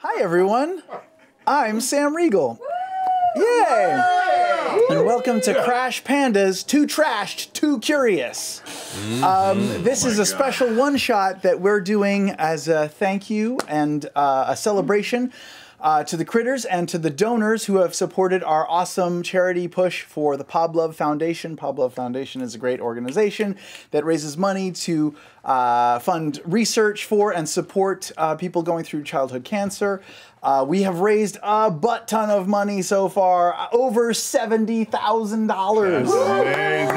Hi, everyone. I'm Sam Riegel. Yay! And welcome to Crash Pandas Too Trashed, Too Curious. Um, this is a special one shot that we're doing as a thank you and uh, a celebration. Uh, to the critters and to the donors who have supported our awesome charity push for the Pablove Foundation. Pablove Foundation is a great organization that raises money to uh, fund research for and support uh, people going through childhood cancer. Uh, we have raised a butt ton of money so far, uh, over seventy thousand dollars. Amazing.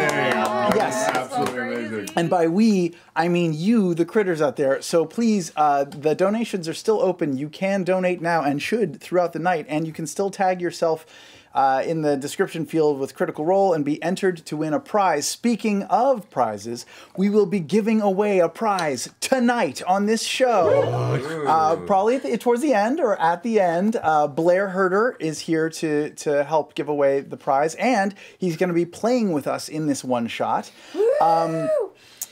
Yes. Absolutely amazing. And by we, I mean you, the critters out there. So please, uh, the donations are still open. You can donate now and should throughout the night, and you can still tag yourself. Uh, in the description field with Critical Role and be entered to win a prize. Speaking of prizes, we will be giving away a prize tonight on this show. Uh, probably the, towards the end or at the end. Uh, Blair Herter is here to to help give away the prize, and he's going to be playing with us in this one shot. Um,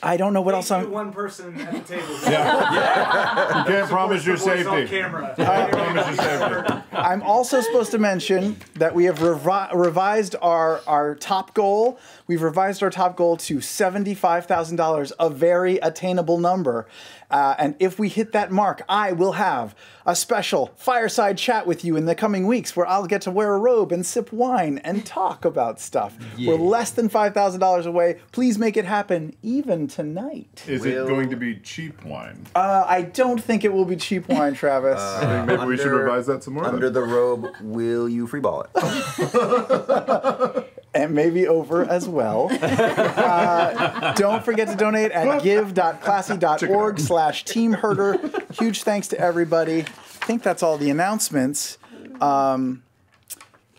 I don't know what else I'm. you, one person at the table. yeah You can't promise your Voice on safety. camera. Can't promise your safety. I'm also supposed to mention that we have revi- revised our our top goal. We've revised our top goal to seventy five thousand dollars, a very attainable number. Uh, and if we hit that mark, I will have a special fireside chat with you in the coming weeks, where I'll get to wear a robe and sip wine and talk about stuff. We're less than five thousand dollars away. Please make it happen, even tonight. Is Will- it going to be cheap wine? Uh, I don't think it will be cheap wine, Travis. I think maybe we should revise that some more. then. Under the robe, will you freeball it? and maybe over as well. uh, don't forget to donate at give.classy.org slash team herter. Huge thanks to everybody. I think that's all the announcements. Um,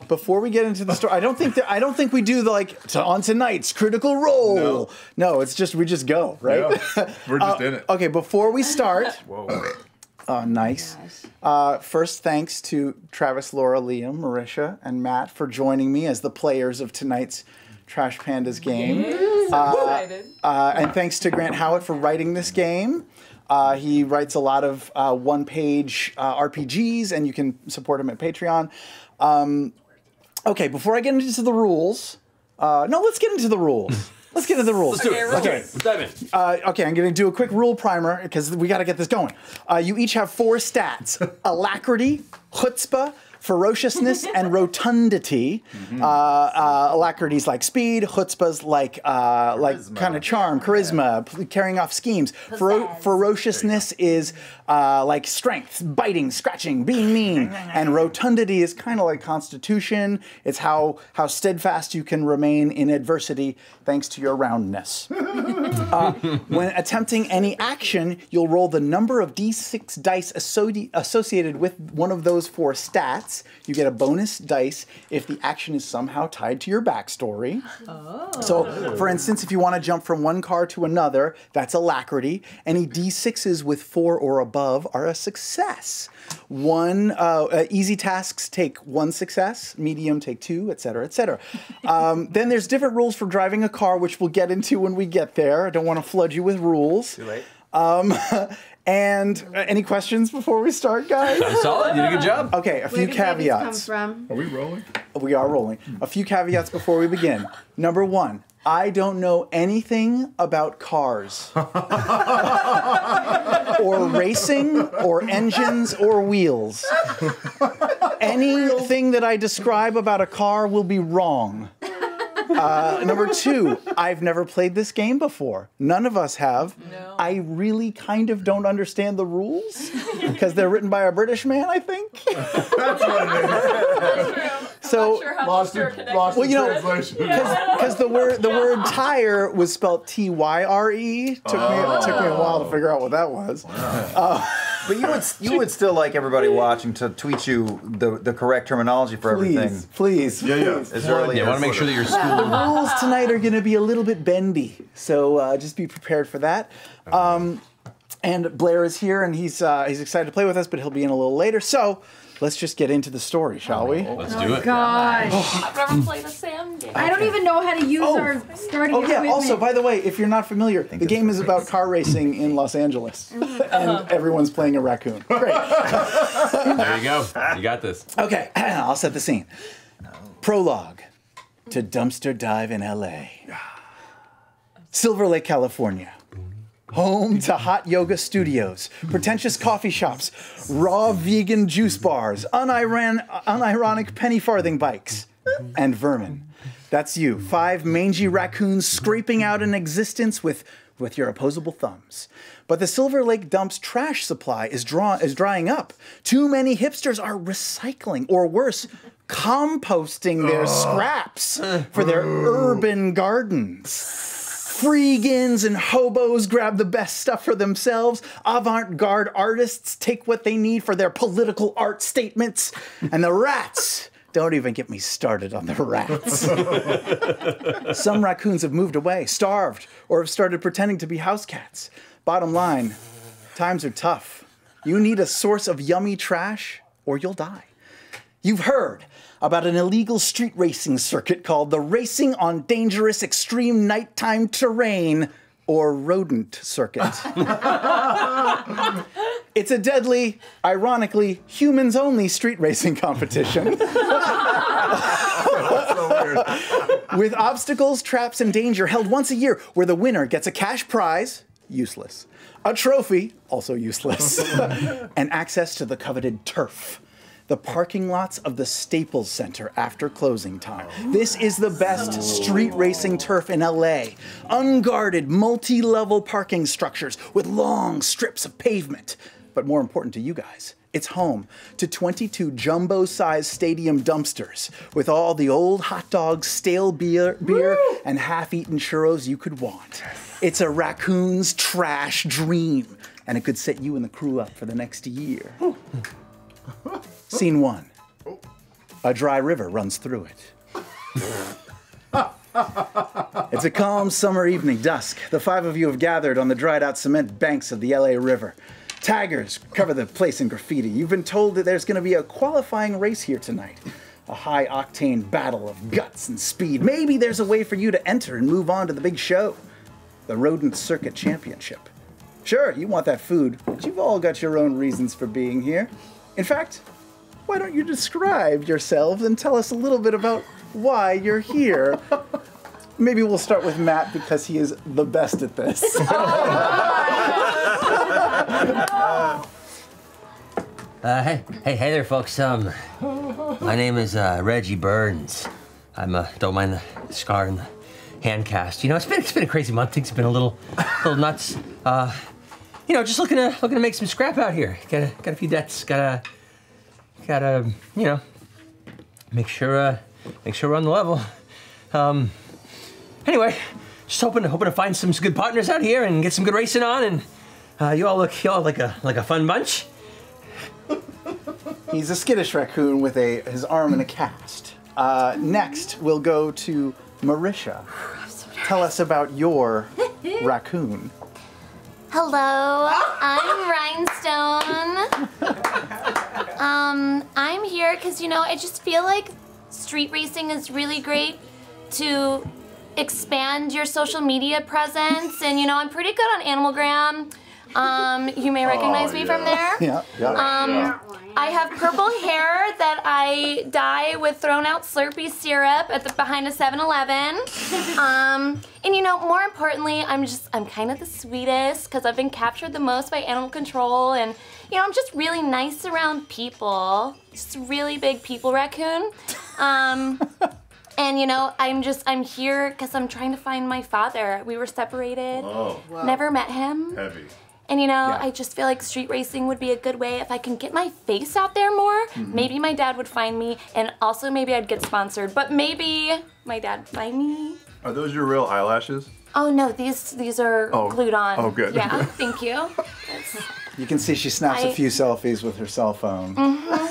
before we get into the story, I don't think that I don't think we do the like to, on tonight's critical role. No. No. it's just we just go right. Yeah, we're just Uh, in it. Okay, before we start, Whoa. Oh, nice. Uh, first, thanks to Travis, Laura, Liam, Marisha, and Matt for joining me as the players of tonight's Trash Pandas game. excited. Uh, and thanks to Grant Howitt for writing this game. Uh, he writes a lot of uh, one page uh, RPGs, and you can support him at Patreon. Um, okay, before I get into the rules, uh, no, let's get into the rules. Let's get into the rules. Let's do it. Let's Okay. do it. Let's dive in. Uh, okay, I'm going to do a quick rule primer because we got to get this going. Uh, you each have four stats alacrity, chutzpah, ferociousness, and rotundity. Uh, uh, alacrity's like speed, chutzpah's like uh, like kind of charm, charisma, p- carrying off schemes. Fero- ferociousness is uh, like strength, biting, scratching, being mean, and rotundity is kind of like constitution. It's how how steadfast you can remain in adversity thanks to your roundness. When attempting any action, you'll roll the number of d6 dice associ- associated with one of those four stats. You get a bonus dice if the action is somehow tied to your backstory. So, for instance, if you want to jump from one car to another, that's alacrity. Any d6s with four or above are a success. One uh, uh, easy tasks take one success, medium take two, etc., etc. Um, then there's different rules for driving a car, which we'll get into when we get there. I don't want to flood you with rules. Too late. Um, and uh, any questions before we start, guys? Solid. You did a good job. Okay, a few Where do babies come caveats. from? Are we rolling? We are rolling. A few caveats before we begin. Number one, I don't know anything about cars, or racing, or engines, or wheels. Anything that I describe about a car will be wrong. Uh, number two, I've never played this game before. None of us have. No. I really kind of don't understand the rules because they're written by a British man, I think. That's what it is. So, sure how Lost much in, they're connected. lost Well, you know, translation. because the word the word tire was spelled T Y R E. Took me took me a while to figure out what that was. But you would you would still like everybody watching to tweet you the, the correct terminology for Please, everything. please. Yeah, yeah. As early Yeah, I want to make sure that you're The rules tonight are going to be a little bit bendy, so uh, just be prepared for that. Um, and Blair is here, and he's uh, he's excited to play with us, but he'll be in a little later. So let's just get into the story, shall we? Oh, let's do it. Gosh. Oh, I've never hmm. played a Sam game. I don't even know how to use Oh. our starting Oh yeah. equipment. Also, by the way, if you're not familiar, the game is great. about car racing in Los Angeles, mm-hmm. and uh-huh. everyone's playing a raccoon. Great. There you go. You got this. Okay, I'll set the scene. Prologue to Dumpster Dive in LA. Silver Lake, California. Home to hot yoga studios, pretentious coffee shops, raw vegan juice bars, uniron- unironic penny farthing bikes, and vermin. That's you, five mangy raccoons scraping out an existence with, with your opposable thumbs. But the Silver Lake dump's trash supply is, draw- is drying up. Too many hipsters are recycling, or worse, composting their scraps for their urban gardens. Freegans and hobos grab the best stuff for themselves. Avant garde artists take what they need for their political art statements. And the rats, don't even get me started on the rats. Some raccoons have moved away, starved, or have started pretending to be house cats. Bottom line, times are tough. You need a source of yummy trash, or you'll die. You've heard about an illegal street racing circuit called the Racing on Dangerous Extreme Nighttime Terrain, or Rodent Circuit. it's a deadly, ironically, humans only street racing competition. with obstacles, traps, and danger held once a year, where the winner gets a cash prize, useless, a trophy, also useless, and access to the coveted turf. The parking lots of the Staples Center after closing time. This is the best street racing turf in LA. Unguarded, multi level parking structures with long strips of pavement. But more important to you guys, it's home to 22 jumbo sized stadium dumpsters with all the old hot dogs, stale beer, beer and half eaten churros you could want. It's a raccoon's trash dream, and it could set you and the crew up for the next year. Scene one a dry river runs through it. It's a calm summer evening, dusk. The five of you have gathered on the dried out cement banks of the LA River. Tigers cover the place in graffiti. You've been told that there's going to be a qualifying race here tonight. A high octane battle of guts and speed. Maybe there's a way for you to enter and move on to the big show the Rodent Circuit Championship. Sure, you want that food, but you've all got your own reasons for being here. In fact, why don't you describe yourselves and tell us a little bit about why you're here? Maybe we'll start with Matt because he is the best at this. Uh, hey, hey, hey there, folks. Um, my name is uh, Reggie Burns. I'm uh, don't mind the scar and the hand cast. You know, it's been it's been a crazy month. Things have been a little, little nuts. Uh, you know, just looking to looking to make some scrap out here. Got a got a few debts. Gotta gotta you know make sure uh, make sure we're on the level. Um, anyway, just hoping hoping to find some good partners out here and get some good racing on. And uh, you all look you all like a like a fun bunch. He's a skittish raccoon with a his arm in a cast. Uh, next, we'll go to Marisha. Tell us about your raccoon. Hello, I'm Rhinestone. um, I'm here because you know I just feel like street racing is really great to expand your social media presence, and you know I'm pretty good on Animalgram. Um, you may recognize Oh, me from there. Yeah, yeah. Um, I have purple hair that I dye with thrown out Slurpee syrup at the behind a 7-Eleven. Um, and you know, more importantly, I'm just I'm kind of the sweetest because I've been captured the most by animal control, and you know, I'm just really nice around people. Just a really big people raccoon. Um, and you know, I'm just I'm here because I'm trying to find my father. We were separated. Oh, Never met him. heavy. And you know, I just feel like street racing would be a good way if I can get my face out there more. Mm-hmm. Maybe my dad would find me, and also maybe I'd get sponsored. But maybe my dad would find me. Are those your real eyelashes? Oh no, these these are Oh. glued on. Oh, good. Yeah, thank you. That's- You can see she snaps a I- few selfies with her cell phone. Mm-hmm.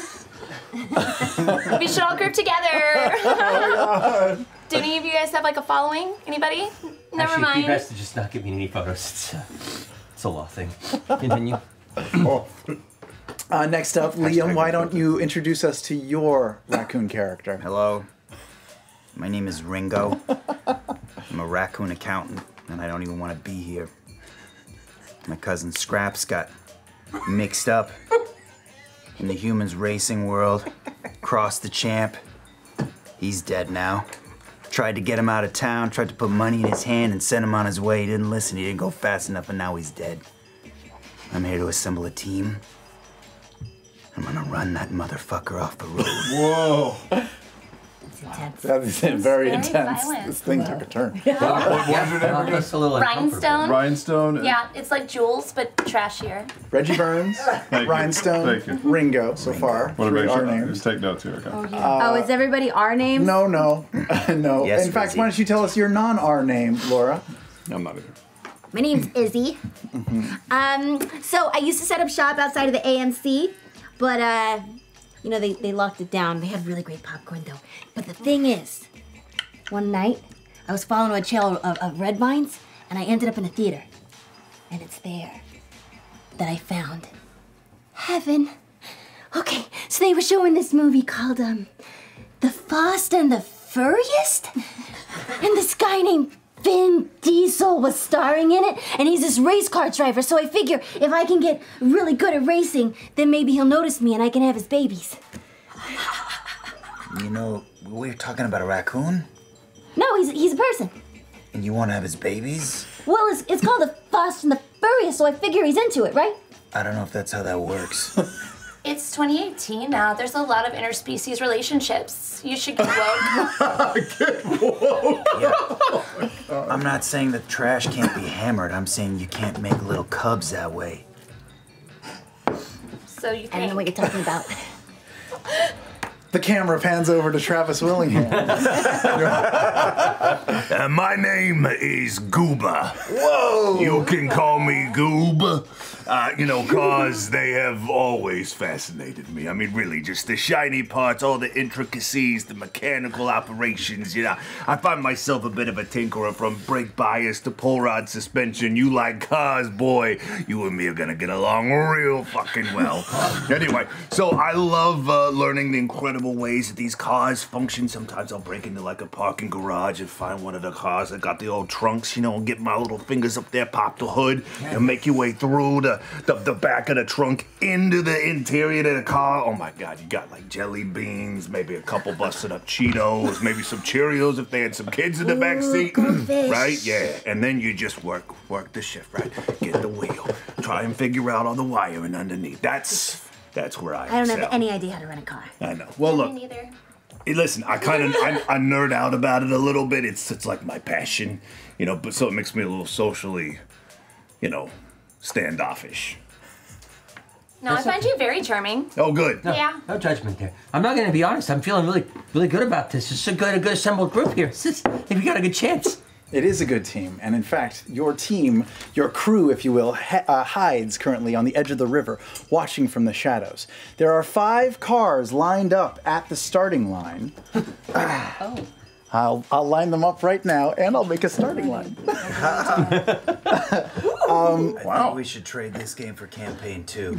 we should all group together. Do any of you guys have like a following? Anybody? Never Actually, it'd mind. be best to just not give me any photos. It's, a law thing. Continue. Uh, next up, Liam, why don't you introduce us to your raccoon character? Hello. My name is Ringo. I'm a raccoon accountant, and I don't even want to be here. My cousin Scraps got mixed up in the humans racing world. Crossed the champ. He's dead now. Tried to get him out of town, tried to put money in his hand and send him on his way. He didn't listen, he didn't go fast enough, and now he's dead. I'm here to assemble a team. I'm gonna run that motherfucker off the road. Whoa. That is very, very intense. violent. This thing took a turn. What, what was your name Well, again? that's a little. Rhinestone. Rhinestone. Yeah, it's like Jules, but trashier. Reggie Burns, Thank you. Rhinestone, Thank you. Ringo so far. Want to Three make R names. Just take notes here. Okay. oh, is everybody our names? No, no, no. Yes, In fact, Reggie. why don't you tell us your non-R name, Laura? I'm not either. My name's Izzy. Um, so I used to set up shop outside of the AMC, but uh, you know they, they locked it down. They had really great popcorn though. But the thing is, one night I was following a trail of, of red vines, and I ended up in a theater, and it's there that I found heaven. Okay, so they were showing this movie called um, The Fast and the Furriest, and this guy named Vin Diesel was starring in it, and he's this race car driver. So I figure if I can get really good at racing, then maybe he'll notice me and I can have his babies. You know, we're talking about a raccoon, No, he's he's a person. and you want to have his babies? Well, it's, it's called the Fast and the Furious, so I figure he's into it, right? I don't know if that's how that works. It's 2018 now. There's a lot of interspecies relationships. You should get woke. I'm not saying that trash can't be hammered. I'm saying you can't make little cubs that way. so you I don't know what you're talking about. The camera pans over to Travis Willingham. Uh, my name is Gooba. Whoa! You can call me Goob. Uh, you know, cause they have always fascinated me. I mean, really, just the shiny parts, all the intricacies, the mechanical operations. You know, I find myself a bit of a tinkerer from brake bias to pull rod suspension. You like cars, boy. You and me are gonna get along real fucking well. anyway, so I love uh, learning the incredible ways that these cars function. Sometimes I'll break into like a parking garage and find one of the cars that got the old trunks, you know, and get my little fingers up there, pop the hood, and make your way through the, the, the back of the trunk into the interior of the car. Oh my god, you got like jelly beans, maybe a couple busted up Cheetos, maybe some Cheerios if they had some kids in the back seat. goldfish. right? Yeah. And then you just work work the shift, right? Get the wheel. Try and figure out all the wiring underneath. That's that's where I I don't have any idea how to run a car. I know. Well, Me look. neither. Listen, I kind of I, I nerd out about it a little bit. It's it's like my passion, you know. But so it makes me a little socially, you know, standoffish. No, I find you very charming. Oh, good. No, Yeah. No judgment there. I'm not gonna be honest. I'm feeling really, really good about this. It's a good, a good assembled group here. It's just- I we got a good chance. It is a good team, and in fact, your team, your crew, if you will, ha- uh, hides currently on the edge of the river, watching from the shadows. There are five cars lined up at the starting line. Oh. I'll, I'll line them up right now, and I'll make a starting line. I think we should trade this game for campaign two.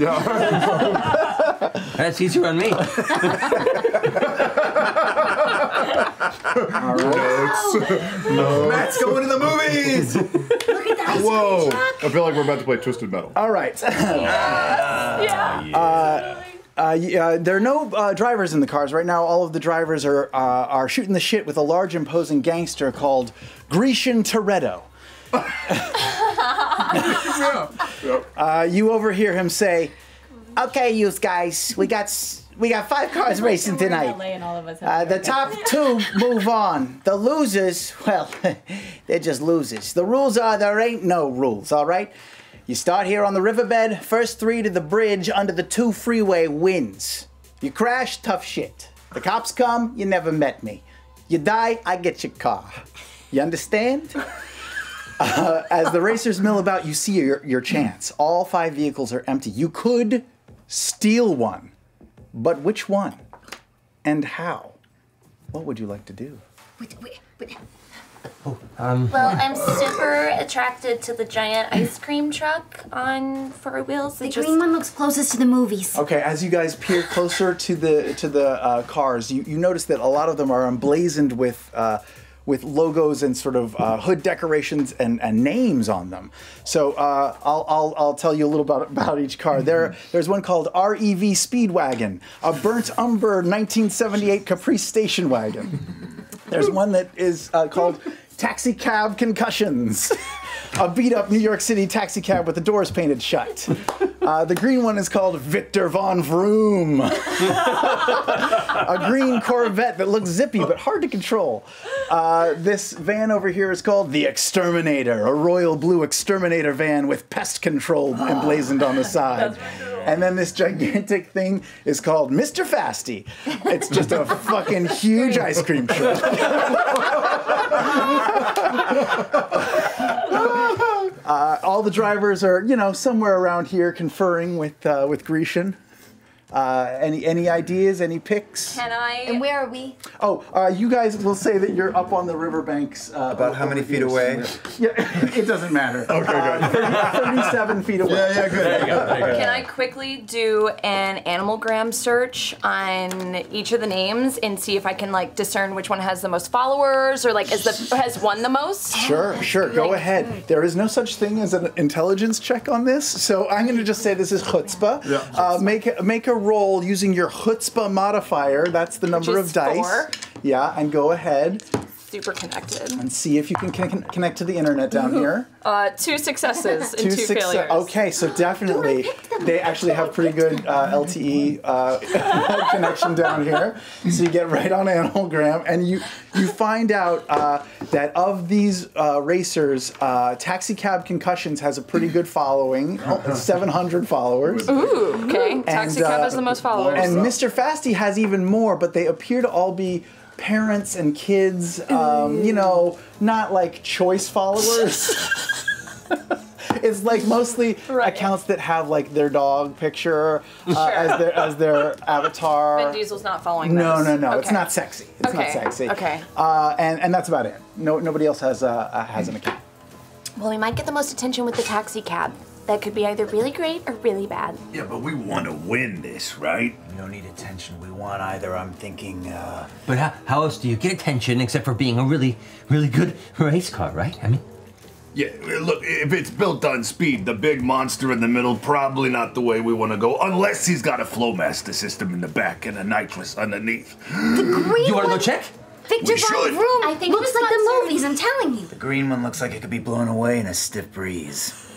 That's easier on me. Matt's going to the movies. Look at the ice Whoa! cream truck. I feel like we're about to play Twisted Metal. All right. Yeah. Uh, yeah, there are no uh, drivers in the cars right now. All of the drivers are uh, are shooting the shit with a large, imposing gangster called Grecian Toretto. uh, you overhear him say, "Okay, you guys, we got we got five cars racing tonight. all of us Uh, the top two move on. The losers, well, they're just losers. The rules are there ain't no rules. All right." You start here on the riverbed, first three to the bridge under the two freeway wins. You crash, tough shit. The cops come, you never met me. You die, I get your car. You understand? Uh, as the racers mill about, you see your, your chance. All five vehicles are empty. You could steal one, but which one? And how? What would you like to do? Wait, wait, wait. Um, Well, I'm super attracted to the giant ice cream truck on four wheels. The It just- green one looks closest to the movies. Okay, as you guys peer closer to the to the uh, cars, you, you notice that a lot of them are emblazoned with uh, with logos and sort of uh, hood decorations and, and names on them. So uh, I'll, I'll I'll tell you a little about about each car. There there's one called REV Speedwagon, a burnt umber 1978 Caprice station wagon. There's one that is uh, called Taxi Cab Concussions. A beat up New York City taxi cab with the doors painted shut. Uh, the green one is called Victor Von Vroom. a green Corvette that looks zippy but hard to control. Uh, this van over here is called the Exterminator, a royal blue exterminator van with pest control emblazoned on the side. And then this gigantic thing is called Mr. Fasty. It's just a fucking huge ice cream truck. Uh, all the drivers are, you know, somewhere around here conferring with uh, with Grecian. Uh, any any ideas? Any picks? Can I? And where are we? Oh, uh, you guys will say that you're up on the riverbanks. Uh, About how many feet away? Yeah, it doesn't matter. Okay, good. 37 feet away. Yeah, yeah, good. There you go. There you go. Can I quickly do an animalgram search on each of the names and see if I can like discern which one has the most followers or like is the has won the most? Sure, sure. Go ahead. There is no such thing as an intelligence check on this, so I'm going to just say this is chutzpah. Yeah. Uh, make make a roll using your chutzpah modifier. That's the number of dice. four. Yeah, and go ahead Super connected. and see if you can con- connect to the internet down here. Uh, two successes and two, success- failures. Okay, so definitely they actually have pretty good uh, LTE uh, connection down here. So you get right on Animalgram, and you you find out uh, that of these uh, racers, uh, Taxi Cab Concussions has a pretty good following, 700 followers. Ooh, okay. Taxi And, cab uh, has the most followers. And Mr. Fasty has even more, but they appear to all be parents and kids, um, you know, not like choice followers. it's like mostly Right. accounts that have like their dog picture uh, as their as their avatar. Vin Diesel's not following no, those. no, no. It's not sexy. It's not sexy. okay. Uh, and and that's about it. No, nobody else has uh, uh, has an account. Well, we might get the most attention with the taxi cab. That could be either really great or really bad. Yeah, but we want to win this, right? We don't need attention. We want either. I'm thinking, uh, but how, how else do you get attention except for being a really, really good race car, right? I mean, Yeah, look, if it's built on speed, the big monster in the middle, probably not the way we want to go, unless he's got a Flowmaster system in the back and a nitrous underneath. The green you want to go check? Victor We Von should. I think looks like the movies. I'm telling you. the green one looks like it could be blown away in a stiff breeze.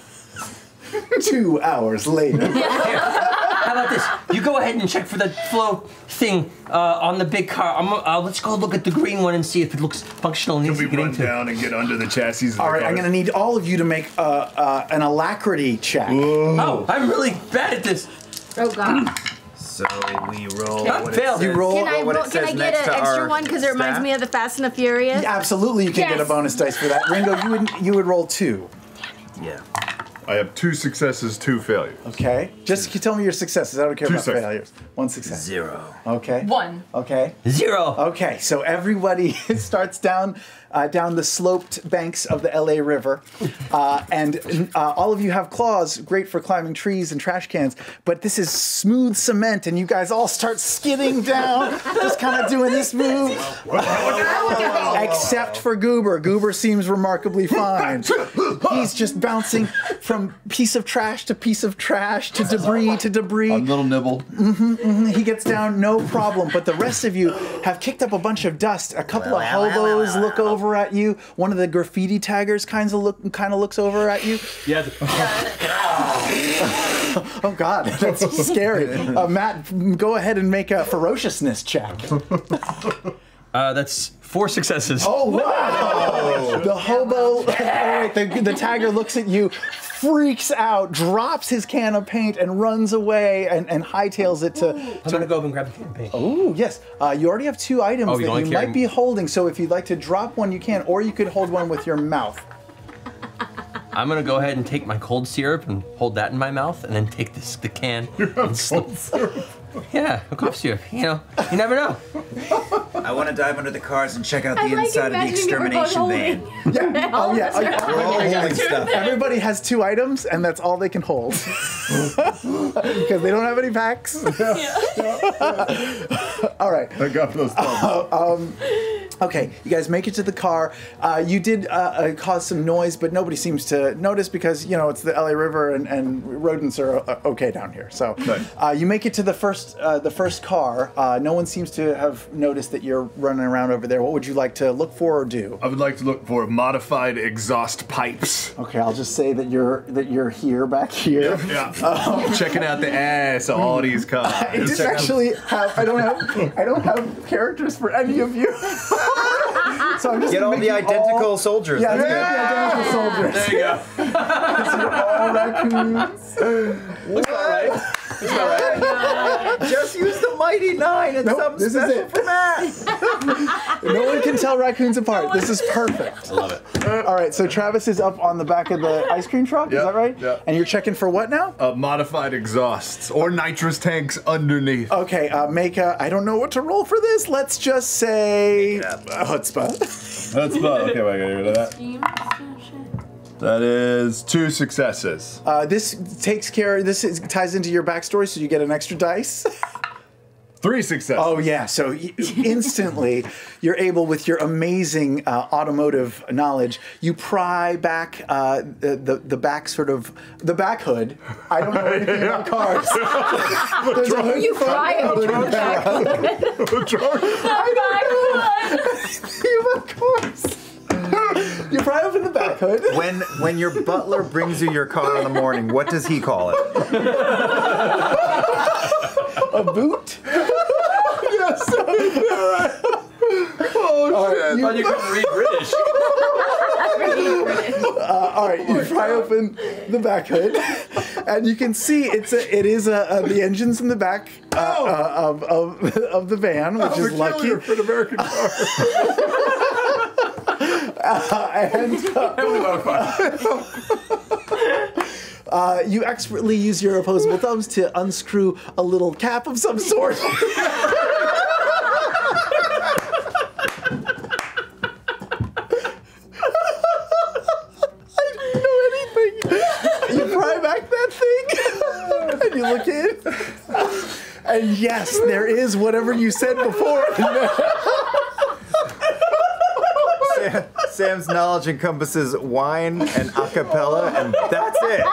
Two hours later. How about this? You go ahead and check for the flow thing uh, on the big car. I'm, uh, let's go look at the green one and see if it looks functional and Can easy we to get run into. down and get under the chassis? Of All the right, I'm going to need all of you to make uh, uh, an alacrity check. Oh, I'm really bad at this. Oh God. So we roll. I what it failed. says- You roll. Can I what it roll, can I get an extra one because it reminds staff? me of the Fast and the Furious? Yeah, absolutely, you can get a bonus dice for that. Ringo, you would you would roll two. Yeah. I have two successes, two failures. Okay. Just tell me your successes. I don't care Two about success. failures. One success. Zero. Okay. One. Okay. Zero. Okay. So everybody starts down uh, down the sloped banks of the LA River, uh, and uh, all of you have claws, great for climbing trees and trash cans. But this is smooth cement, and you guys all start skidding down, just kind of doing this move. Except for Goober. Goober seems remarkably fine. He's just bouncing from piece of trash to piece of trash to debris to debris. A debris. little nibble. He gets down no problem, but the rest of you have kicked up a bunch of dust. A couple of well, well, hobos look over at you. One of the graffiti taggers kind of look kind of looks over at you. Yeah. Oh God, that's scary. Uh, Matt, go ahead and make a ferociousness check. Uh, that's four successes. Oh wow! The hobo, oh, wait, the, the tagger looks at you, freaks out, drops his can of paint, and runs away and, and hightails it to. I'm gonna go over and grab the campaign. Ooh, yes. Uh, you already have two items Oh, you that you might be holding. So if you'd like to drop one, you can, or you could hold one with your mouth. I'm gonna go ahead and take my cold syrup and hold that in my mouth, and then take this the can and slip. Yeah, of course you. You know, you never know. I want to dive under the cars and check out the like inside of the imagining you were both extermination van. Yeah. Oh yeah. We're all holding stuff. Everybody has two items, and that's all they can hold because they don't have any packs. all right. I got those thumbs. Okay, you guys make it to the car. Uh, you did uh, uh, cause some noise, but nobody seems to notice because you know it's the LA River and, and rodents are uh, okay down here. So Nice. uh, you make it to the first uh, the first car. Uh, no one seems to have noticed that you're running around over there. What would you like to look for or do? I would like to look for modified exhaust pipes. Okay, I'll just say that you're that you're here back here. Yeah. Checking out the ass of all these cars. I didn't actually have. I don't have. I don't have characters for any of you. so I'm just Get gonna all the you identical soldiers. Yeah, That's yeah, good. the identical soldiers. There you go. all raccoons. That's about right. That's about right. Just use the mighty nine and Nope, something this is it. for Matt. No one can tell raccoons apart. This is perfect. I love it. All right, so Travis is up on the back of the ice cream truck. Is that right? yeah. And you're checking for what now? Uh, modified exhausts or nitrous tanks underneath. Okay, uh, make a. I don't know what to roll for this. Let's just say uh, chutzpah. That's about okay. Wait, I gotta get rid of that. That is two successes. Uh, this takes care. This is, ties into your backstory, so you get an extra dice. Three successes. Oh yeah, so instantly you're able, with your amazing uh, automotive knowledge, you pry back uh, the, the the back sort of the back hood. I don't know anything about cars. There's a hood You front pry and open hood the back You have cars. You pry open the back hood. When when your butler brings you your car in the morning, what does he call it? A boot. yes. All right. Oh shit! Thought you couldn't read British. all right, you pry open the back hood, and you can see it's a, it is a, a the engines in the back uh, uh, of, of of the van, which is lucky. For an American car. and uh, uh, you expertly use your opposable thumbs to unscrew a little cap of some sort. I didn't know anything. You pry back that thing, and you look in, and yes, there is whatever you said before. Sam, Sam's knowledge encompasses wine and acapella, and that's it.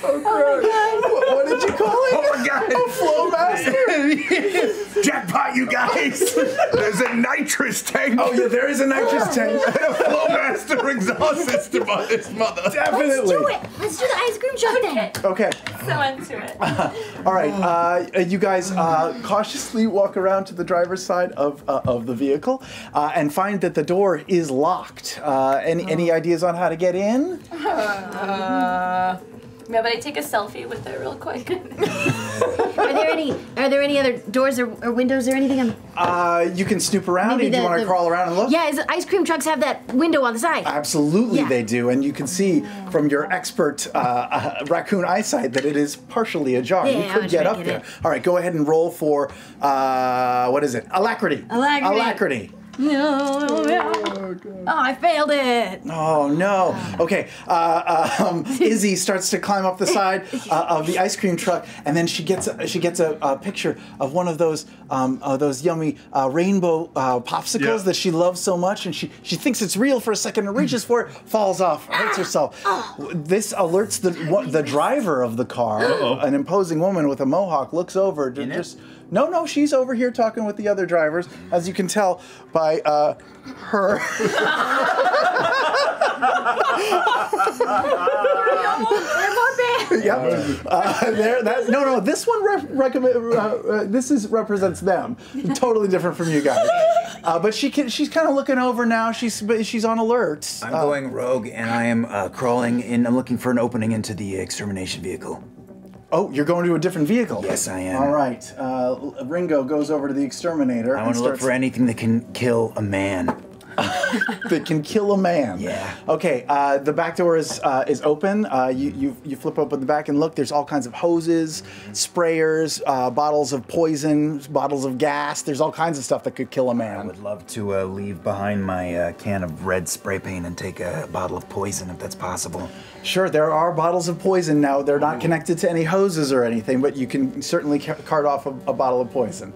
what, what did you call it? Oh my god! Flowmaster. Jackpot, you guys! There's a nitrous tank. Oh yeah, there is a nitrous tank. and a Flowmaster exhaust system on this mother. Definitely. Let's do it. Let's do the ice cream truck then. Okay. So into it. All right. Uh, you guys uh, cautiously walk around to the driver's side of uh, of the vehicle uh, and find that the door is locked. Uh, any any ideas on how to get in? Yeah, but I take a selfie with it real quick. Are there any? Are there any other doors or, or windows or anything? On, Uh, you can snoop around. Maybe Do you want to crawl around and look? yeah, is ice cream trucks have that window on the side? Absolutely, Yeah. they do, and you can see from your expert uh, uh, raccoon eyesight that it is partially ajar. Yeah, you I'm could gonna get up to there. get All right, go ahead and roll for uh, what is it? Alacrity. Alacrity. Alacrity. No. Oh, I failed it. Oh no. Okay. Uh, um, Izzy starts to climb up the side uh, of the ice cream truck, and then she gets a, she gets a, a picture of one of those um, uh, those yummy uh, rainbow uh, popsicles Yeah. that she loves so much, and she she thinks it's real for a second, and reaches for it, falls off, hurts herself. This alerts the what, the driver of the car, an imposing woman with a mohawk, looks over to In it? No, no, she's over here talking with the other drivers, as you can tell by uh, her. Yep. Uh, there. That. No, no. This one recommend. Uh, uh, this is represents them. Totally different from you guys. Uh, but she can. She's kind of looking over now. She's she's on alert. I'm going rogue and I am uh, crawling in. I'm looking for an opening into the extermination vehicle. Oh, you're going to a different vehicle. Yes, I am. All right. Uh, Ringo goes over to the exterminator. I want to look for anything that can kill a man. that can kill a man. Yeah. Okay. Uh, the back door is uh, is open. Uh, you, you you flip open the back and look. There's all kinds of hoses, sprayers, uh, bottles of poison, bottles of gas. There's all kinds of stuff that could kill a man. I would love to uh, leave behind my uh, can of red spray paint and take a bottle of poison if that's possible. Sure, there are bottles of poison now. They're not connected to any hoses or anything, but you can certainly ca- cart off a, a bottle of poison.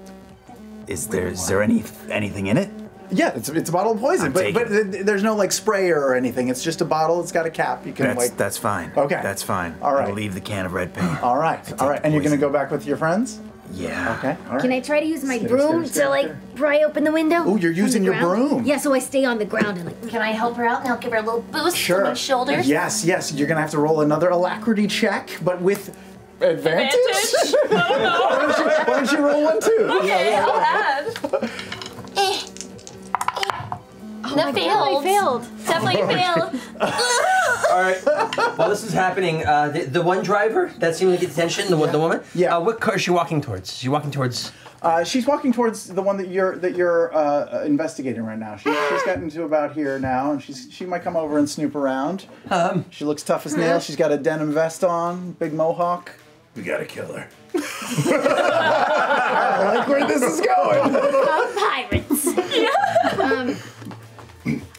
Is there is there any anything in it? Yeah, it's, it's a bottle of poison, I'm but, but th- there's no like sprayer or anything. It's just a bottle. It's got a cap. You can That's like. that's fine. Okay. That's fine. All right. I'll leave the can of red paint. all right, all right. And you're gonna go back with your friends? Yeah. Okay. All right. Can I try to use my Skitter, broom skitter, to like pry open the window? Ooh, you're using your broom. Yeah, so I stay on the ground and like. Can I help her out and I'll give her a little boost Sure. to my shoulders? Yes, yes. You're gonna have to roll another alacrity check, but with advantage. Advantage? why, don't you, why don't you roll one too? Okay, I'll add. Eh. That failed. failed. Definitely failed. All right. While this is happening, uh, the, the one driver that seemed to get attention, the, one the woman. Yeah. Uh, what car is she walking towards? Is she walking towards? Uh, she's walking towards the one that you're that you're uh, uh, investigating right now. She, she's gotten to about here now, and she's she might come over and snoop around. Um, she looks tough as nails. She's got a denim vest on, big mohawk. We gotta kill her. I like where this is going. Of pirates. um,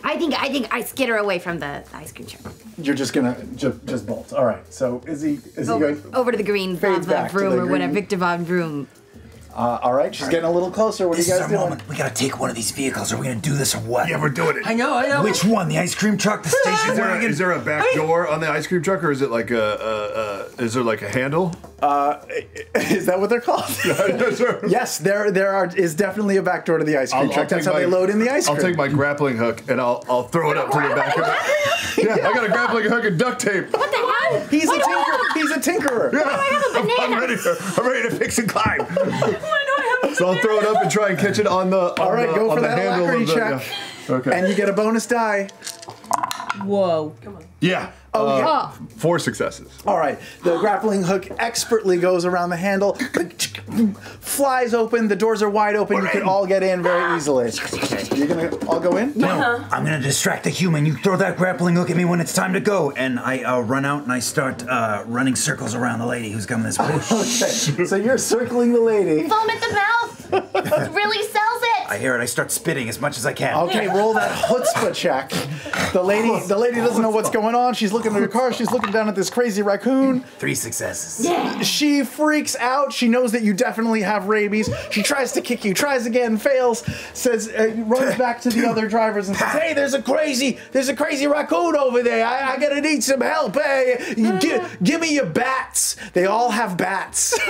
I think I think I skitter away from the ice cream truck. You're just gonna ju- just bolt. All right. So is he is he Over, going? over to the green to Vroom or whatever, green. Victor Von Vroom. Uh, all right. She's getting a little closer. What are This you is guys our doing? moment. We gotta take one of these vehicles. Are we gonna do this or what? Yeah, we're doing it. I know, I know. Which one? The ice cream truck? The station Is there, a, wagon? is there a back door on the ice cream truck, or is it like a, a, a is there like a handle? Is that what they're called? yes, there there are is definitely a back door to the ice cream truck. That's how take they load in the ice cream. I'll cream. take my grappling hook and I'll I'll throw it up to the back of it. Yeah, I got a grappling hook and duct tape. What the hell? He's a Why do tinker. He's a tinkerer. I'm, I'm ready. To, I'm ready to fix and climb. So I'll throw it up and try and catch it on the. On All right, the, go on for the that handle alacrity the, check. Yeah. Okay. And you get a bonus die. Whoa. Come on. Yeah. Oh, uh, yeah. Four successes. All right. The grappling hook expertly goes around the handle, flies open. The doors are wide open. You can all get in very easily. You're gonna all go in? No, I'm gonna distract the human. You throw that grappling hook at me when it's time to go, and I uh, run out and I start uh, running circles around the lady who's coming this way. Okay. So you're circling the lady. Foam at the mouth It really sells it. I hear it. I start spitting as much as I can. Okay, roll that chutzpah check. The lady, the lady doesn't know what's going on. She's looking at her car. She's looking down at this crazy raccoon. Three successes. Yeah. She freaks out. She knows that you definitely have rabies. She tries to kick you, tries again, fails. Says, uh, runs back to the other drivers and says, "Hey, there's a crazy, there's a crazy raccoon over there. I, I gotta need some help. Hey, you give, give me your bats. They all have bats.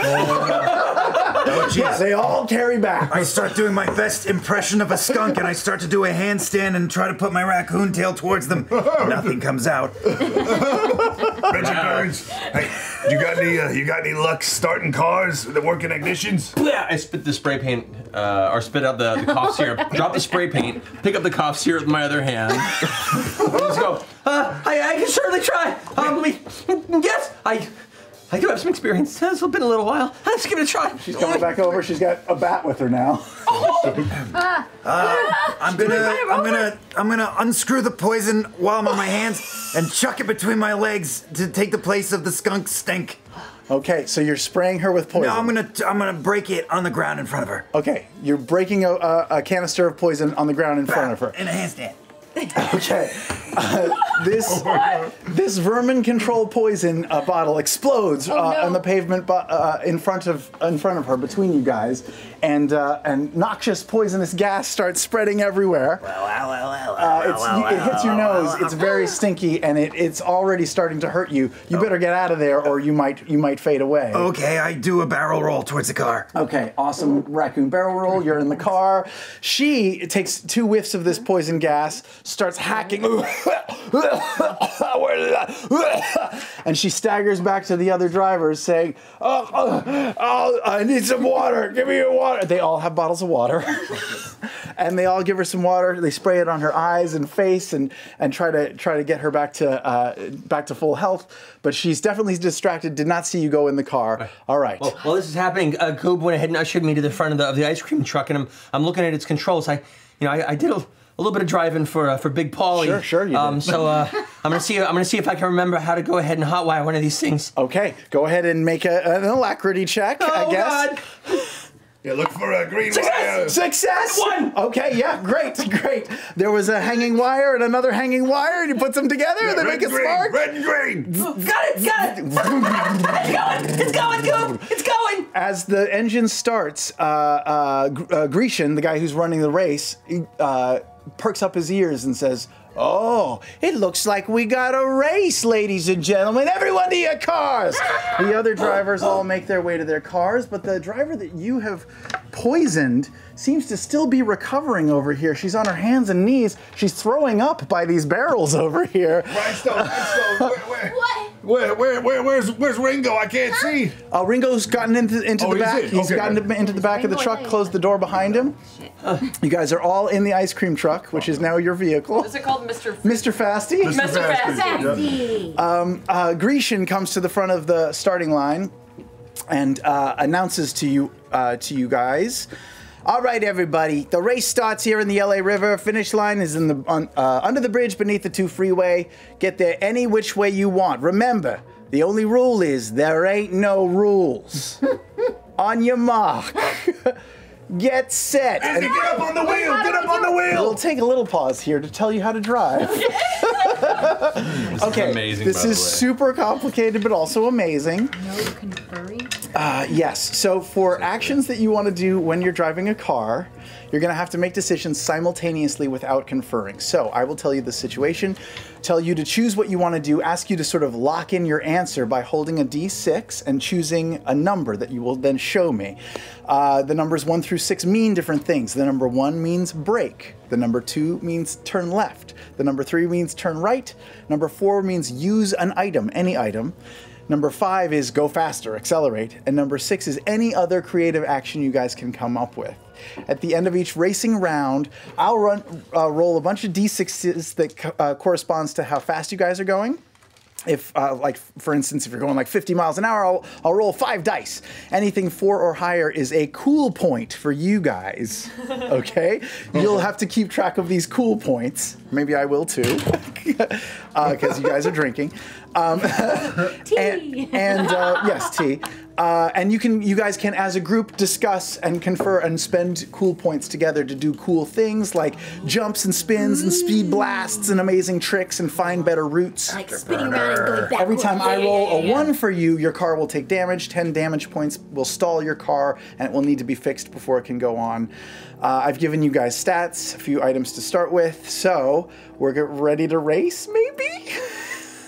Oh, jeez. Yeah, they all carry bats. I start doing my best impression of a skunk, and I start to do a handstand and try to put my raccoon tail towards them. Nothing comes out. Reggie Burns, hey, you got any uh, you got any luck starting cars that work in ignitions? Yeah, I spit the spray paint, uh, or spit out the, the cough syrup, drop the spray paint, pick up the cough syrup with my other hand. Let's go. Uh, I, I can certainly try. Um, we, yes, I, I do have some experience. It's been a little while. Let's give it a try. She's coming back over. She's got a bat with her now. I'm gonna, I'm gonna, I'm gonna unscrew the poison while I'm on my hands and chuck it between my legs to take the place of the skunk stink. Okay, so you're spraying her with poison. No, I'm gonna, I'm gonna break it on the ground in front of her. Okay, you're breaking a, a, a canister of poison on the ground in front of her. In a handstand. Okay, uh, this this vermin control poison uh, bottle explodes uh, no. on the pavement bu- uh, in front of in front of her between you guys, and uh, and noxious poisonous gas starts spreading everywhere. Uh, it's, you- it hits your nose. It's very stinky, and it, it's already starting to hurt you. You better get out of there, or you might you might fade away. Okay, I do a barrel roll towards the car. Okay, awesome raccoon barrel roll. You're in the car. She takes two whiffs of this poison gas, starts hacking, and she staggers back to the other drivers, saying, oh, oh, oh, I need some water. Give me your water." They all have bottles of water, and they all give her some water. They spray it on her eyes and face, and and try to try to get her back to uh, back to full health. But she's definitely distracted. Did not see you go in the car. All right. Well, while this is happening, uh, Goob went ahead and ushered me to the front of the, of the ice cream truck, and I'm, I'm looking at its controls. I, you know, I, I did a, a little bit of driving for uh, for Big Paulie. Sure, sure you Um, did. so uh, I'm gonna see. I'm gonna see if I can remember how to go ahead and hotwire one of these things. Okay, go ahead and make a, an alacrity check, I Oh, guess. God. Yeah, look for a green Success! wire. Success! One! Okay, yeah, great, great. There was a hanging wire and another hanging wire, and you put them together and they make a green, spark. red and green. Got it! Got it! it's going! It's going, Goob! It's going! As the engine starts, uh, uh, uh, Grecian, the guy who's running the race, uh, perks up his ears and says, Oh, it looks like we got a race, ladies and gentlemen. Everyone to your cars! the other drivers all make their way to their cars, but the driver that you have poisoned seems to still be recovering over here. She's on her hands and knees. She's throwing up by these barrels over here. Rhinestone, rhinestone. Where, where, What? where, where, where, where's, where's Ringo? I can't see. Uh, Ringo's gotten into, into Oh, the back. in. He's Okay, gotten good. into the back of the truck, closed the door behind him. You guys are all in the ice cream truck, which is now your vehicle. Is it called Mr. F- Mr. Fasty. Mr. Fast? Fasty. Uh, Grecian comes to the front of the starting line and uh, announces to you uh, to you guys. All right, everybody. The race starts here in the LA River. Finish line is in the on, uh, under the bridge beneath the two freeway. Get there any which way you want. Remember, the only rule is there ain't no rules. on your mark. Get set. Get up on the wheel. Get up on the wheel. We'll take a little pause here to tell you how to drive. okay, amazing, this by the is way. super complicated, but also amazing. No conferring. Uh, yes. So for actions that you want to do when you're driving a car, you're to have to make decisions simultaneously without conferring. So I will tell you the situation, tell you to choose what you want to do, ask you to sort of lock in your answer by holding a d6 and choosing a number that you will then show me. Uh, the numbers one through six mean different things. The number one means brake. The number two means turn left. The number three means turn right. Number four means use an item, any item. Number five is go faster, accelerate. And number six is any other creative action you guys can come up with. At the end of each racing round, I'll run, uh, roll a bunch of d6s that uh, corresponds to how fast you guys are going. If, uh, like, for instance, if you're going like 50 miles an hour, I'll, I'll roll five dice. Anything four or higher is a cool point for you guys. Okay? You'll have to keep track of these cool points. Maybe I will too, because you guys are drinking. Um, and and uh, yes, tea. Uh, and you can, you guys can, as a group, discuss and confer and spend cool points together to do cool things like jumps and spins and speed blasts and amazing tricks and find better routes. Like spinning around and going backwards. Every time I roll a one for you, your car will take damage. Ten damage points will stall your car, and it will need to be fixed before it can go on. Uh, I've given you guys stats, a few items to start with, so we're get ready to race, maybe.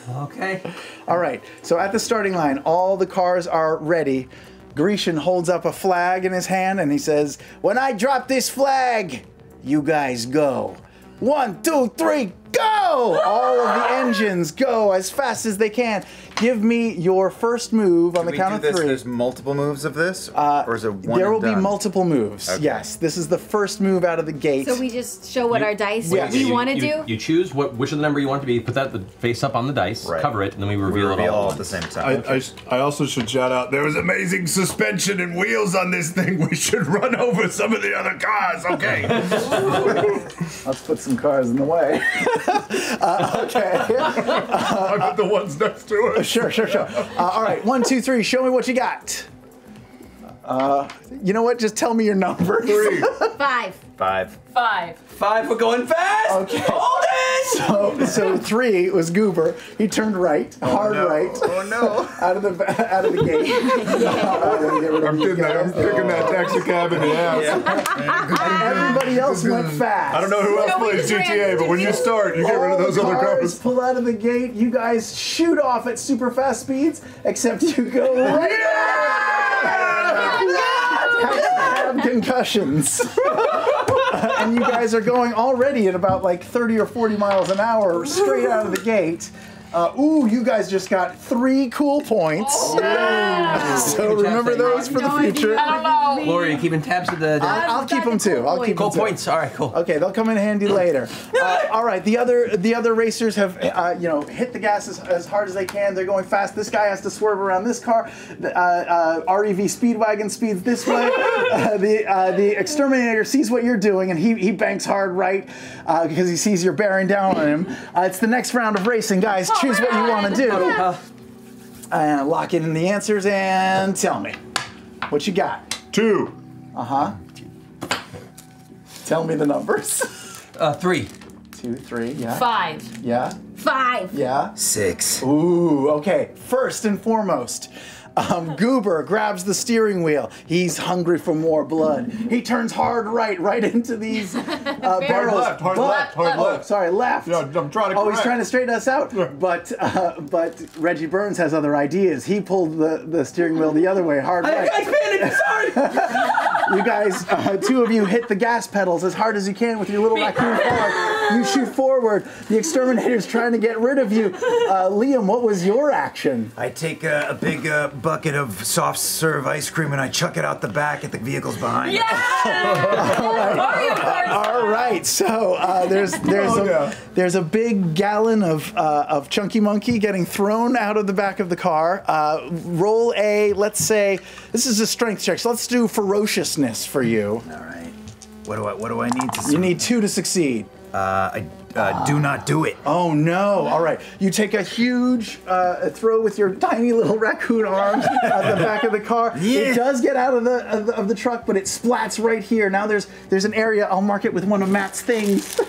Okay. All right. So at the starting line, all the cars are ready. Grecian holds up a flag in his hand and he says, "When I drop this flag, you guys go. One, two, three, go! All of the engines go as fast as they can. Give me your first move on the we count do of this, three. There's multiple moves of this, or is it one? there and will be multiple moves. Okay. Yes, this is the first move out of the gate. So we just show what our dice Yes. we want to do. You choose what which of the number you want to be. Put that the face up on the dice, Right. cover it, and then we We reveal, reveal it all. all at at the once. same I, time. I, sh- I also should shout out there was amazing suspension and wheels on this thing. We should run over some of the other cars. Okay. Let's put some cars in the way. uh, okay. I put the ones next to it. Sure, sure, sure. Uh, all right, one, two, three. Show me what you got. Uh, you know what? Just tell me your number. Three. Five. Five. Five. Five, we're going fast. Okay. Hold it. So, so three was Goober. He turned right, hard no. right, Oh no! out of the out of the gate. I'm gonna get rid of I'm these that. I'm guys. kicking that taxi cab in the ass. And everybody else went fast. I don't know who else No, plays GTA, but when you start, you get rid of those other cars cars. pull out of the gate. You guys shoot off at super fast speeds, except you go right. Have, concussions. and you guys are going already at about like 30 or 40 miles an hour straight out of the gate. Uh, ooh, you guys just got three cool points. so remember those for the future. Lori, you keeping tabs of the? I'll, I'll keep them too. I'll keep Cool them too. points. All right, cool. Okay, they'll come in handy later. Uh, all right, the other the other racers have uh, you know hit the gas as, as hard as they can. They're going fast. This guy has to swerve around this car. The, uh, uh, REV Speedwagon speeds this way. Uh, the uh, the exterminator sees what you're doing and he he banks hard right uh, because he sees you're bearing down on him. Uh, it's the next round of racing, guys. Choose what you want to do. And lock in the answers and tell me what you got. Two. Uh huh. Tell me the numbers. Uh, three. Two, three, yeah. Five. Yeah. Five. Yeah. Six. Ooh, okay. First and foremost, um, Goober grabs the steering wheel. He's hungry for more blood. He turns hard right, right into these uh, barrels. left, hard But- left, hard oh, left. Sorry, left. Yeah, I'm trying to Oh, he's trying to straighten us out. But uh, but Reggie Burns has other ideas. He pulled the, the steering wheel the other way, hard right. Sorry. You guys, uh, two of you hit the gas pedals as hard as you can with your little raccoon car. You shoot forward. The exterminator's trying to get rid of you. Uh, Liam, what was your action? I take a, a big uh, bucket of soft serve ice cream and I chuck it out the back at the vehicles behind. All right. All right. so uh, there's there's Oh, a yeah. there's a big gallon of uh, of Chunky Monkey getting thrown out of the back of the car. Uh, roll a let's say this is a strength check. So let's do ferociousness for you. All right. What do I what do I need to You need two to succeed. Uh, I uh, do not do it. Oh no! All right, you take a huge uh, throw with your tiny little raccoon arms at the back of the car. Yeah. It does get out of the, of the of the truck, but it splats right here. Now there's there's an area. I'll mark it with one of Matt's things.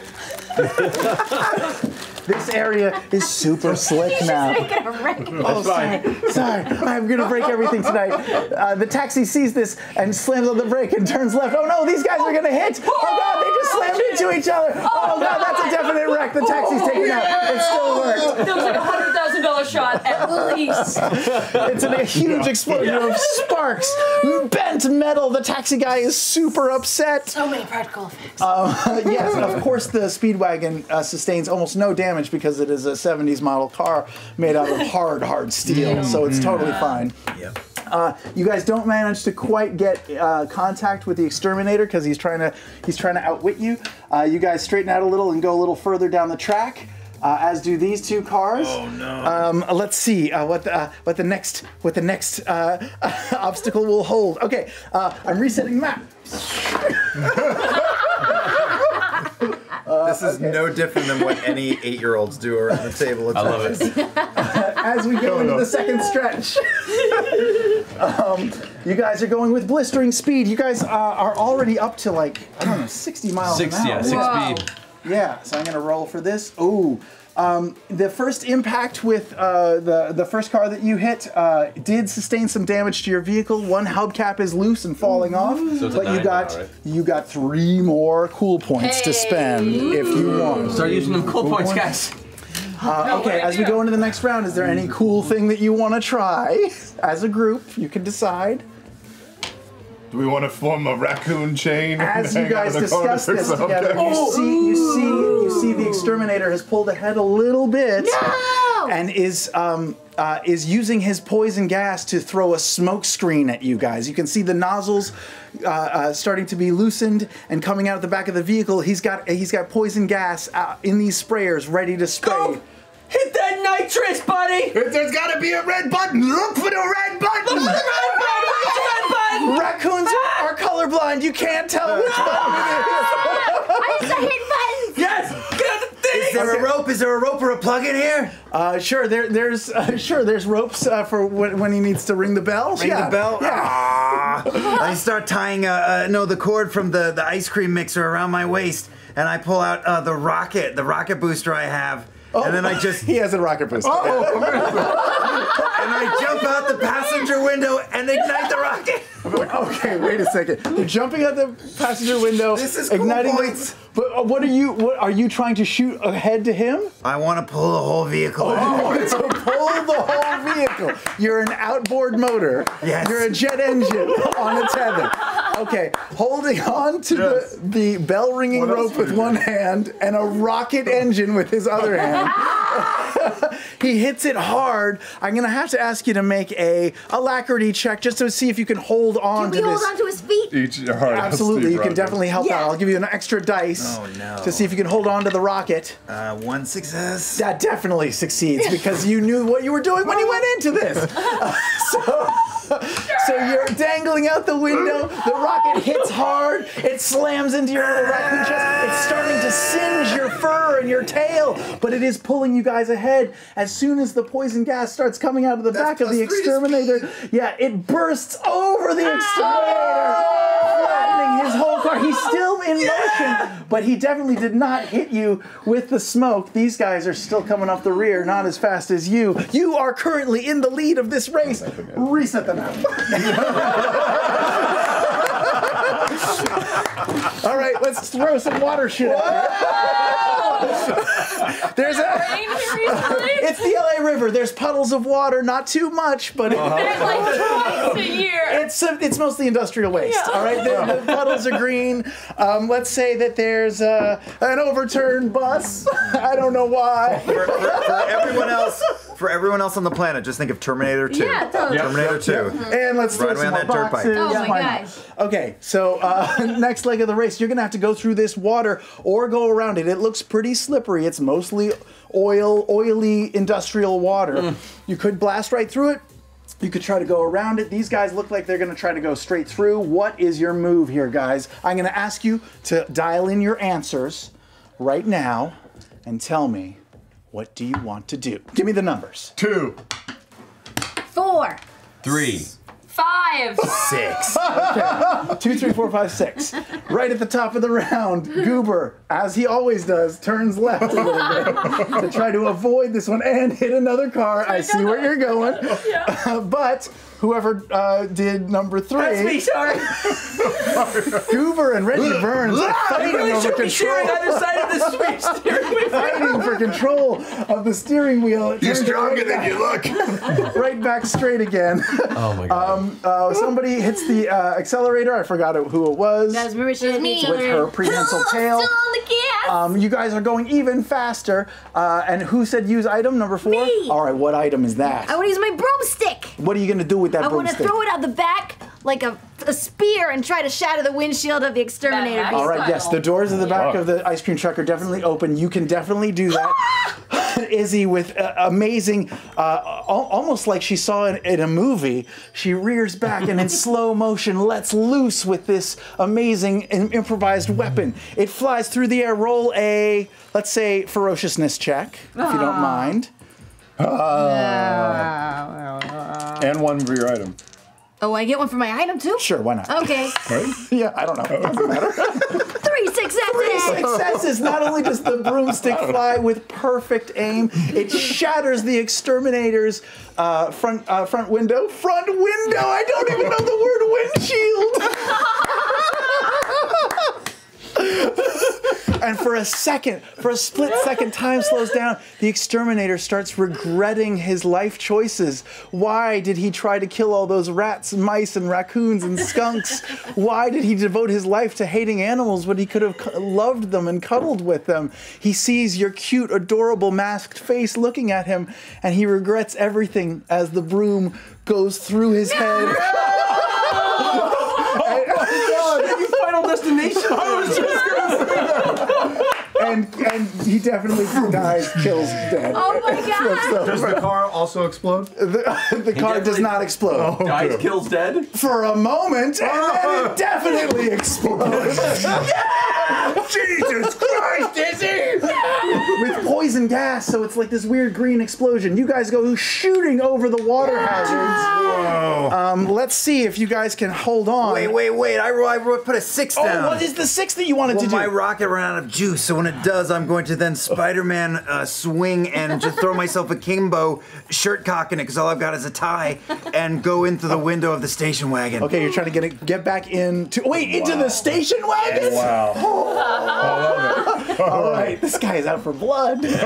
this area is super slick now. She's making a Oh, sorry. Sorry, I'm gonna break everything tonight. Uh, the taxi sees this and slams on the brake and turns left. Oh no, these guys are gonna hit! Oh god, they just slammed into each other! Oh god, that's a definite wreck. The taxi's taken out. It still worked. That was like a hundred thousand dollar shot at least. It's a huge explosion of sparks, bent metal. The taxi guy is super upset. So many practical effects. Uh, yes, of course, the Speedwagon uh, sustains almost no damage because it is a 70s model car made out of hard, hard steel, so it's totally fine. Yep. Uh, you guys don't manage to quite get uh, contact with the exterminator because he's trying to he's trying to outwit you. Uh, you guys straighten out a little and go a little further down the track. Uh, as do these two cars. Oh no! Um, let's see uh, what the uh, what the next what the next uh, obstacle will hold. Okay, uh, I'm resetting map. this is no different than what any eight-year-olds do around the table. At I love it. as we go into the second stretch. um, you guys are going with blistering speed. You guys uh, are already up to like I don't know, 60 miles Six, an hour. yeah, six Wow. speed. Yeah, so I'm gonna roll for this. Ooh. Um, the first impact with uh, the the first car that you hit uh, did sustain some damage to your vehicle. One hubcap is loose and falling off, So but you got now, right? you got three more cool points to spend if you want. Start using them cool points, guys. Uh, okay, as we go into the next round, is there any cool thing that you want to try as a group? You can decide. Do we want to form a raccoon chain? and As you hang out guys in the corner discuss this something? together, you see, you see, you see the exterminator has pulled ahead a little bit, and is um, uh, is using his poison gas to throw a smoke screen at you guys. You can see the nozzles uh, uh, starting to be loosened and coming out of the back of the vehicle. He's got he's got poison gas uh, in these sprayers ready to spray. Go! Hit that nitrous, buddy! There's got to be a red button. Look for the can't tell which button I used to hit buttons. Yes! Get out the thing! Is there a rope? Is there a rope or a plug in here? Uh, sure, there, there's uh, sure there's ropes uh, for when, when he needs to ring the bell. Ring yeah. the bell. Yeah. Ah. I start tying uh, uh, no the cord from the the ice cream mixer around my waist, and I pull out uh, the rocket, the rocket booster I have, and then I just he has a rocket booster. and I jump out the passenger window and ignite the rocket. I'm like, okay, wait a second. You're jumping out the passenger window, This is cool igniting. the- but uh, what are you? What are you trying to shoot ahead to him? I want to pull the whole vehicle. Oh, a pull the whole vehicle. You're an outboard motor. Yes. You're a jet engine on a tether. Okay, holding on to the, the bell ringing What rope with one hand and a rocket engine with his other hand. he hits it hard. I'm gonna have to ask you to make a alacrity check just to see if you can hold on Can we to hold this. on to his feet? Each all right, Absolutely, you can Rogers. definitely help Yeah. out. I'll give you an extra dice Oh, no. to see if you can hold on to the rocket. Uh, one success. That definitely succeeds because you knew what you were doing when you went into this. so, so you're dangling out the window. The rocket hits hard. It slams into your little raccoon chest. It's starting to singe your fur and your tail, but it is pulling you guys ahead. As soon as the poison gas starts coming out of the back of the plus exterminator, yeah, it bursts over the exterminator, flattening his whole car. He's still in motion, but he definitely did not hit you with the smoke. These guys are still coming up the rear, not as fast as you. You are currently in the lead of this race. Reset the map. All right, let's throw some water shit out here. There's a. Rain here recently? It's the LA River. There's puddles of water, not too much, but it- It's like twice a year. it's uh, it's mostly industrial waste. All right, the, the puddles are green. Um, let's say that there's uh, an overturned bus. I don't know why. For, for- for everyone else, for everyone else on the planet, just think of Terminator 2. Yeah, totally. Terminator 2. And let's throw Right some on that dirt bike. boxes. Oh my Why not? gosh. Okay, so uh, next leg of the race, you're gonna have to go through this water or go around it. It looks pretty slippery. It's mostly oil, oily industrial water. You could blast right through it. You could try to go around it. These guys look like they're going to try to go straight through. What is your move here, guys? I'm going to ask you to dial in your answers right now and tell me what do you want to do? Give me the numbers. Two. Four. Three. Five. Six. Two, three, four, five, six. Right at the top of the round, Goober, as he always does, turns left a little bit to try to avoid this one and hit another car. I see where you're going. but whoever uh, did number three, That's me, sorry. Goober and Reggie Burns are You fighting really over should be sharing control. either side of the steering wheel. Fighting for control of the steering wheel. You're stronger right than back- you look. right back straight again. Oh my god. Uh, somebody hits the uh, accelerator. I forgot who it was. That's Marisha me. with her prehensile tail. Still on the gas. Um, you guys are going even faster. Uh, and who said use item number four? Me. All right, what item is that? I want to use my broomstick. what are you going to do with that I want to throw it out the back like a, a spear and try to shatter the windshield of the exterminator. Backpack. beast. All right, yes, the doors of the back Oh. of the ice cream truck are definitely open. You can definitely do that. Izzy, with uh, amazing, uh, al- almost like she saw it in a movie, she rears back and in slow motion lets loose with this amazing im- improvised weapon. It flies through the air. Roll a, let's say, ferociousness check, if you don't mind. And one for your item. Oh, I get one for my item too? Sure, why not? Okay. Right? Yeah, I don't know. Doesn't matter. Three successes. Three successes. Not only does the broomstick fly with perfect aim, it shatters the exterminator's uh, front uh, front window. Front window. I don't even know the word windshield. and for a second, for a split second, time slows down. The exterminator starts regretting his life choices. Why did he try to kill all those rats, and mice, and raccoons and skunks? Why did he devote his life to hating animals when he could have loved them and cuddled with them? He sees your cute, adorable masked face looking at him, and he regrets everything as the broom goes through his head. you final destination. I was just and and he definitely dies, kills dead. Oh my god. Does the car also explode? The, the car does not explode. Dies, kills dead. For a moment, and then it definitely explodes. Jesus Christ, is he? With poison gas, so it's like this weird green explosion. You guys go shooting over the water hazards. Whoa. Um, let's see if you guys can hold on. Wait, wait, wait. I, I put a six Oh, down. Oh, what is the sixth that you wanted well, to do? my rocket ran out of juice, so when it does, I'm going to then Spider-Man uh, swing and just throw myself a kimbo, shirt cocking it, because all I've got is a tie, and go into the window of the station wagon. Okay, you're trying to get it, get back into wait into the station wagon. Wow. I. All right, this guy is out for blood. okay,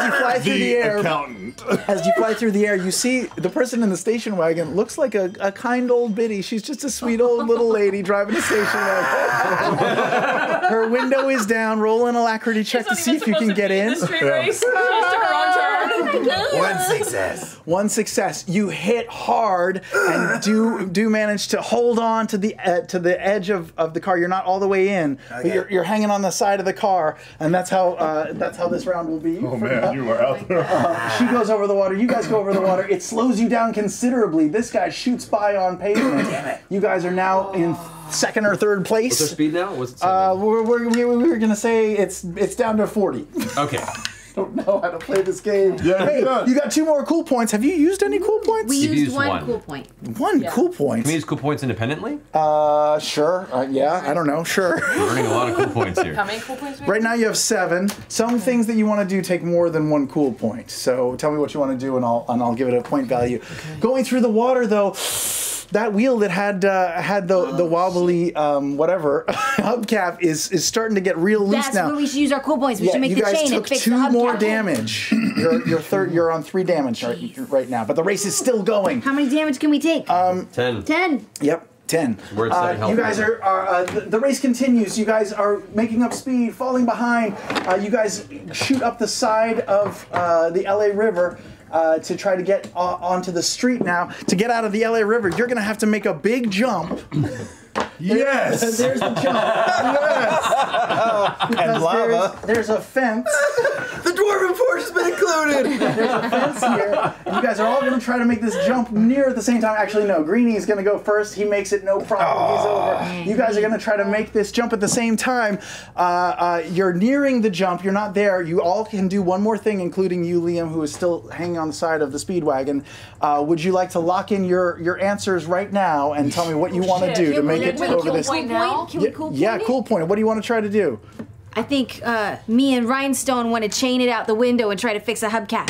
As you fly through the, The air, accountant. as you fly through the air, you see the person in the station wagon looks like a, a kind old biddy. She's just a sweet old little lady driving a station wagon. Her window is down. Roll an alacrity check to see if you can get in. Street race. Just took her. One success. One success. You hit hard and do do manage to hold on to the uh, to the edge of, of the car. You're not all the way in, but you're, you're hanging on the side of the car, and that's how uh, that's how this round will be. Oh man, you are out there. She goes over the water. You guys go over the water. It slows you down considerably. This guy shoots by on pavement. Damn it! You guys are now in second or third What's their place. speed now? What's it Uh, we're, we're, we we were gonna say it's it's down to forty. okay. don't know how to play this game. Yeah, hey, yeah. you got two more cool points. Have you used any cool points? We used used one, one. cool point. One cool point. Can we use cool points independently? Uh, sure. Uh, yeah, I don't know. Sure. We're earning a lot of cool points here. How many cool points do we right now you have seven. Some things that you want to do take more than one cool point. So tell me what you want to do, and I'll and I'll give it a point value. Going through the water though. That wheel that had uh, had the the wobbly um, whatever hubcap is is starting to get real loose That's now. where we should use our cool points. We yeah, should make you the guys chain and took fix two the hubcap. more damage. you're you're third. You're on three damage right, right now, but the race is still going. How many damage can we take? Um, Ten. Ten. Yep, 10. Uh, you guys are, are uh, the, the race continues. You guys are making up speed, falling behind. Uh, you guys shoot up the side of uh, the LA River. Uh, to try to get onto the street now. To get out of the LA River, you're to have to make a big jump. Yes. There's the jump. Yes. And lava. There's, there's a fence. The Dwarven Forge has been included. There's a fence here. And you guys are all going to try to make this jump near at the same time. Actually, no. Greenie is going to go first. He makes it no problem. He's over. You guys are going to try to make this jump at the same time. Uh, uh, you're nearing the jump. You're not there. You all can do one more thing, including you, Liam, who is still hanging on the side of the speedwagon. Uh, would you like to lock in your, your answers right now and tell me what you want to do to make we- it wait, over this? point now? Can we cool yeah, point it? cool point. What do you want to try to do? I think uh, me and Rhinestone want to chain it out the window and try to fix a hubcap.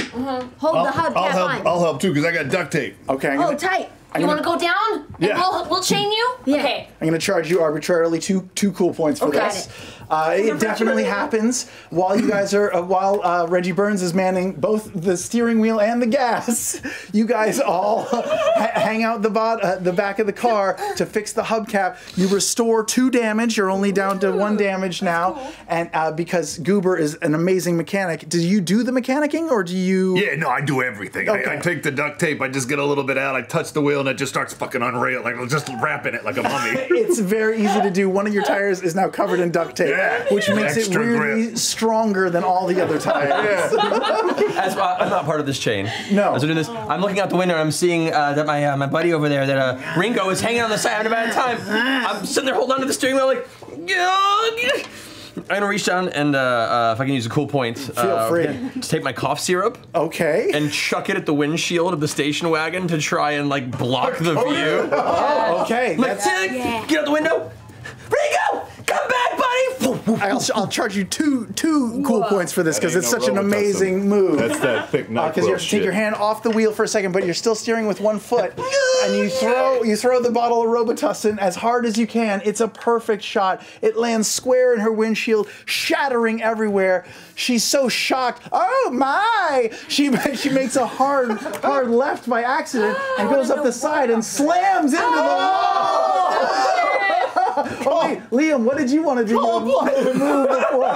Hold I'll, the hubcap I'll help. on. I'll help too because I got duct tape. Okay, I'm oh, gonna, tight. I'm You want to go down? And Yeah. we'll, we'll chain you? Yeah. Okay. I'm going to charge you arbitrarily two two cool points for Okay. this. Uh, it definitely happens while you guys are uh, while uh, Reggie Burns is manning both the steering wheel and the gas. You guys all ha- hang out the bot uh, the back of the car to fix the hubcap. You restore two damage. You're only down to one damage now, and uh, because Goober is an amazing mechanic, do you do the mechanicking or do you? Yeah, no, I do everything. Okay. I, I take the duct tape, I just get a little bit out, I touch the wheel, and it just starts fucking unreal, like just wrapping it like a mummy. It's very easy to do. One of your tires is now covered in duct tape, Yeah. Which makes it Extra weirdly grip. stronger than all the other tires. As, I'm not part of this chain. No. As we're doing this, I'm looking out the window and I'm seeing uh, that my uh, my buddy over there, that uh, Ringo, is hanging on the side having a bad time. I'm sitting there holding on to the steering wheel like. "Yeah." I'm gonna reach down and uh, uh, if I can use a cool point, uh, free. to take my cough syrup Okay. and chuck it at the windshield of the station wagon to try and like block the view. okay. Like, That's, "Tig, get out the window. Ringo, come back, buddy. I'll, I'll charge you two two cool points for this because it's ain't such an Robitussin. amazing move. That's that thick uh, because NyQuil you have to take your hand off the wheel for a second, but you're still steering with one foot, and you throw you throw the bottle of Robitussin as hard as you can. It's a perfect shot. It lands square in her windshield, shattering everywhere. She's so shocked. Oh my! She she makes a hard hard left by accident and oh, goes up the side and slams into the oh! wall. Oh wait, Liam, what did you want to do? to move before?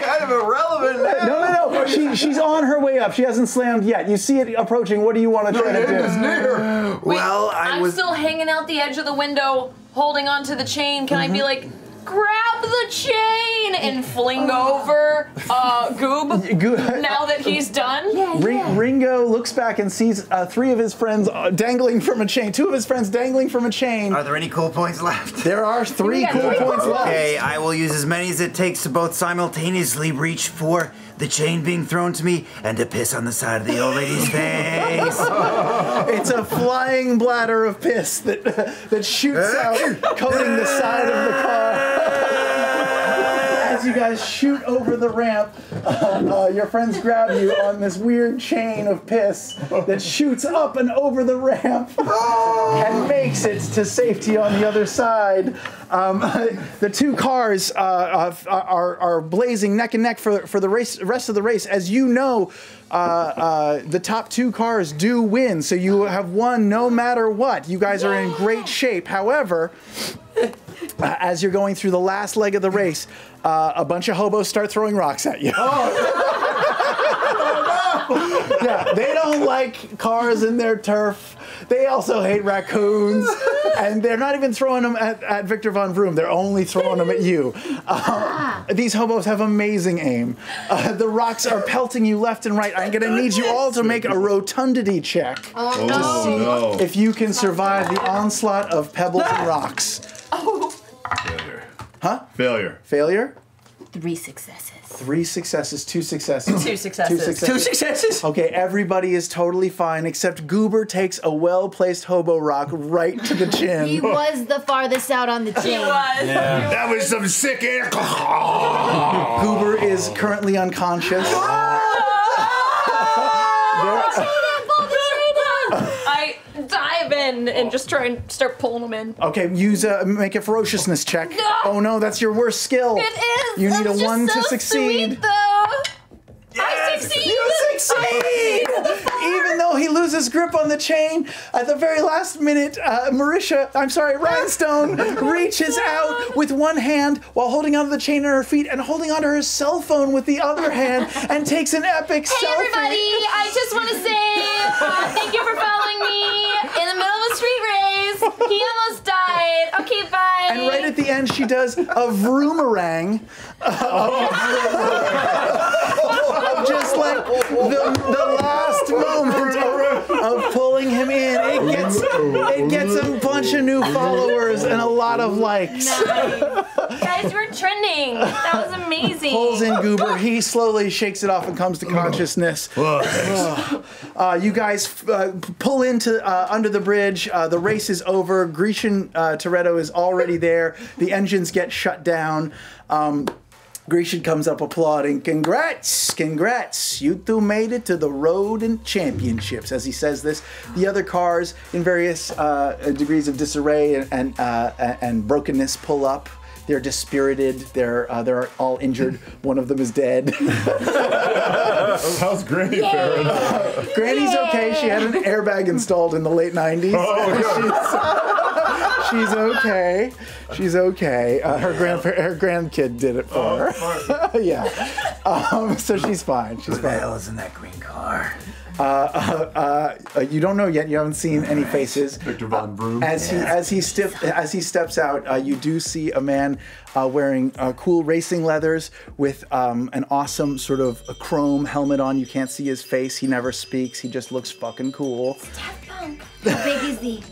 kind of irrelevant now. No, no, no. She, she's on her way up. She hasn't slammed yet. You see it approaching. What do you want to try to do? Is near. Wait, Well, I I'm was. still hanging out the edge of the window, holding onto the chain. Can Mm-hmm. I be like, grab the chain and fling over uh, Goob Good. now that he's done? Ring, Ringo looks back and sees uh, three of his friends uh, dangling from a chain. Two of his friends dangling from a chain. Are there any cool points left? There are three got cool three points left. Okay, I will use as many as it takes to both simultaneously reach for the chain being thrown to me and to piss on the side of the old lady's face. It's a flying bladder of piss that that shoots out, coating the side of the car. As you guys shoot over the ramp, uh, uh, your friends grab you on this weird chain of piss that shoots up and over the ramp and makes it to safety on the other side. Um, the two cars uh, uh, are, are blazing neck and neck for, for the race, rest of the race. As you know, uh, uh, the top two cars do win, so you have won no matter what. You guys are in great shape. However, uh, as you're going through the last leg of the race, uh, a bunch of hobos start throwing rocks at you. Oh. yeah, they don't like cars in their turf. They also hate raccoons, and they're not even throwing them at, at Victor Von Vroom. They're only throwing them at you. Uh, these hobos have amazing aim. Uh, the rocks are pelting you left and right. I'm gonna need you all to make a rotundity check Oh, to no. see no. if you can survive the onslaught of pebbles and rocks. Failure. Huh? Failure. Failure. Three successes. Three successes, two successes. Two successes. Two successes. Okay, everybody is totally fine except Goober takes a well-placed hobo rock right to the chin. He was the farthest out on the chain. That was some sick air. Goober is currently unconscious. I dive in and just try and start pulling them in. Okay, use a make a ferociousness check. No! Oh no, that's your worst skill. It is. You need I'm a one so to succeed. Sweet, though. I succeed. You succeed! He loses grip on the chain, at the very last minute, uh, Marisha, I'm sorry, Rhinestone, reaches out with one hand while holding onto the chain on her feet and holding onto her cell phone with the other hand and takes an epic Hey selfie. everybody! I just want to say uh, thank you for following me in the middle of a street race. He almost died. Okay, bye. And right at the end, she does a vroomerang of just like the, the last moment of, of pulling him in. It gets it gets a bunch of new followers and a lot of likes. Guys, we're trending. That was amazing. Pulls in Goober. He slowly shakes it off and comes to consciousness. Uh, you guys uh, pull into uh, under the bridge. Uh, the race is over. Grecian uh, Toretto is already there. The engines get shut down. Um, Grecian comes up applauding. Congrats, congrats! You two made it to the rodent championships. As he says this, the other cars in various uh, degrees of disarray and and, uh, and brokenness pull up. They're dispirited. They're uh, they're all injured. One of them is dead. How's Granny faring? Granny's okay. She had an airbag installed in the late 90s. she's, she's okay. She's okay. Uh, her grandpa, her grandkid did it for her. yeah. Um, so she's fine. She's Who the fine. hell is in that green car? Uh, uh, uh, you don't know yet. You haven't seen any faces. Victor Von Vroom. As he as he step as he steps out, uh, you do see a man uh, wearing uh, cool racing leathers with um, an awesome sort of a chrome helmet on. You can't see his face. He never speaks. He just looks fucking cool. How big is he?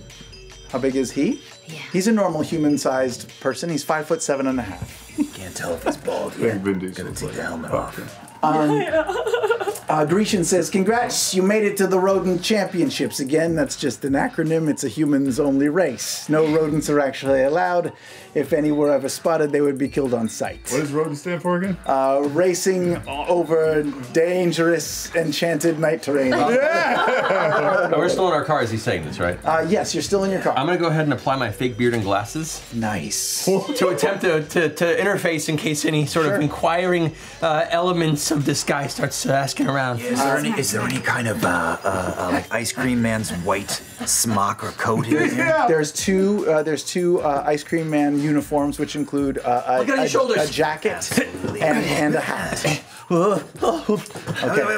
How big is he? Yeah. He's a normal human-sized person. He's five foot seven and a half. Can't tell if he's bald I think yet. Vin Diesel Gonna take like, the helmet fuck. off. Uh, Grecian says, "Congrats, you made it to the rodent championships again. That's just an acronym. It's a humans-only race. No rodents are actually allowed. If any were ever spotted, they would be killed on sight. What does rodent stand for again? Uh, racing over dangerous enchanted night terrain. Oh, we're still in our car as he's saying this, right? Uh, yes, you're still in your car. I'm gonna go ahead and apply my fake beard and glasses nice. to attempt to, to, to interface in case any sort Sure. of inquiring uh, elements of this guy starts uh, asking around. Is there any? Is there any kind of uh, uh, uh, like ice cream man's white smock or coat here? Yeah. There's two. Uh, there's two uh, ice cream man uniforms, which include uh, a, Look at his a- shoulders. a jacket and, and a hat. Okay.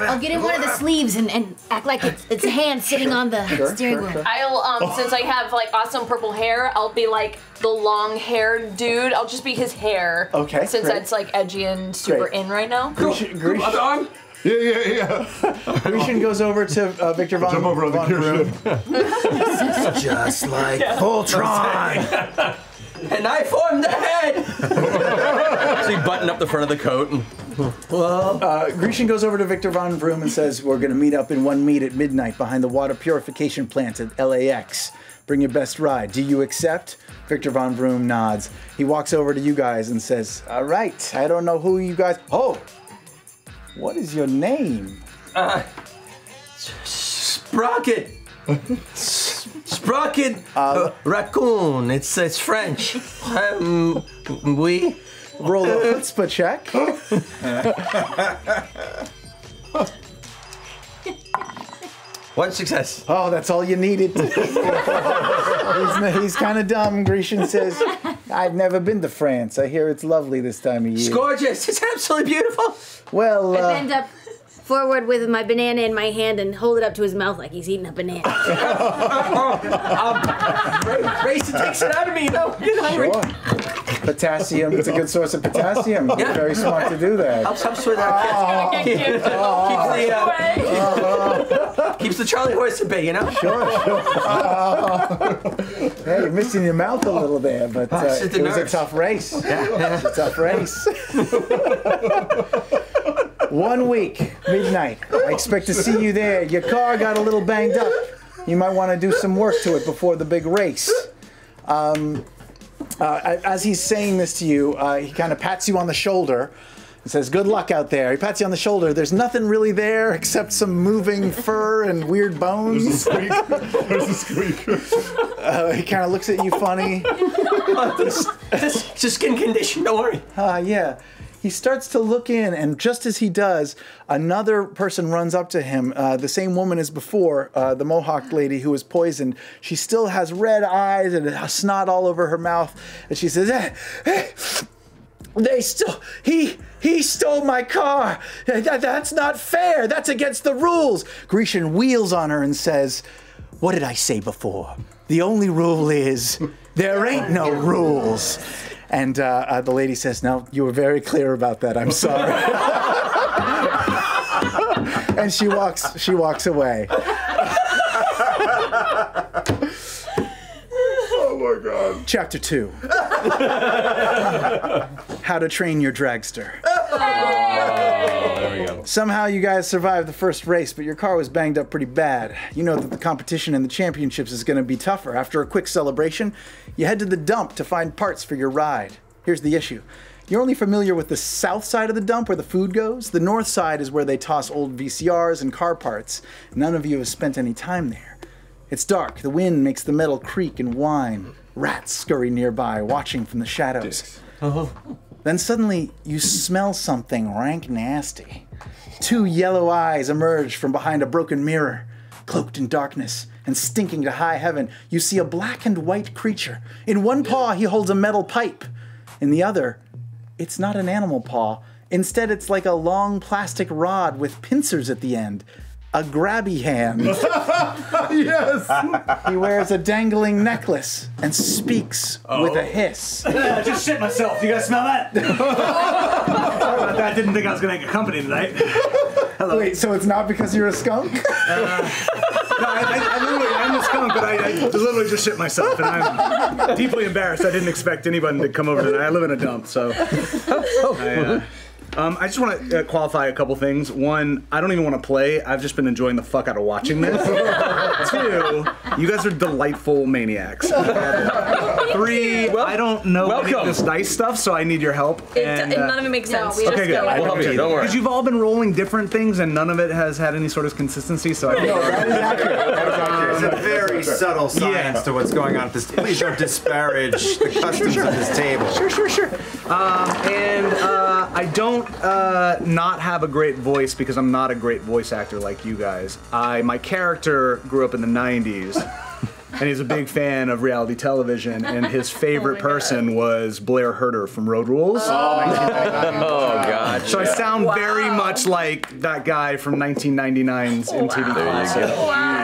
I'll get in one of the sleeves and, and act like it's, it's a hand sitting on the Sure, steering wheel. sure. I'll um since I have like awesome purple hair, I'll be like the long haired dude. I'll just be his hair. Okay, Since great. that's like edgy and super Great. in right now. Grecian, Grecian- Other arm? Yeah, yeah, yeah. Grecian goes over to uh, Victor Von, Jump over on the Von gear Just like Voltron. And I formed the head! so you button up the front of the coat and Uh, Grecian goes over to Victor Von Vroom and says, We're going to meet up in one meet at midnight behind the water purification plant at LAX. Bring your best ride. Do you accept? Victor Von Vroom nods. He walks over to you guys and says, All right, I don't know who you guys. Oh, what is your name? Uh, Sprocket! Sprocket uh, raccoon. It's it's French. Um, oui. Roll a chutzpah check. One success. Oh, that's all you needed. he's he's kind of dumb. Grecian says, "I've never been to France. I hear it's lovely this time of year." It's gorgeous. It's absolutely beautiful. Well, I uh, bend up forward with my banana in my hand and hold it up to his mouth like he's eating a banana. Grayson takes it out of me, you know. Get hungry. Sure. Potassium. It's a good source of potassium. You're Yeah. very smart to do that. Helps, helps with uh, keep- keeps the uh, keeps the Charlie horse at bay, you know. Sure, sure. hey, you're missing your mouth a little there, but uh, it's the it was a tough race. It's a tough race. One week, midnight. I expect to see you there. Your car got a little banged up. You might want to do some work to it before the big race. Um, uh, as he's saying this to you, uh, he kind of pats you on the shoulder and says, Good luck out there. He pats you on the shoulder. There's nothing really there except some moving fur and weird bones. Where's the squeak? There's a Uh, he kind of looks at you funny. It's it's a skin condition. Don't worry. Ah, yeah. He starts to look in, and just as he does, another person runs up to him. Uh, the same woman as before, uh, the Mohawk lady who was poisoned. She still has red eyes and a snot all over her mouth, and she says, "Eh, eh, "They still he." He stole my car. That- that's not fair. That's against the rules. Grecian wheels on her and says, What did I say before? The only rule is there ain't no rules. And uh, uh, the lady says, No, you were very clear about that. I'm sorry. and she walks she walks away. Oh my god. Chapter 2 How to Train Your Dragster. There. Somehow you guys survived the first race, but your car was banged up pretty bad. You know that the competition in the championships is going to be tougher. After a quick celebration, you head to the dump to find parts for your ride. Here's the issue. You're only familiar with the south side of the dump where the food goes. The north side is where they toss old VCRs and car parts. None of you have spent any time there. It's dark. The wind makes the metal creak and whine. Rats scurry nearby, watching from the shadows. Then suddenly, you smell something rank nasty. Two yellow eyes emerge from behind a broken mirror. Cloaked in darkness and stinking to high heaven, you see a black and white creature. In one paw, he holds a metal pipe. In the other, it's not an animal paw. Instead, it's like a long plastic rod with pincers at the end. A grabby hand. yes. He wears a dangling necklace and speaks oh. with a hiss. I just shit myself. You guys smell that? Sorry about that. I didn't think I was gonna get company tonight. Wait, so it's not because you're a skunk? Uh, no, I, I, I literally, I'm the skunk, but I, I literally just shit myself, and I'm deeply embarrassed. I didn't expect anyone to come over tonight. I live in a dump, so. I, uh, um, I just want to uh, qualify a couple things. One, I don't even want to play. I've just been enjoying the fuck out of watching this. Two, you guys are delightful maniacs. Three, I don't know any of welcome. this dice stuff, so I need your help. It, and, and uh, none of it makes sense. we Okay, good. We'll help you, don't worry. Because you've all been rolling different things, and none of it has had any sort of consistency. So I think There's a very subtle science Yeah. to what's going on at this. Please don't disparage the customs of this table. Sure, sure, sure. Um, and uh, I don't uh, not have a great voice because I'm not a great voice actor like you guys. I my character grew up in the '90s. And he's a big fan of reality television, and his favorite person was Blair Herter from Road Rules. Oh God. So I sound very much like that guy from 1999's MTV classic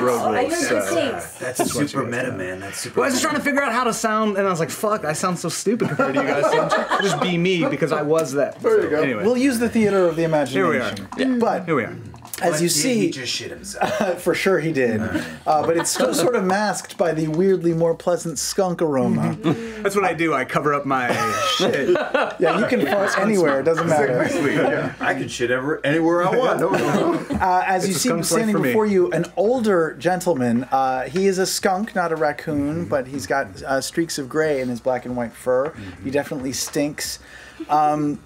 Road Rules. so- That's super meta, man. That's super. Well, I was just trying to figure out how to sound, and I was like, "Fuck, I sound so stupid compared to you guys." So I'm trying to just be me because I was that. There you go. Anyway, We'll use the theater of the imagination. Here we are. imagination. But here we are. As you Did see, he just shit himself? for sure he did. Uh, but it's still sort of masked by the weirdly more pleasant skunk aroma. That's what I do. I cover up my shit. Yeah, you can fart anywhere, it doesn't matter. Sweet. I can shit ever, anywhere I want. Uh, as you see standing before you, an older gentleman. Uh, he is a skunk, not a raccoon, but he's got uh, streaks of gray in his black and white fur. He definitely stinks. Um,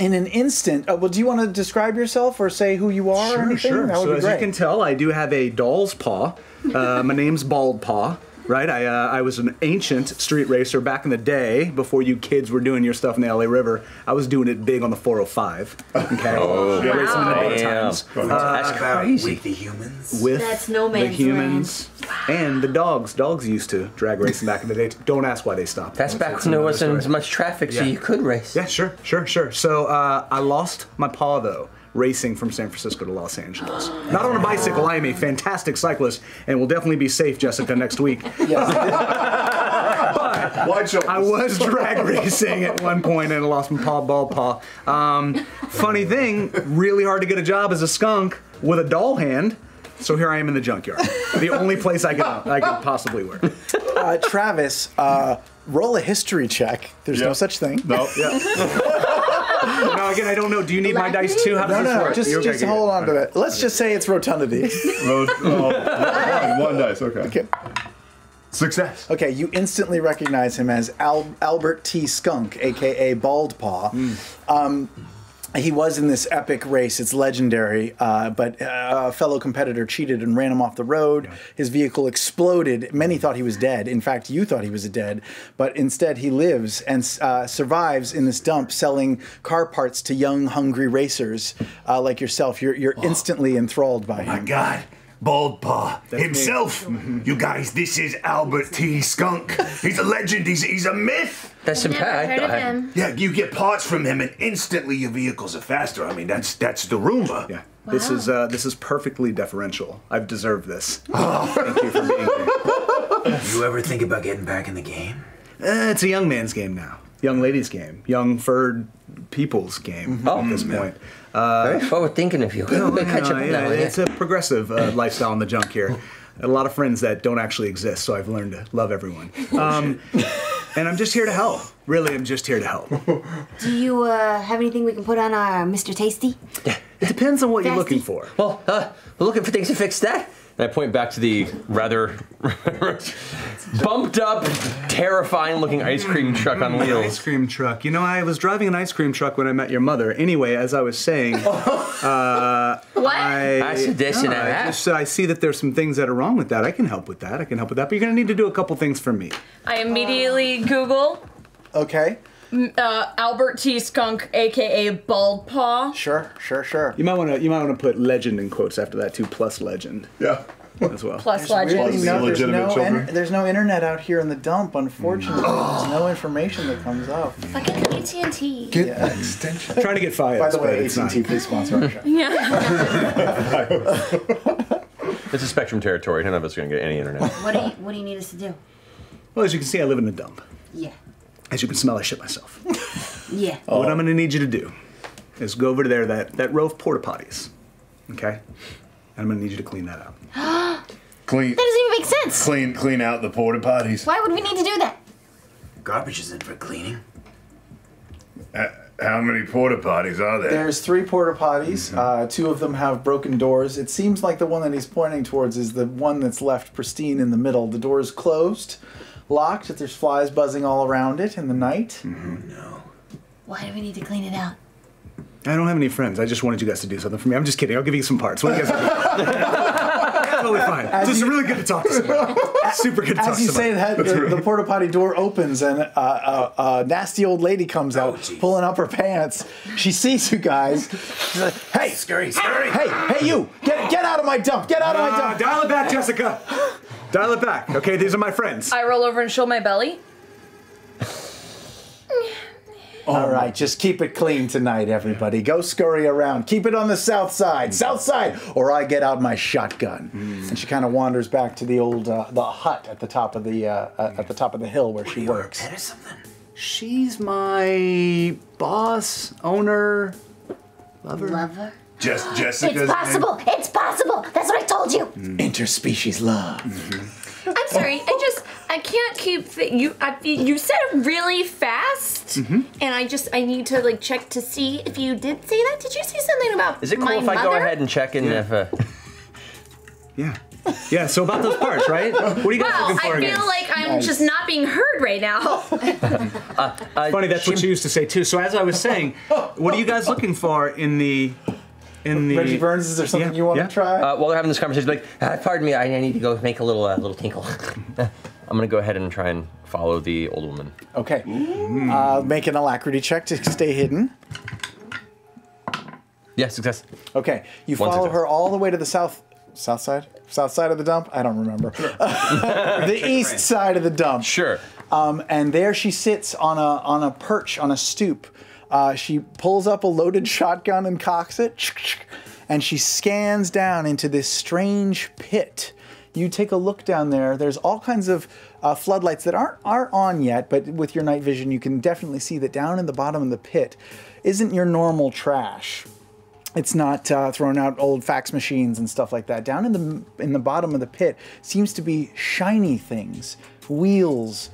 in an instant, uh, well, do you want to describe yourself or say who you are or anything? sure. That would So be as you can tell, I do have a doll's paw. Uh, my name's Bald Paw. Right, I, uh, I was an ancient street racer back in the day before you kids were doing your stuff in the LA River. I was doing it big on the 405. Okay, Oh, Yeah, racing in the big Damn. times. That's About crazy. with the humans. with That's no the man's humans and the dogs. Dogs used to drag racing back in the day. Don't ask why they stopped. That's back when there wasn't as much traffic, so you could race. Yeah, sure, sure, sure. So uh, I lost my paw though, racing from San Francisco to Los Angeles. Not on a bicycle. I am a fantastic cyclist and will definitely be safe, Jessica, next week. Wide shoulders. I was drag racing at one point and I lost my paw, ball paw. Um, funny thing, really hard to get a job as a skunk with a doll hand. So here I am in the junkyard, the only place I could I could possibly work. Uh, Travis, uh, roll a history check. There's no such thing. No. Yeah. no, again, I don't know. Do you need my dice too? How No, no, work? just, okay? just hold on to that. Let's just say it's rotundity. Road, oh, one, one dice. Okay. Okay. Success. Okay, you instantly recognize him as Al- Albert T. Skunk, aka Bald Paw. Um, he was in this epic race. It's legendary, uh, but uh, a fellow competitor cheated and ran him off the road. His vehicle exploded. Many thought he was dead. In fact, you thought he was dead, but instead he lives and uh, survives in this dump, selling car parts to young, hungry racers uh, like yourself. You're, you're instantly enthralled by My him. My God. Bald Paw That's me. himself. You guys, this is Albert T. Skunk. He's a legend. He's, he's a myth. That's Never impact. heard of him. Yeah, you get parts from him, and instantly your vehicles are faster. I mean, that's that's the rumor. Yeah. This is uh, this is perfectly deferential. I've deserved this. Thank you for being here. You ever think about getting back in the game? Uh, it's a young man's game now. Young ladies' game. Young furred people's game Oh. at this point. Uh, Very forward thinking of you. no, We'll catch no, up yeah, that one, yeah. it's a progressive uh, lifestyle in the junk here. A lot of friends that don't actually exist, so I've learned to love everyone. Um, and I'm just here to help. Really, I'm just here to help. Do you uh, have anything we can put on our Mr. Tasty? It depends on what you're looking for. Well, uh, we're looking for things to fix that. And I point back to the rather bumped up, terrifying looking ice cream truck on Ice wheels. cream truck. You know, I was driving an ice cream truck when I met your mother. Anyway, as I was saying, uh, What? I, That's a dish and a I, half. just, I see that there's some things that are wrong with that. I can help with that. I can help with that. But you're gonna need to do a couple things for me. I immediately Google Okay, uh, Albert T. Skunk, aka Bald Paw. sure, sure, sure. You might want to. You might want to put legend in quotes after that too, plus legend Yeah. as well. Plus There's legend. really no, there's, Illegitimate no children. in- there's no internet out here in the dump, unfortunately. There's no information that comes up. Fucking AT&T. Get Yeah. an extension. Trying to get fired. By the way, AT&T, not. please sponsor our show. yeah. It's a spectrum territory. None of us are going to get any internet. What do you What do you need us to do? Well, as you can see, I live in a dump. Yeah. As you can smell, I shit myself. Yeah. Oh. What I'm gonna need you to do is go over to there that that row of porta potties, okay? And I'm gonna need you to clean that out. Clean, That doesn't even make sense. clean, clean out the porta potties. Why would we need to do that? Garbage is in for cleaning. Uh, how many porta potties are there? There's three porta potties. Uh, two of them have broken doors. It seems like the one that he's pointing towards is the one that's left pristine in the middle. The door is closed, locked. If there's flies buzzing all around it in the night. No. Why do we need to clean it out? I don't have any friends. I just wanted you guys to do something for me. I'm just kidding. I'll give you some parts. What do you guys think? totally fine. As This is you- really good to talk to somebody. Super good to talk As you to say that, the, the porta potty door opens and uh, uh, a nasty old lady comes out, geez. pulling up her pants. She sees you guys. She's like, "Hey, Scurry, scurry. hey, hey, you! Get get out of my dump! Get out of my Uh, dump!" dial it back, Jessica. Dial it back. Okay, these are my friends. I roll over and show my belly. All right, just keep it clean tonight, everybody. Go scurry around. Keep it on the south side, south side, or I get out my shotgun. And she kind of wanders back to the old uh, the hut at the top of the uh, uh, at the top of the hill where she works. Pet or something? She's my boss, owner, lover. Lover? Just Jessica's It's possible. It's possible. That's what I told you. Mm-hmm. Interspecies love. Mm-hmm. I'm sorry. I just I can't keep th- you. I, you said it really fast, mm-hmm. and I just I need to like check to see if you did say that. Did you say something about Is it cool my if I go ahead and check in if uh, Yeah. Yeah, so about those parts, right? What are you guys Well, looking for I again? feel like I'm Nice. just not being heard right now. Uh, uh, Funny, that's what she used to say too. So as I was saying, what are you guys looking for in the in the Reggie Burns, is there something you want to try? Uh, while they're having this conversation, like, uh, pardon me, I, I need to go make a little uh, little tinkle. I'm gonna go ahead and try and follow the old woman. Okay. Uh, make an alacrity check to stay hidden. Yeah, success. Okay. You One follow success. her all the way to the south south side? South side of the dump? I don't remember. the east side of the dump. Sure. Um, and there she sits on a on a perch on a stoop. Uh, she pulls up a loaded shotgun and cocks it, and she scans down into this strange pit. You take a look down there. There's all kinds of uh, floodlights that aren't aren't on yet, but with your night vision, you can definitely see that down in the bottom of the pit isn't your normal trash it's not uh, throwing out old fax machines and stuff like that. Down in the in the bottom of the pit seems to be shiny things, wheels,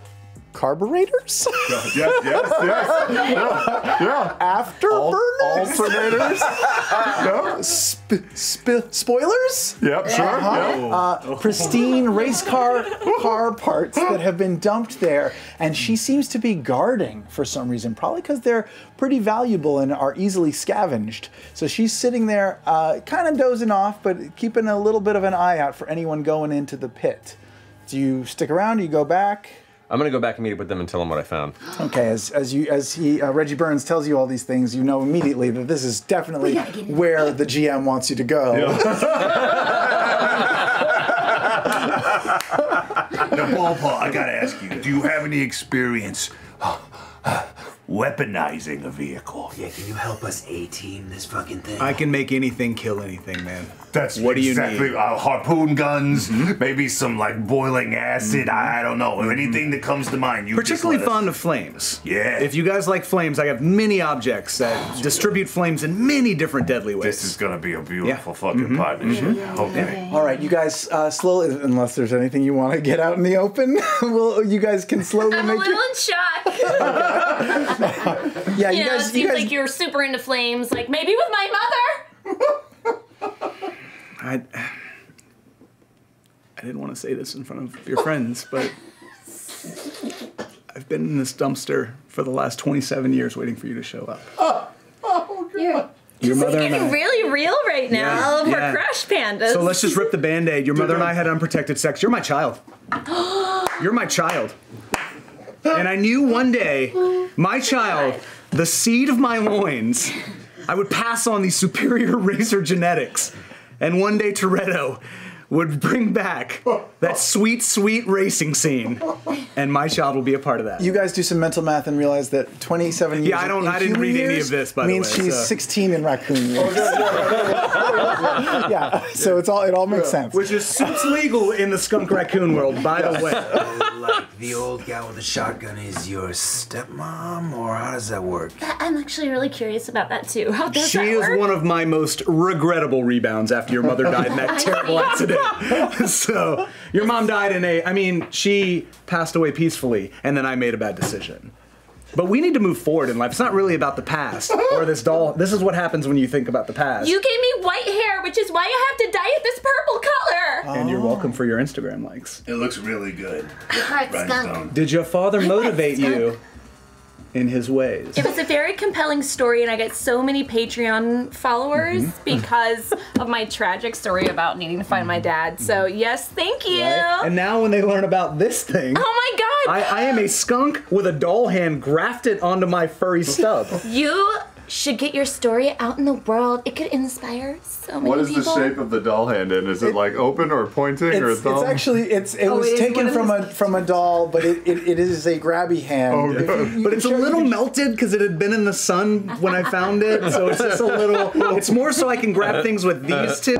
carburetors. Yes, yes, yes. Yeah, yeah. Afterburners. alternators. no. Sp- sp- spoilers. Yep, sure. Uh-huh. Uh, pristine race car car parts that have been dumped there, and she seems to be guarding for some reason. Probably because they're pretty valuable and are easily scavenged. So she's sitting there, uh, kind of dozing off, but keeping a little bit of an eye out for anyone going into the pit. Do you stick around? Do you go back? I'm gonna go back and meet up with them and tell them what I found. Okay, as, as you as he uh, Reggie Burns tells you all these things, you know immediately that this is definitely where the GM wants you to go. Now, Paul, Paul, I gotta ask you, do you have any experience weaponizing a vehicle? Yeah, can you help us A-team this fucking thing? I can make anything kill anything, man. That's what do you exactly, need? Uh, harpoon guns, mm-hmm. maybe some like boiling acid. Mm-hmm. I, I don't know. Mm-hmm. Anything that comes to mind. You just Particularly let us- fond of flames. Yeah. If you guys like flames, I have many objects that oh, distribute flames in many different deadly ways. This is gonna be a beautiful Yeah. fucking partnership. Okay. All right, you guys uh, slowly, unless there's anything you want to get out in the open, well, you guys can slowly I'm a make little your. in shock. Yeah, you, you know, guys- it you seems guys- like you're super into flames. Like maybe with my mother. I, I didn't want to say this in front of your friends, but I've been in this dumpster for the last 27 years waiting for you to show up. Oh, oh, you're Your mother and getting I. really real right now Yeah, for yeah. Crash Pandas. So let's just rip the band aid. Your mother and I had unprotected sex. You're my child. You're my child. And I knew one day, my child, the seed of my loins, I would pass on these superior racer genetics. And one day Toretto would bring back that sweet, sweet racing scene. And my child will be a part of that. You guys do some mental math and realize that 27 years. Yeah, I don't- in I didn't read any of this, by the means way, she's so- 16 in raccoon years. yeah, so it's all it all makes sense. Which is suits legal in the skunk raccoon world, by the way. like the old gal with the shotgun is your stepmom, or how does that work? I'm actually really curious about that too. How does She that is work? one of my most regrettable rebounds after your mother died in that terrible accident. so, your mom died in a, I mean, she passed away peacefully, and then I made a bad decision. But we need to move forward in life. It's not really about the past or this doll. This is what happens when you think about the past. You gave me white hair, which is why I have to dye it this purple color. and you're welcome for your Instagram likes. It looks really good. Heart skunk. Did your father motivate you in his ways? It was a very compelling story, and I get so many Patreon followers Mm-hmm. because of my tragic story about needing to find my dad. So, yes, thank you. And now when they learn about this thing, Oh my god! I, I am a skunk with a doll hand grafted onto my furry stub. You should get your story out in the world. It could inspire so many people. What is the shape of the doll hand in? Is it like open or pointing or It's, thumb? it's actually it's it Oh, was it is taken from a from a doll, but it, it, it is a grabby hand. Oh, If you- you But it's a show- little melted because it had been in the sun when I found it, so it's just a little. It's more so I can grab things with these two,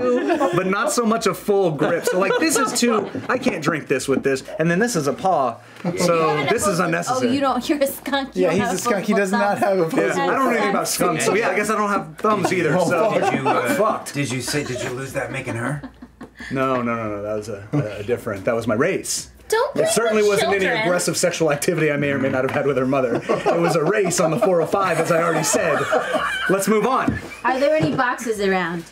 but not so much a full grip. So like this is two. I can't drink this with this, and then this is a paw. So this is unnecessary. Oh, you don't. You're a skunk. You Yeah, he's a skunk. He opposable does not have a Yeah, I don't know anything about skunks, so yeah, I guess I don't have thumbs either. So Did you, uh, fucked. Did you say? Did you lose that making her? No, no, no, no. That was a, a different. That was my race. Don't It certainly wasn't any aggressive sexual activity I may or may not have had with her mother. It was a race on the 405, as I already said. Let's move on. Are there any boxes around?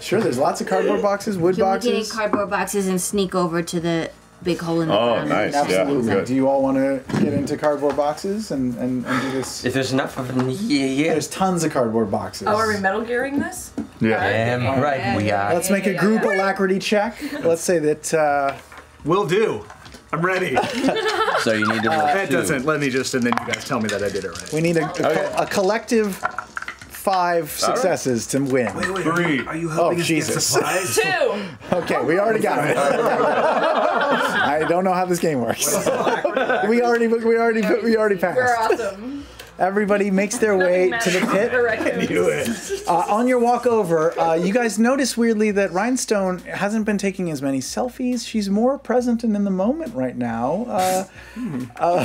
Sure, there's lots of cardboard boxes, wood Can we get in cardboard boxes and sneak over to the big hole in the Oh, ground. nice. Absolutely. Do you all want to get into cardboard boxes and, and, and do this? If there's enough of them, yeah, yeah. There's tons of cardboard boxes. Oh, are we metal gearing this? Damn right we are. Let's make a group alacrity check. Let's say that. Uh, Will do. I'm ready. So you need to roll That doesn't. Let me just, and then you guys tell me that I did it right. we need a, a, co- a collective five successes to win. Three. Are you Oh, helping us Jesus. get supplies? Two. Okay, we already got it. I don't know how this game works. we already, we already, we already passed. We're awesome. Everybody makes their way to the pit. Uh, on your walk over, uh, you guys notice weirdly that Rhinestone hasn't been taking as many selfies. She's more present and in the moment right now. Uh,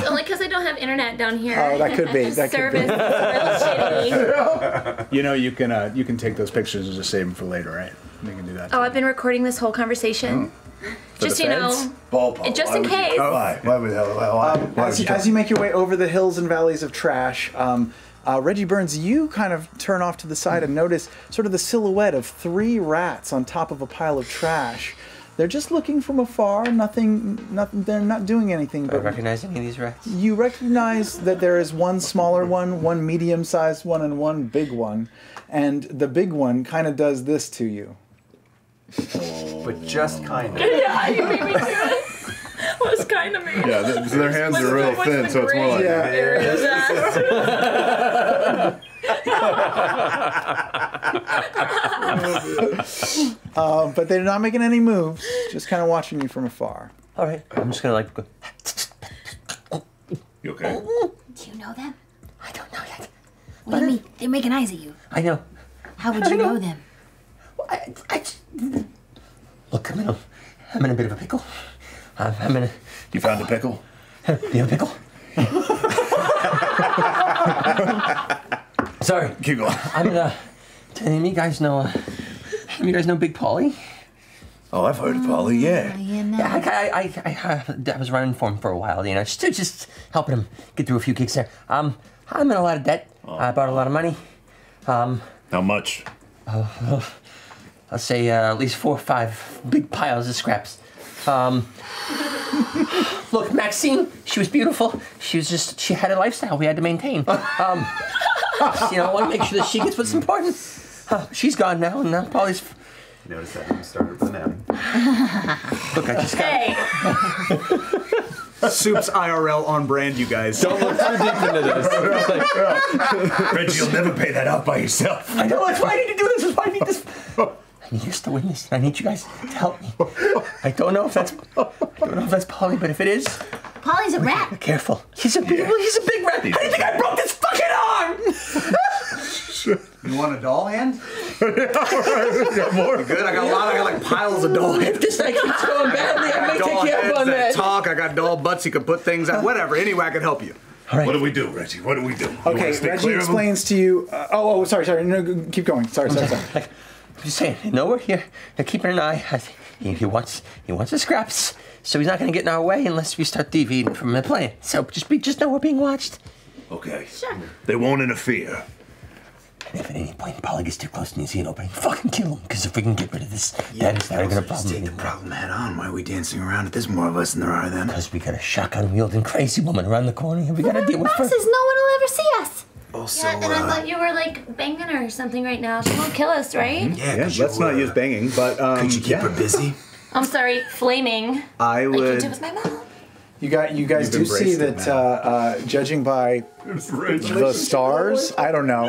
Only because I don't have internet down here. Oh, that could be, that could be. Service is real shitty. You know, you can uh, you can take those pictures and just save them for later, right? You can do that. Oh, I've been recording this whole conversation. Just you know. Ball pop. just Why in would you- case. Why? Why would hell? Why? why, why as, would you, you as you make your way over the hills and valleys of trash, um, uh, Reggie Burns, you kind of turn off to the side and notice sort of the silhouette of three rats on top of a pile of trash. They're just looking from afar. Nothing. Nothing. They're not doing anything. Do I But recognize any of these rats? you recognize that there is one smaller one, one medium-sized one, and one big one, and the big one kind of does this to you. But just kind of. Yeah, you made me do it. Was kind of me. Yeah, th- so their hands are real thin, so it's more like. Yeah. area that? Uh, but they're not making any moves, just kind of watching you from afar. All right, I'm just gonna like. Go. You okay? Do you know them? I don't know yet. What do you mean? They're making eyes at you. I know. How would you know them? I, I just- look, I'm in a, I'm in a bit of a pickle. I'm, I'm in a, You found a pickle? you have a pickle? Sorry, Keep going. I'm in a. Do any of you guys know? Uh, you guys know Big Polly? Oh, I've heard of Polly. Yeah. You know. Yeah, I, I, I, I, I was running for him for a while, you know, just just helping him get through a few gigs there. Um, I'm in a lot of debt. I bought a lot of money. Um, How much? I'll say uh, at least four or five big piles of scraps. Um, look, Maxine, she was beautiful. She was just, she had a lifestyle we had to maintain. Um, you know, I want to make sure that she gets what's important. Uh, she's gone now, and now Polly's. Notice that when you started with an outing. Look, I just got. Hey, Soup's IRL on brand, you guys. Don't look too deep into this. Reggie, you'll never pay that out by yourself. I know that's why I need to do this. That's why I need this. I need you to witness. I need you guys to help me. I don't know if that's, I don't know if that's Polly, but if it is, Polly's a rat. careful. He's a big, he's a big rat. How do you think I broke this fucking arm? You want a doll hand? Good. I got a lot. I got like piles of doll hands. If this thing keeps going badly, I may doll take you heads up on that that. talk. I got doll butts. You can put things out. Whatever. Anyway, I can help you. What do we do, Reggie? What do we do? Okay, Reggie clear of 'em? explains to you. Uh, oh, oh, sorry, sorry. No, keep going. Sorry, sorry, sorry. Like, I'm just saying, no, we're here. They're keeping an eye. He, he wants, he wants the scraps, so he's not going to get in our way unless we start deviating from the plan. So just be, just know we're being watched. Okay. Sure. They won't interfere. And if at any point Polly gets too close to New Zealand, opening, fucking kill him. Because if we can get rid of this, yeah, that is not going to problem take the problem head on. Why are we dancing around it? There's more of us than there are then. Because we got a shotgun wielding crazy woman around the corner, and we got to deal with her. No one will ever see us. Also, Yeah, and I uh, thought you were like banging her or something right now. She won't kill us, right? yeah, Yeah, let's you, not uh, use banging, but um, Could you keep yeah. her busy? I'm sorry, flaming. I Like you would. did with my mom. You got, you guys You've do see embraced that, uh, uh, judging by the stars, I don't know.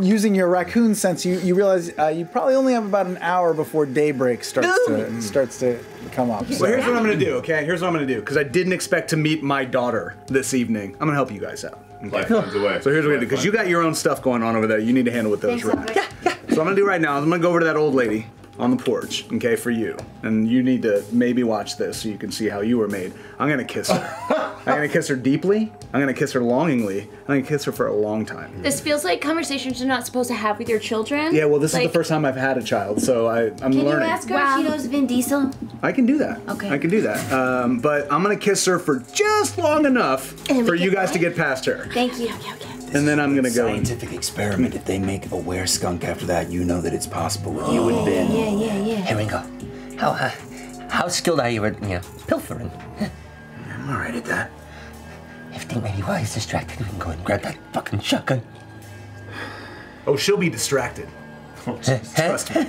using your raccoon sense, you, you realize uh, you probably only have about an hour before daybreak starts to starts to come up. Well, So. here's what I'm gonna do. Okay, here's what I'm gonna do because I didn't expect to meet my daughter this evening. I'm gonna help you guys out. Life finds a way. So here's what we're do because you got your own stuff going on over there. You need to handle with those. Thanks, rats. Albert. So I'm gonna do right now is I'm gonna go over to that old lady on the porch, okay, for you. And you need to maybe watch this so you can see how you were made. I'm gonna kiss her. I'm gonna kiss her deeply. I'm gonna kiss her longingly. I'm gonna kiss her for a long time. This feels like conversations you're not supposed to have with your children. Yeah, well, this is the first time I've had a child, so I, I'm Can you learning. ask her if she knows Vin Diesel? I can do that. Okay. I can do that. Um, but I'm gonna kiss her for just long enough for you get guys to get past her. Thank you. Okay, okay. And then I'm gonna go. and- Scientific experiment. If they make a were skunk after that, you know that it's possible with you and Ben. Yeah, yeah, yeah. Hey, Ringo, how, uh, how skilled are you at, you know, pilfering? I'm alright at that. If think maybe while distracted, we can go and grab that fucking shotgun. Oh, she'll be distracted. Trust me.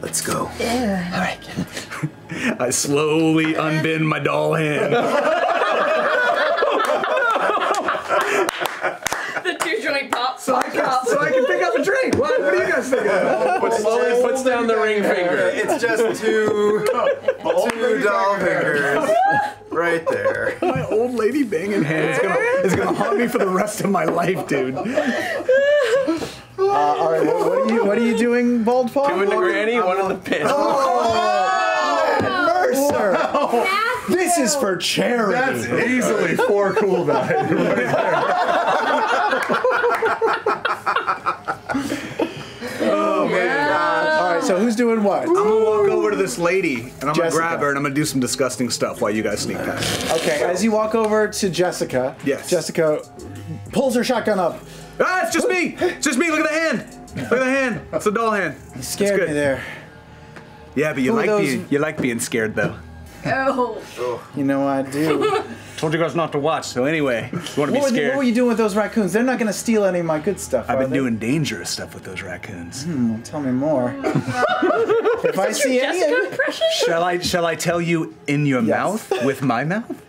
Let's go. All right. I slowly unbend my doll hand. the two joint pop. So I can, so I can pick up a drink. What, what do you guys think? But slowly puts down the ring finger. It's just two, two doll fingers right there. My old lady banging hand is gonna, is gonna haunt me for the rest of my life, dude. Uh, all right, what, what are you what are you doing, Bald Paw? Two in the granny, one in the pit. Mercer. This is for charity. That's easily four cool dice. Oh man. All right, so who's doing what? I'm gonna walk over to this lady and I'm gonna grab her and I'm gonna do some disgusting stuff while you guys sneak past. Okay, as you walk over to Jessica, Yes. Jessica pulls her shotgun up. Ah, it's just me! It's just me, look at the hand! Look at the hand. It's a doll hand. You scared me there. Yeah, but you Who like being you like being scared though. Oh. You know I do. Told you guys not to watch, so anyway, you wanna be what, were you, scared. what were you doing with those raccoons? They're not going to steal any of my good stuff. I've are been they? doing dangerous stuff with those raccoons. Hmm, tell me more. if I see any it, Shall I shall I tell you in your mouth with my mouth?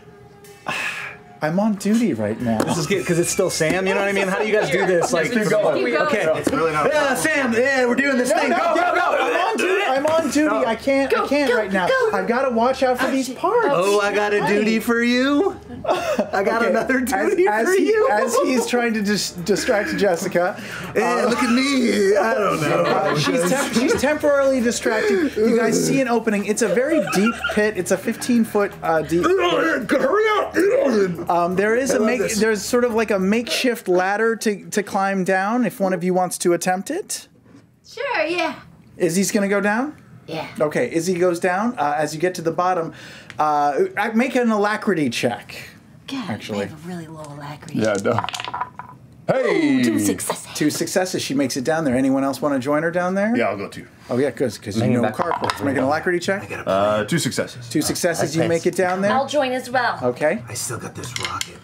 I'm on duty right now. This is good because it's still Sam. You know what I mean? How do you guys do this? Like, keep going. Keep going. okay. It's really not. Yeah, Sam. Yeah, we're doing this No, thing. no, go, no, go, go. I'm on duty. I'm on duty. I can't. I can't right now. I've got to watch out for these parts. Oh, I got a duty for you. I got Okay, another duty as for he, you. as he's trying to dis- distract Jessica. Yeah, look at me. I don't know. Uh, she's, temp- she's temporarily distracted. You guys see an opening. It's a very deep pit. It's a 15 foot uh, deep. Pit. Hurry up! Um, there is I a make. this. There's sort of like a makeshift ladder to to climb down. If one of you wants to attempt it, Sure, yeah. Izzy's gonna go down. Yeah. Okay, Izzy goes down. Uh, as you get to the bottom, uh, make an alacrity check. God, Actually. I have a really low alacrity. Yeah, no. Hey! Two successes. Two successes. She makes it down there. Anyone else want to join her down there? Yeah, I'll go too. Oh yeah, because because you Make it know back. carpals. Make an alacrity check. I got a uh, two successes. Two successes. You make it down there. I'll join as well. Okay. I still got this rocket.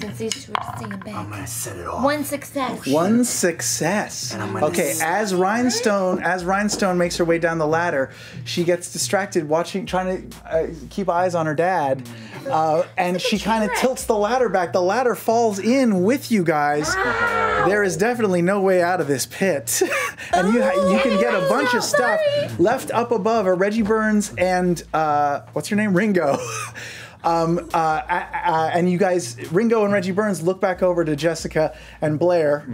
Since these two are singing I'm gonna set it off. One success. One success. And I'm Okay, s- as Rhinestone as Rhinestone makes her way down the ladder, she gets distracted watching, trying to uh, keep eyes on her dad, uh, and she kind of tilts the ladder back. The ladder falls in with you guys. There is definitely no way out of this pit, and you ha- you can get a bunch of stuff left up above. Are Reggie Burns and uh, what's your name, Ringo? Um, uh, uh, uh, and you guys, Ringo and Reggie Burns, look back over to Jessica and Blair.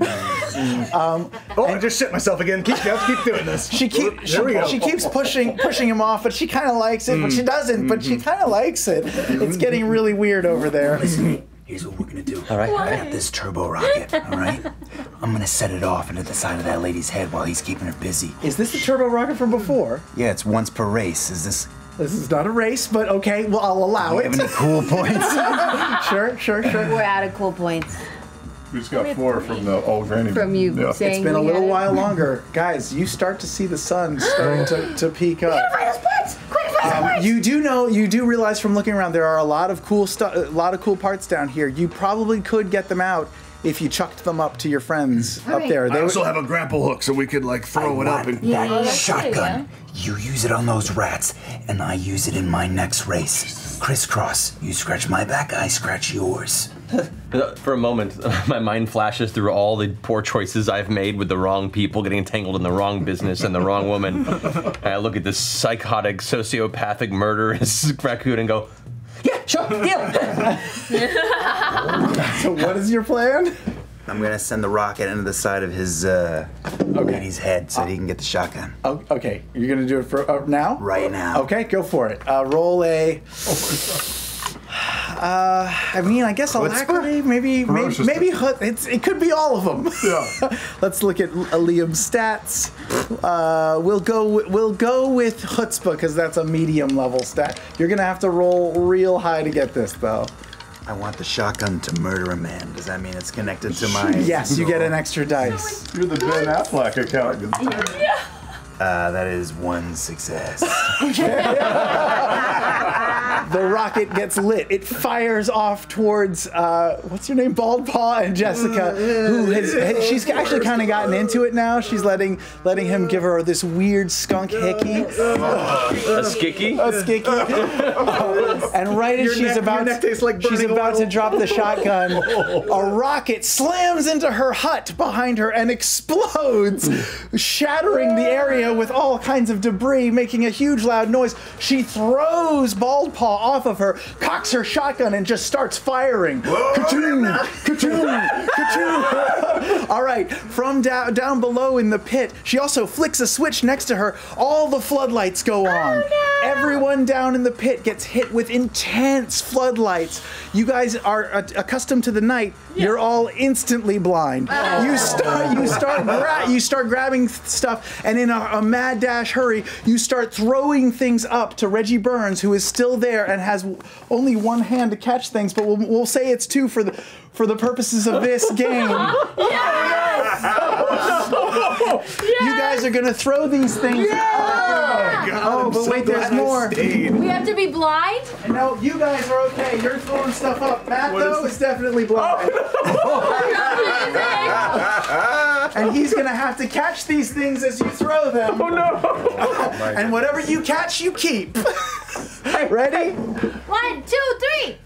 um, Oh, I just shit myself again. Keep, let's keep doing this. she keep she, There we go. she keeps pushing pushing him off, but she kind of likes it, but she doesn't. But she kind of likes it. It's getting really weird over there. Listen, Here's what we're gonna do. All right. I got this turbo rocket. All right. I'm gonna set it off into the side of that lady's head while he's keeping her busy. Is this the turbo rocket from before? Yeah, it's once per race. Is this? This is not a race, but okay, well I'll allow Do you it. have any cool points? sure, sure, sure. We're out of cool points. We just got four from the old granny. From you Yeah. saying It's been a little had it. while longer, guys. You start to see the sun starting to, to peak up. Find those parts! Quick, find those Um, parts! you do know, you do realize from looking around, there are a lot of cool stuff, a lot of cool parts down here. You probably could get them out if you chucked them up to your friends up Alright. there. I They also would, have a grapple hook, so we could like throw it up and. Yeah, that yeah, shotgun. You use it on those rats, and I use it in my next race. Crisscross. You scratch my back, I scratch yours. For a moment, my mind flashes through all the poor choices I've made with the wrong people, getting entangled in the wrong business and the wrong woman. and I look at this psychotic, sociopathic, murderous raccoon and go, Yeah, sure, deal. so what is your plan? I'm gonna send the rocket into the side of his uh, lady's head so he can get the shotgun. Oh, okay, you're gonna do it for uh, now. Right now. Okay, go for it. Uh, roll a. Uh, I mean, I guess alacrity, maybe, maybe, Ferocious. maybe hut. It's it could be all of them. Yeah. Let's look at uh, Liam's stats. Uh, we'll go. wi- We'll go with chutzpah because that's a medium level stat. You're gonna have to roll real high to get this though. I want the shotgun to murder a man. Does that mean it's connected to my? Yes, you get an extra dice. You're the Ben Affleck accountant. Uh, that is one success. the rocket gets lit. It fires off towards uh, what's your name, Bald Paw and Jessica, who has she's actually kind of gotten into it now. She's letting letting him give her this weird skunk hickey, A skicky? a skicky, and right as Your she's neck- about like she's burning about to drop the shotgun, a rocket slams into her hut behind her and explodes, shattering the area with all kinds of debris, making a huge loud noise. She throws Bald Paw off of her, cocks her shotgun, and just starts firing. Ka-choom, ka-choom, ka-choom. All right, from down down below in the pit, she also flicks a switch next to her. All the floodlights go oh, on. Everyone down in the pit gets hit with intense floodlights. You guys are accustomed to the night. You're all instantly blind. Oh. You start you start gra- you start grabbing th- stuff, and in a, a mad dash hurry, you start throwing things up to Reggie Burns, who is still there and has only one hand to catch things. But we'll, we'll say it's two for the for the purposes of this game. Yes! You guys are gonna throw these things. Oh, oh but wait, there's more. We have to be blind? No, you guys are okay. You're throwing stuff up. Matt, though, is definitely blind. Oh, and he's gonna have to catch these things as you throw them. Oh no! and whatever you catch, you keep. Ready? One, two, three.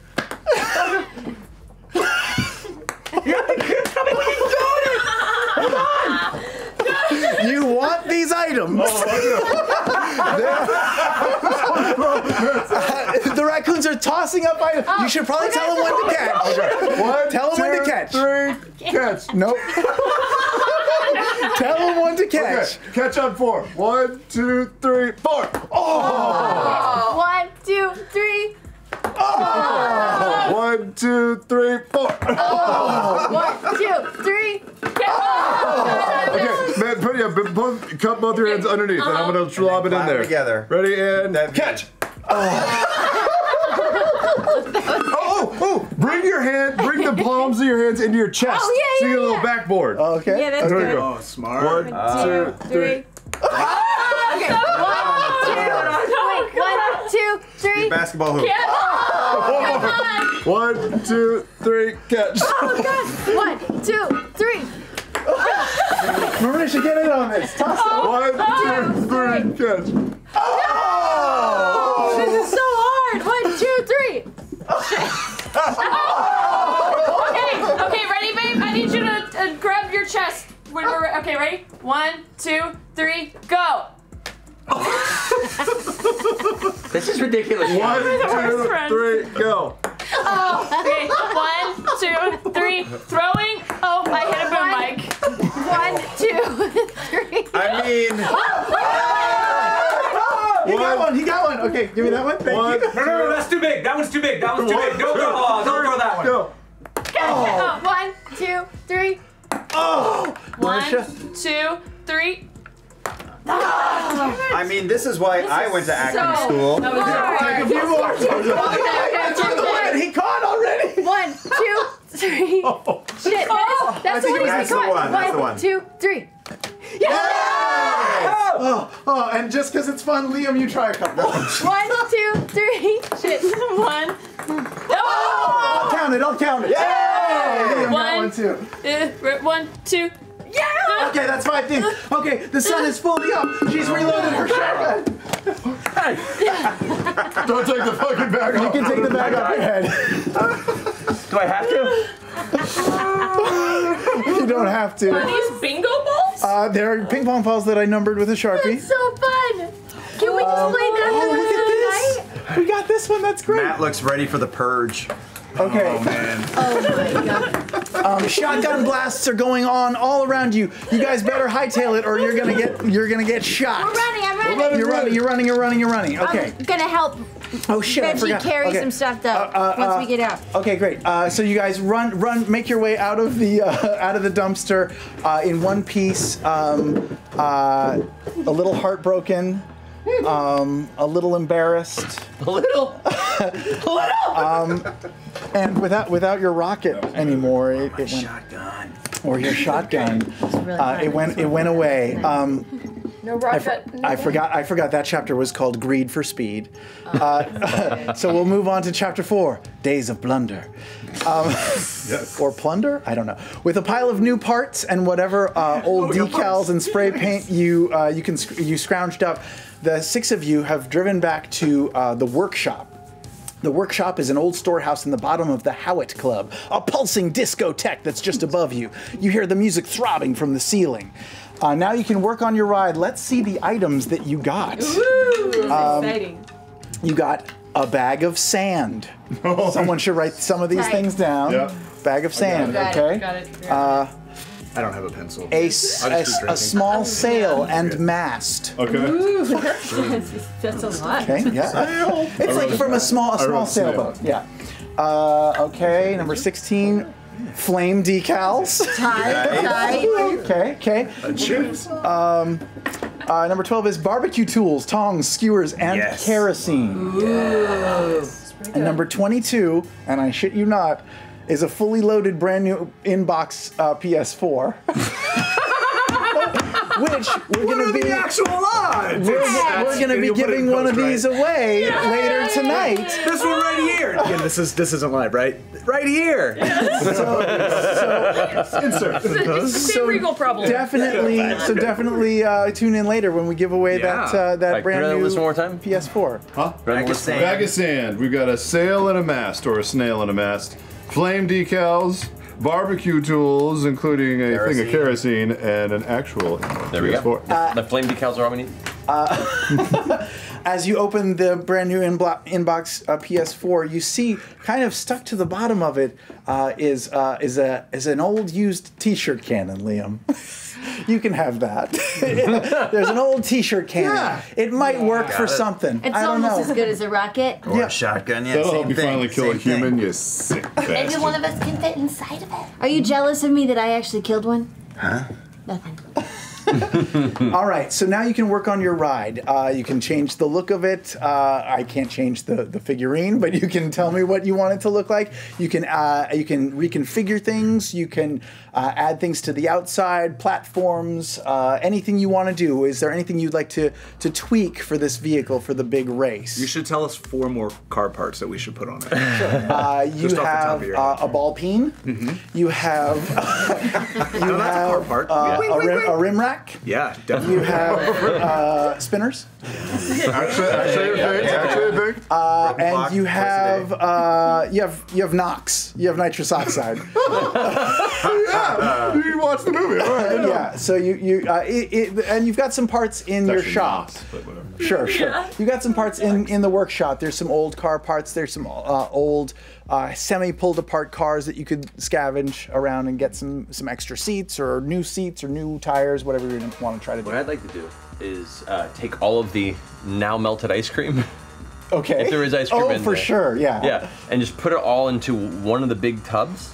You want these items. Oh, They're- the raccoons are tossing up items. you oh, should probably tell them when to catch. Okay. One, Tell them when to catch. Three, catch. Nope. tell them when to catch. Okay, catch on four. One, two, three, four. Oh! One, two, three. Oh! One, two, three, four. Oh! One, two, three. Oh! Okay, man, put yeah, but both, cut both your hands underneath, and I'm uh-huh. gonna lob it in there. together. Ready and catch. Oh, oh, oh! Bring your hand, bring the palms of your hands into your chest. Oh, yeah, yeah, so you get a little yeah. backboard. Okay. Yeah, that's There good. you go. Oh, smart. One, two, three. Okay, one, two, wait, one, two, three. Basketball hoop. One, two, three, catch. Oh, God. One, two, three. Marisha, get in on this. Toss it. One, two, three, catch. Oh, No! this is so hard. One, two, three. Okay, okay, ready, babe? I need you to uh, grab your chest. When we're okay, ready? One, two, three, go. This is ridiculous. One, worst two, friends. three, go. Oh, okay, one, two, three, throwing. Oh, I hit a boom mic. One, two, three. I mean, He got one. He got one. Okay, give me that one. Thank One, you. No, no, no, that's too big. That one's too big. That one's too big. Don't throw, oh, don't throw that one. go. Oh, one, two, three. Oh. One, Marisha. two, three. I mean, this is why I went to acting school. That was hard. Take a few more. Okay, okay, okay. He caught already. One, two, three. Shit, that is, that's the think one he's that's the caught. one, that's the one. two, three. Oh, oh, and just because it's fun, Liam, you try a couple. One, two, three. Shit. One. I'll count it. I'll count it. Yeah. Liam got One. one too. Uh, one, two. Yeah. Okay, that's five things. Okay, the sun is fully up. She's reloaded her shotgun. Hey! Don't take the fucking bag off. You can take the bag off your head. Do I have to? You don't have to. Are these bingo balls? Uh, there are ping pong balls that I numbered with a sharpie. That's so fun. Can we just play that Oh, the look rest at the this. night? We got this one. That's great. Matt looks ready for the purge. Okay. Oh man. oh, my god. Um, shotgun blasts are going on all around you. You guys better hightail it, or you're gonna get you're gonna get shot. I'm running, I'm running. You're running. You're running. You're running. You're running. Okay. I'm gonna help Oh shit! I Reggie forgot. carry Okay. some stuff though Uh, uh, once uh, we get out. Okay, great. Uh, so you guys run, run, make your way out of the uh, out of the dumpster uh, in one piece. Um, uh, a little heartbroken, um, a little embarrassed, A little. A little. and without without your rocket anymore, it, it went Shotgun. or your shotgun. really Uh, it went it went away. Um, No I, rocket. for- no I forgot. I forgot that chapter was called "Greed for Speed." Uh, so we'll move on to chapter four: Days of Blunder, um, or plunder. I don't know. With a pile of new parts and whatever uh, old decals and spray paint you uh, you can sc- you scrounged up, the six of you have driven back to uh, the workshop. The workshop is an old storehouse in the bottom of the Howitt Club, a pulsing discotheque that's just above you. You hear the music throbbing from the ceiling. Uh, now you can work on your ride. Let's see the items that you got. Woo! Um, exciting. You got a bag of sand. Someone should write some of these Right. things down. Yeah. Bag of sand, Got it, okay? got it. I don't have a pencil. a, s- I'll a just s- do a drinking. small sail and mast. Okay. Ooh, that's a lot. Okay, yeah. It's like from a small, a I small wrote snail. sailboat. Yeah. Uh, okay, number 16, flame decals. Tie, tie. Okay, okay. Cheers. Um, uh, number 12 is barbecue tools, tongs, skewers, and Yes. kerosene. And number 22, and I shit you not, is a fully loaded brand new inbox uh, PS4. Which we're What gonna are be the actual odds? we're, It's- we're gonna be you'll put it in giving one of post, right? these away later tonight. This one right here. Again, this is this isn't live, right? Right here. Insert. It's the same Riegel problem. Definitely, so definitely uh, tune in later when we give away that Yeah. uh, that Right, brand can I new listen one more time? PS4. Huh? Bag of sand. Bag of sand. We've got a sail and a mast, or a snail and a mast. Flame decals, barbecue tools, including a thing of kerosene, and an actual There we go. PS4. the flame decals are all we need. As you open the brand new inblo- inbox uh, PS4, you see kind of stuck to the bottom of it uh, is uh, is a is an old used T-shirt cannon, Liam. you can have that. There's an old T-shirt cannon. Yeah. It might work for it. something. It's I don't almost know. as good as a rocket. Or Yeah. a shotgun, yeah, That'll same help you thing. finally kill a same thing. human, you sick Maybe one of us can fit inside of it. Are you jealous of me that I actually killed one? Huh? Nothing. All right, so now you can work on your ride. Uh, you can change the look of it. Uh, I can't change the, the figurine, but you can tell me what you want it to look like. You can uh, you can reconfigure things. You can uh, add things to the outside, platforms, uh, anything you want to do. Is there anything you'd like to to tweak for this vehicle for the big race? You should tell us four more car parts that we should put on it. Uh, you Just off the top have of your uh, a ball peen. You have you No, that's a car have part. uh, Wait, a, rim, wait. a rim rack. Yeah, You have uh, spinners. Actually, actually, a thing. Actually, a thing. Uh, and you have uh, you have you have NOx. You have nitrous oxide. yeah, you watch the movie. All right. yeah. So you you uh, it, it, and you've got some parts in your shop. Knox, but. Sure, sure. You got some parts in in the workshop. There's some old car parts. There's some uh, old uh, semi pulled apart cars that you could scavenge around and get some some extra seats or new seats or new tires, whatever you want to try to do. What I'd like to do is uh, take all of the now melted ice cream. Okay. If there is ice cream Oh, in for there. sure. Yeah. Yeah, and just put it all into one of the big tubs.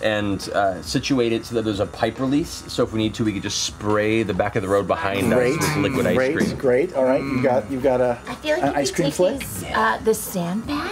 And uh, situate it so that there's a pipe release. So if we need to, we could just spray the back of the road behind Great. us with liquid ice cream. Great. Great. All right. You got you got a I feel like an if ice we cream take slick. these, uh, the sandbag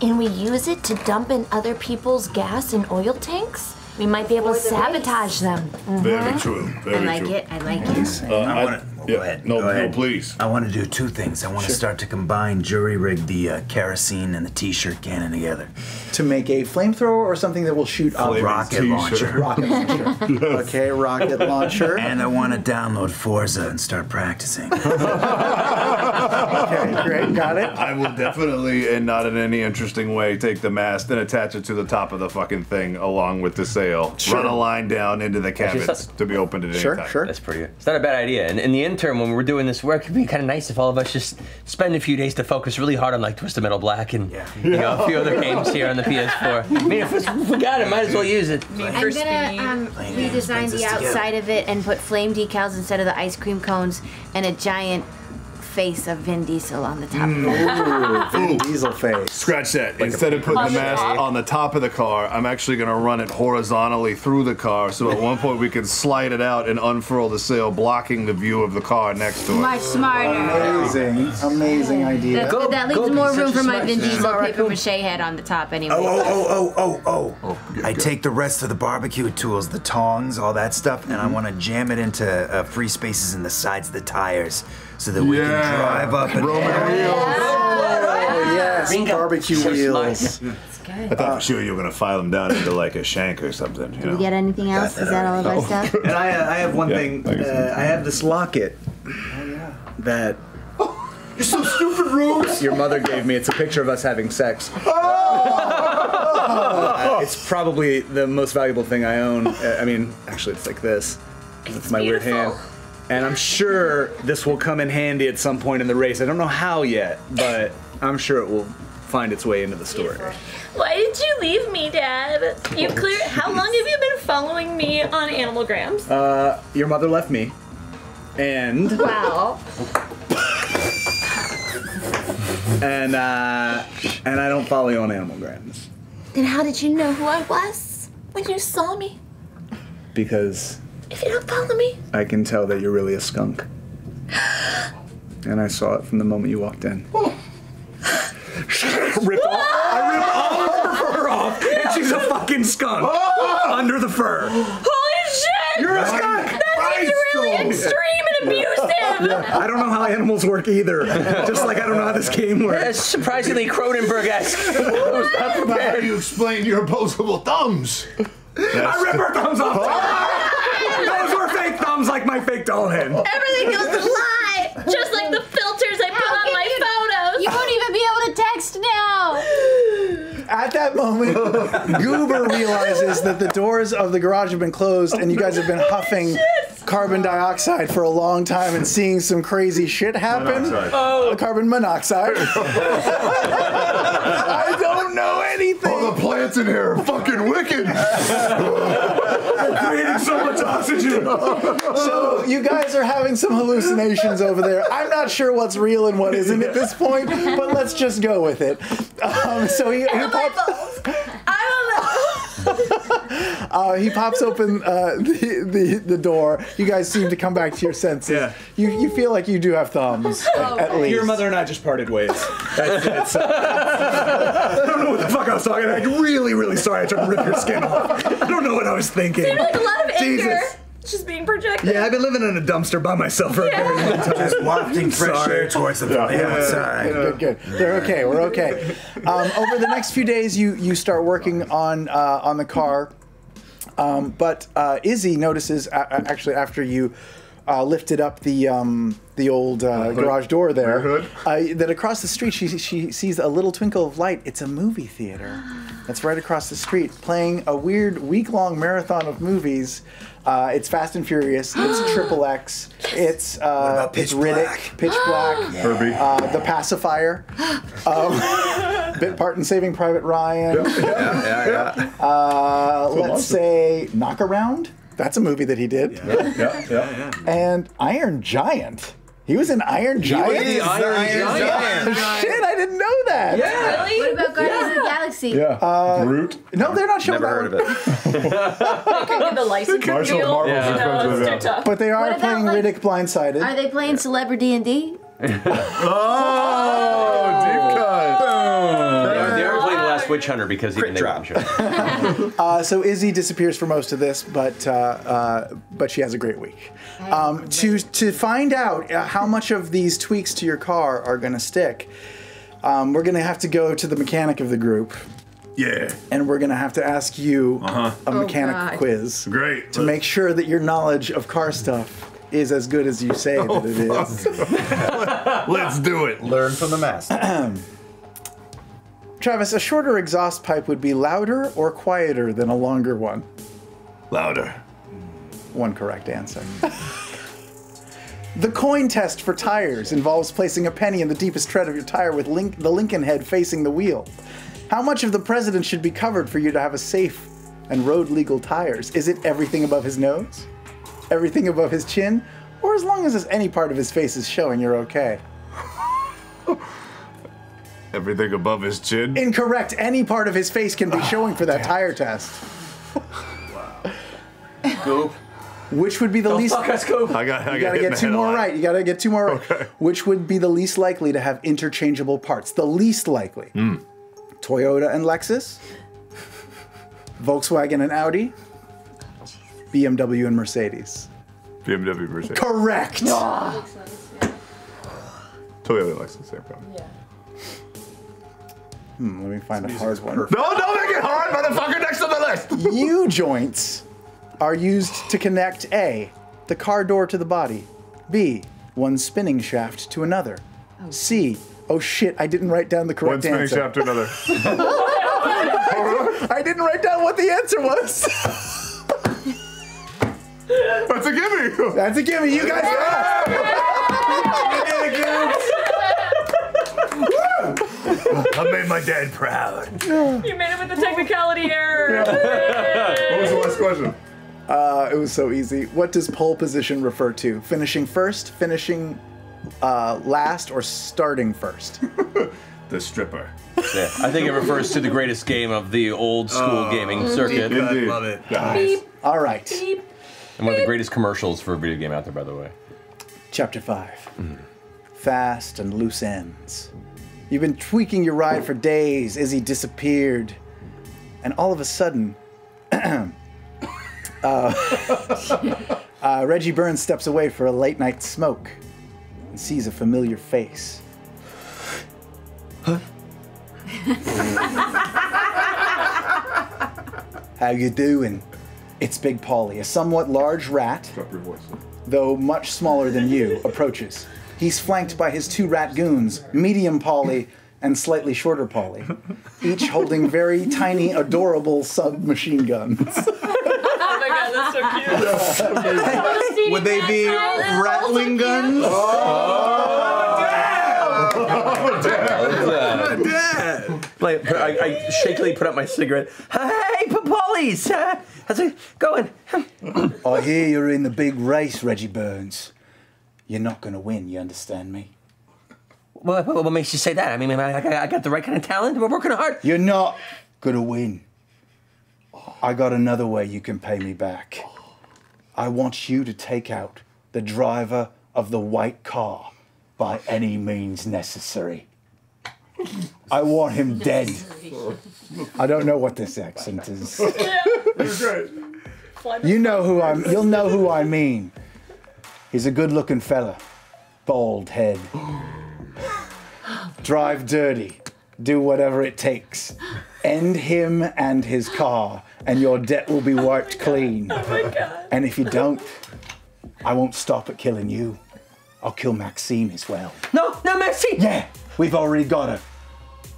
and we use it to dump in other people's gas and oil tanks, we might be able to For the sabotage them. Very true. Very I like true. it. I like it. Uh, I I- wanna- yeah, go ahead, No, go no, ahead. please. I want to do two things. I want to start to combine jury rig the uh, kerosene and the t-shirt cannon together. to make a flamethrower or something that will shoot A rocket t-shirt. launcher. Rocket launcher. Okay, rocket launcher. And I want to download Forza and start practicing. Okay, great, got it. I will definitely, and not in any interesting way, take the mast and attach it to the top of the fucking thing along with the sail. Sure. Run a line down into the Actually, cabins to be opened at any time. sure. sure. That's pretty good. It's not a bad idea. And in the interim, when we're doing this work, it'd be kind of nice if all of us just spend a few days to focus really hard on like Twisted Metal Black and you know a few other games here on the PS4. I mean, if we forgot it, might as well use it. Need I'm gonna um, redesign the us together. outside of it and put flame decals instead of the ice cream cones and a giant face of Vin Diesel on the top Mm. of it. Vin Diesel face. Scratch that. Instead of putting the mask on the top of the car, I'm actually going to run it horizontally through the car so at one point we can slide it out and unfurl the sail, blocking the view of the car next to it. Much smarter. Amazing, amazing idea. That, that leaves go, more room for my Vin. Diesel Smart paper mache head on the top anyway. Oh, oh, oh, oh, oh, oh. I take the rest of the barbecue tools, the tongs, all that stuff, and I want to jam it into uh, free spaces in the sides of the tires so that we can drive up and Oh, yes, barbecue wheels. I thought for sure you were gonna file them down into like a shank or something. You Did we get anything else? Is that all of our stuff? And I, uh, I have one Yeah, thing. thanks. Uh, I have this locket. Oh, yeah. That. You're so stupid, Rose. Your mother gave me. It's a picture of us having sex. Uh, it's probably the most valuable thing I own. Uh, I mean, actually, it's like this. It's my weird hand. And I'm sure this will come in handy at some point in the race. I don't know how yet, but I'm sure it will find its way into the story. Why did you leave me, Dad? You clear. How long have you been following me on Animalgrams? Uh, your mother left me, and Wow. and uh, and I don't follow you on Animalgrams Then how did you know who I was when you saw me? because If you don't follow me, I can tell that you're really a skunk. And I saw it from the moment you walked in. Oh. rip off, I rip all of her fur off, and she's a fucking skunk oh. under the fur. holy shit! You're a skunk. That seems really extreme and abusive. I don't know how animals work either. Just like I don't know how this game works. That's surprisingly Cronenberg-esque. I was not How do you explain your opposable thumbs? I rip her thumbs off. Oh. Those were fake thumbs, like my fake doll hand. Everything goes a lie, just like the filters I put on my photos. You won't even be able to text now. At that moment, Goober realizes that the doors of the garage have been closed and you guys have been oh, huffing carbon dioxide for a long time and seeing some crazy shit happen. Monoxide. Oh. Uh, carbon monoxide. I don't know anything. All the plants in here are fucking wicked. Creating so much oxygen. So you guys are having some hallucinations over there. I'm not sure what's real and what isn't at this point, but let's just go with it. Um, so he, he pops. Uh, he pops open uh, the, the the door. You guys seem to come back to your senses. Yeah. You you feel like you do have thumbs at, at least. Your mother and I just parted ways. That's, that's, I don't know what the fuck I was talking. I'm really, really sorry. I tried to rip your skin off. I don't know what I was thinking. Seemed like a lot of anger. Jesus. Just being projected. Yeah, I've been living in a dumpster by myself for a very long time. just wafting fresh Sorry. air towards them from the outside. Good, good. They're okay. We're okay. Um, over the next few days, you you start working on uh, on the car, um, but uh, Izzy notices a- a- actually after you uh, lifted up the um, the old uh, garage door there hood? Uh, that across the street she she sees a little twinkle of light. It's a movie theater. That's right across the street, playing a weird week long marathon of movies. Uh, it's Fast and Furious. It's Triple X. It's uh, about it's Pitch Riddick. Black? Pitch Black. Herbie. Uh, the pacifier, um, bit part in Saving Private Ryan. Yeah, yeah. Uh, let's say Knock Around. That's a movie that he did. Yeah, yeah, yeah. And Iron Giant. He was an Iron Giant. the Iron Giant. Shit, I didn't know that. Yeah. Really? What about Guardians of the Galaxy? Yeah. Uh, uh, Groot. No, they're not showing Never that heard one. of it. I could get the license Marshall- deal. Marvel's no, it's too tough. But they are about, playing like- Riddick Blindsided. Are they playing Celebrity and D? Oh, deep cut. They are, they are playing The Last Witch Hunter because he didn't drop. Sure. Uh, so Izzy disappears for most of this, but uh, uh, but she has a great week. Um, to to find out uh, how much of these tweaks to your car are going to stick, um, we're going to have to go to the mechanic of the group, Yeah. and we're going to have to ask you Uh-huh. a mechanic God. quiz Great. to make sure that your knowledge of car stuff is as good as you say that it is. Let's do it. Learn from the master. Travis, a shorter exhaust pipe would be louder or quieter than a longer one. Louder. Hmm. One correct answer. the coin test for tires involves placing a penny in the deepest tread of your tire with link- the Lincoln head facing the wheel. How much of the president should be covered for you to have a safe and road legal tires? Is it everything above his nose? Everything above his chin? Or as long as any part of his face is showing, you're okay? Everything above his chin. Incorrect. Any part of his face can be showing for that tire test. Goob. Which would be the Don't least? fuck us, Goob. I got. I You got gotta get two more right. You gotta get two more right. Which would be the least likely to have interchangeable parts? The least likely. Hmm. Toyota and Lexus. Volkswagen and Audi. BMW and Mercedes. BMW Mercedes. Correct. Toyota Lexus, same problem. Hmm, let me find a hard one. No, don't make it hard, motherfucker. Next on the list. U joints are used to connect A, the car door to the body, B, one spinning shaft to another, C, oh shit, I didn't write down the correct One correct spinning answer. shaft to another. I didn't write down what the answer was. That's a gimme. That's a gimme. You guys got I made my dad proud. You made it with the technicality error. What was the last question? Uh, it was so easy. What does pole position refer to? Finishing first, finishing uh, last, or starting first? The stripper. Yeah, I think it refers to the greatest game of the old school gaming circuit. Indeed. I love it. Beep, All right. beep. And one of the greatest commercials for a video game out there, by the way. Chapter 5 Fast and loose ends. You've been tweaking your ride for days. Izzy disappeared. And all of a sudden, uh, uh, Reggie Burns steps away for a late night smoke and sees a familiar face. Huh? How you doing? It's Big Polly, a somewhat large rat Drop your voice. though much smaller than you, approaches. He's flanked by his two rat goons, Medium Polly and slightly shorter Polly, each holding very tiny, adorable submachine guns. Oh my god, that's so cute. Would they be rattling guns? Like, I, I shakily put up my cigarette. Hey, Papolis! Uh, how's it going? I hear you're in the big race, Reggie Burns. You're not gonna win, you understand me? What, what, what makes you say that? I mean, I, I, I got the right kind of talent. We're working hard. You're not gonna win. I got another way you can pay me back. I want you to take out the driver of the white car by any means necessary. I want him dead. I don't know what this accent is. You know who I'm you'll know who I mean. He's a good-looking fella. Bald head. Drive dirty. Do whatever it takes. End him and his car, and your debt will be wiped clean. And if you don't, I won't stop at killing you. I'll kill Maxine as well. No, no, Maxine! Yeah, we've already got her.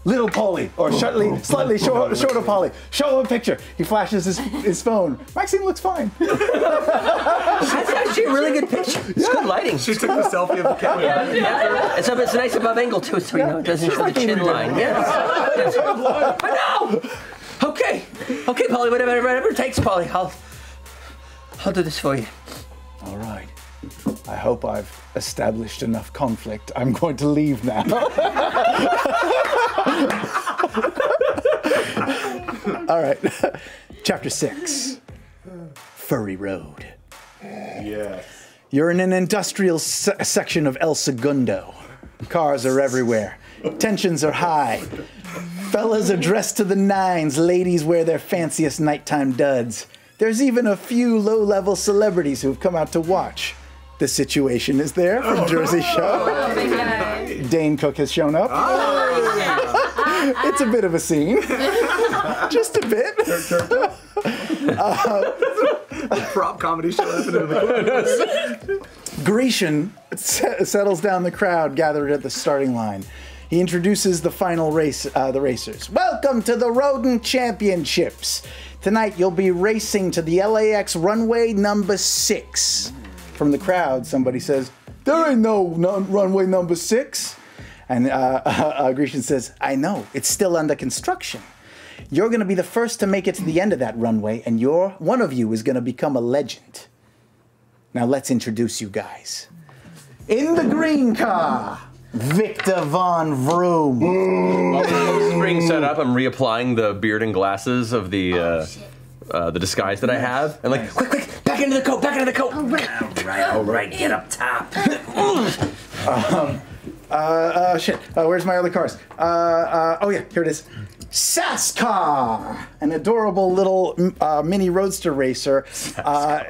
Little Polly, or oh, slightly, oh, slightly oh, short, shorter Polly. Show him a picture. He flashes his, his phone. Maxine looks fine. That's actually a really good picture. It's good lighting. She took the selfie of the camera. Yeah. It's, a, it's a nice above angle too, so you know it doesn't show the chin line. Yes. yes. I know. Okay, okay, Polly. Whatever, whatever it takes, Polly. I'll, I'll do this for you. All right. I hope I've established enough conflict. I'm going to leave now. All right. Chapter 6 Furry Road. Yes. You're in an industrial se- section of El Segundo. Cars are everywhere. Tensions are high. Fellas are dressed to the nines. Ladies wear their fanciest nighttime duds. There's even a few low level celebrities who've come out to watch. The situation is there from Jersey Shore. Dane Cook has shown up. it's a bit of a scene. Just a bit. Prop comedy show happening in the Grecian se- settles down the crowd gathered at the starting line. He introduces the final race, uh, the racers. Welcome to the Rodent Championships. Tonight you'll be racing to the LAX runway number six. From the crowd, somebody says, "There ain't no, no runway number six. And uh, uh, Grecian says, "I know. It's still under construction. You're going to be the first to make it to the end of that runway, and you're one of you is going to become a legend." Now let's introduce you guys. In the green car, Victor Von Vroom. Spring set up. I'm reapplying the beard and glasses of the uh, uh, the disguise that I have, and like, quick, quick, back into the coat, back into the coat. Right, all right, get up top. um, uh, uh, shit. Uh, where's my other cars? Uh, uh, oh yeah, here it is. Saskar, an adorable little uh, mini roadster racer. Uh,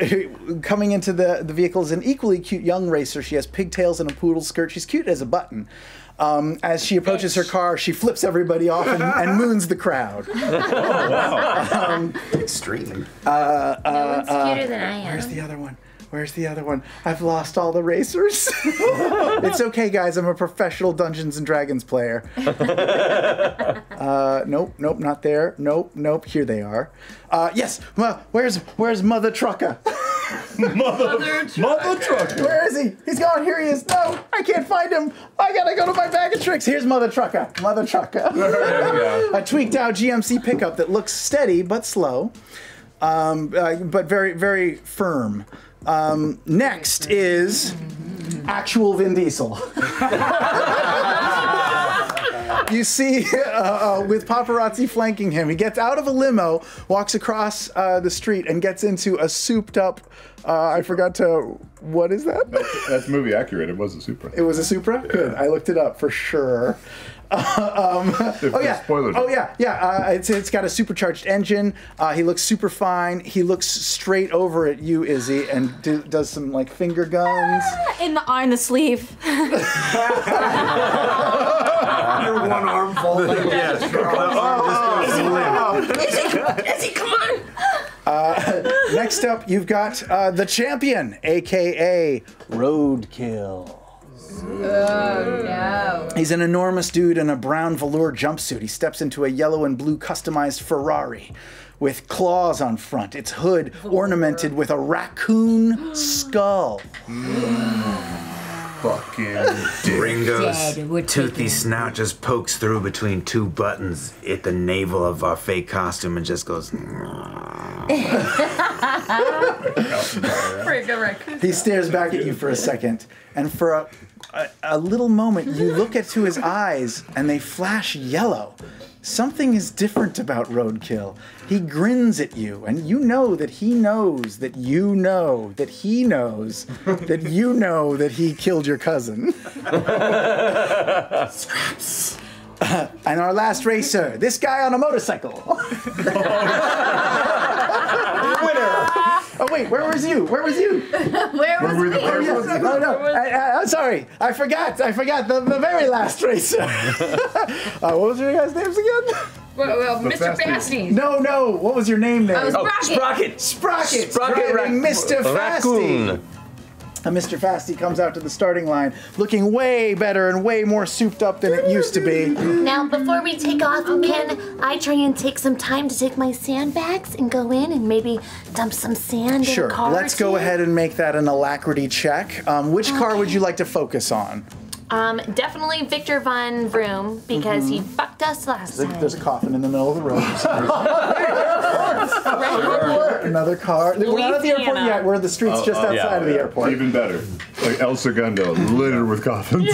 coming into the, the vehicle is an equally cute young racer. She has pigtails and a poodle skirt. She's cute as a button. Um, as she approaches her car, she flips everybody off and, and moons the crowd. oh Um, Extreme. Uh, uh, No one's uh, cuter than I am. Where's the other one? Where's the other one? I've lost all the racers. it's okay, guys. I'm a professional Dungeons and Dragons player. uh, nope, nope, not there. Nope, nope. Here they are. Uh, yes. Well, where's Where's Mother Trucker? Mother, Mother Trucker. Where is he? He's gone. Here he is. No, I can't find him. I gotta go to my bag of tricks. Here's Mother Trucker. Mother Trucker. a tweaked out GMC pickup that looks steady but slow, um, uh, but very, very firm. Um, next is actual Vin Diesel. you see, uh, uh, with paparazzi flanking him, he gets out of a limo, walks across uh, the street, and gets into a souped up. Uh, I forgot to. What is that? That's movie accurate. It was a Supra. It was a Supra. Good. I looked it up for sure. um, oh yeah. spoilers. Oh yeah. Yeah. Uh, it's it's got a supercharged engine. Uh, he looks super fine. He looks straight over at you, Izzy, and do, does some like finger guns. In the on the sleeve. Your one arm folding. yeah, the arm just goes limp. Izzy, come on. Uh, next up, you've got uh, the champion, aka Roadkill. Oh no. He's an enormous dude in a brown velour jumpsuit. He steps into a yellow and blue customized Ferrari with claws on front, its hood ornamented with a raccoon skull. Mm. Fucking Ringo's toothy snout just pokes through between two buttons at the navel of our fake costume and just goes. Pretty good raccoon. He stares back at you for a second, and for a, a, a little moment, you look into his eyes and they flash yellow. Something is different about Roadkill. He grins at you, and you know that he knows that you know that he knows that you know that he killed your cousin. Scraps. and our last racer, this guy on a motorcycle. Winner. Oh wait, where was you? Where was you? Where was Were we the me? first ones? Oh no, I, I, am sorry. I forgot. I forgot the, the very last racer. uh, what was your guys' names again? Well, well Mr. Fastney. No, no. What was your name there? Oh, Sprocket. Sprocket. Sprocket driving rac- Mr. raccoon. Uh, Mr. Fasty comes out to the starting line looking way better and way more souped up than it used to be. Now, before we take off, can I try and take some time to take my sandbags and go in and maybe dump some sand in Sure. a car? Let's go ahead and make that an alacrity check. Um, which car would you like to focus on? Um, definitely Victor Von Vroom because he fucked us last There's, time. there's a coffin in the middle of the road. Another car. We're not at the airport yet. We're at the streets just outside yeah, of the yeah. airport. Even better. Like El Segundo, littered with coffins.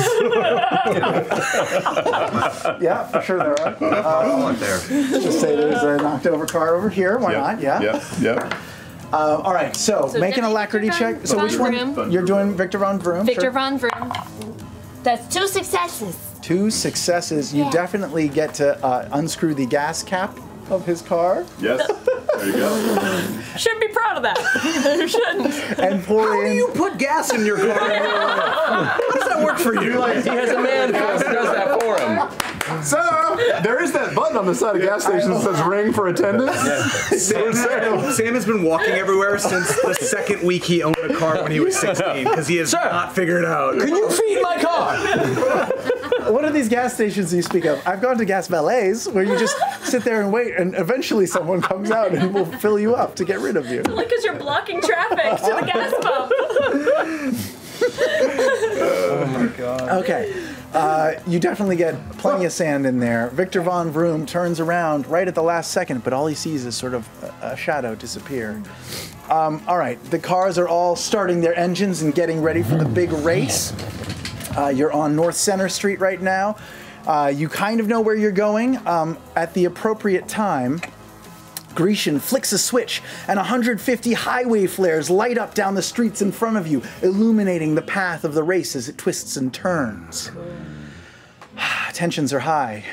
Yeah, for sure there are. Uh, there. Just say there's a knocked over car over here. Why not? Yeah. Yep, yep. Uh, all right. So, So make an alacrity check. So which one? Vroom. You're doing Victor Von Vroom. Victor sure. Von Vroom. That's two successes. Two successes. You Yeah. definitely get to uh, unscrew the gas cap of his car Yes. There you go. Shouldn't be proud of that. you shouldn't. and pour How in. do you put gas in your car? How does that work for you? He has a man who does that for him. So there is that button on the side of gas station that says "ring for attendance." Sam, Sam has been walking everywhere since the second week he owned a car when he was 16 because he has not figured out. Can you feed my car? What are these gas stations you speak of? I've gone to gas valets where you just sit there and wait, and eventually someone comes out and will fill you up to get rid of you. Like, because you're blocking traffic to the gas pump. Okay. Uh, you definitely get plenty of sand in there. Victor Von Vroom turns around right at the last second, but all he sees is sort of a, a shadow disappear. Um, all right, the cars are all starting their engines and getting ready for the big race. Uh, you're on North Center Street right now. Uh, you kind of know where you're going. Um, at the appropriate time, Grecian flicks a switch, and 150 highway flares light up down the streets in front of you, illuminating the path of the race as it twists and turns. Tensions are high.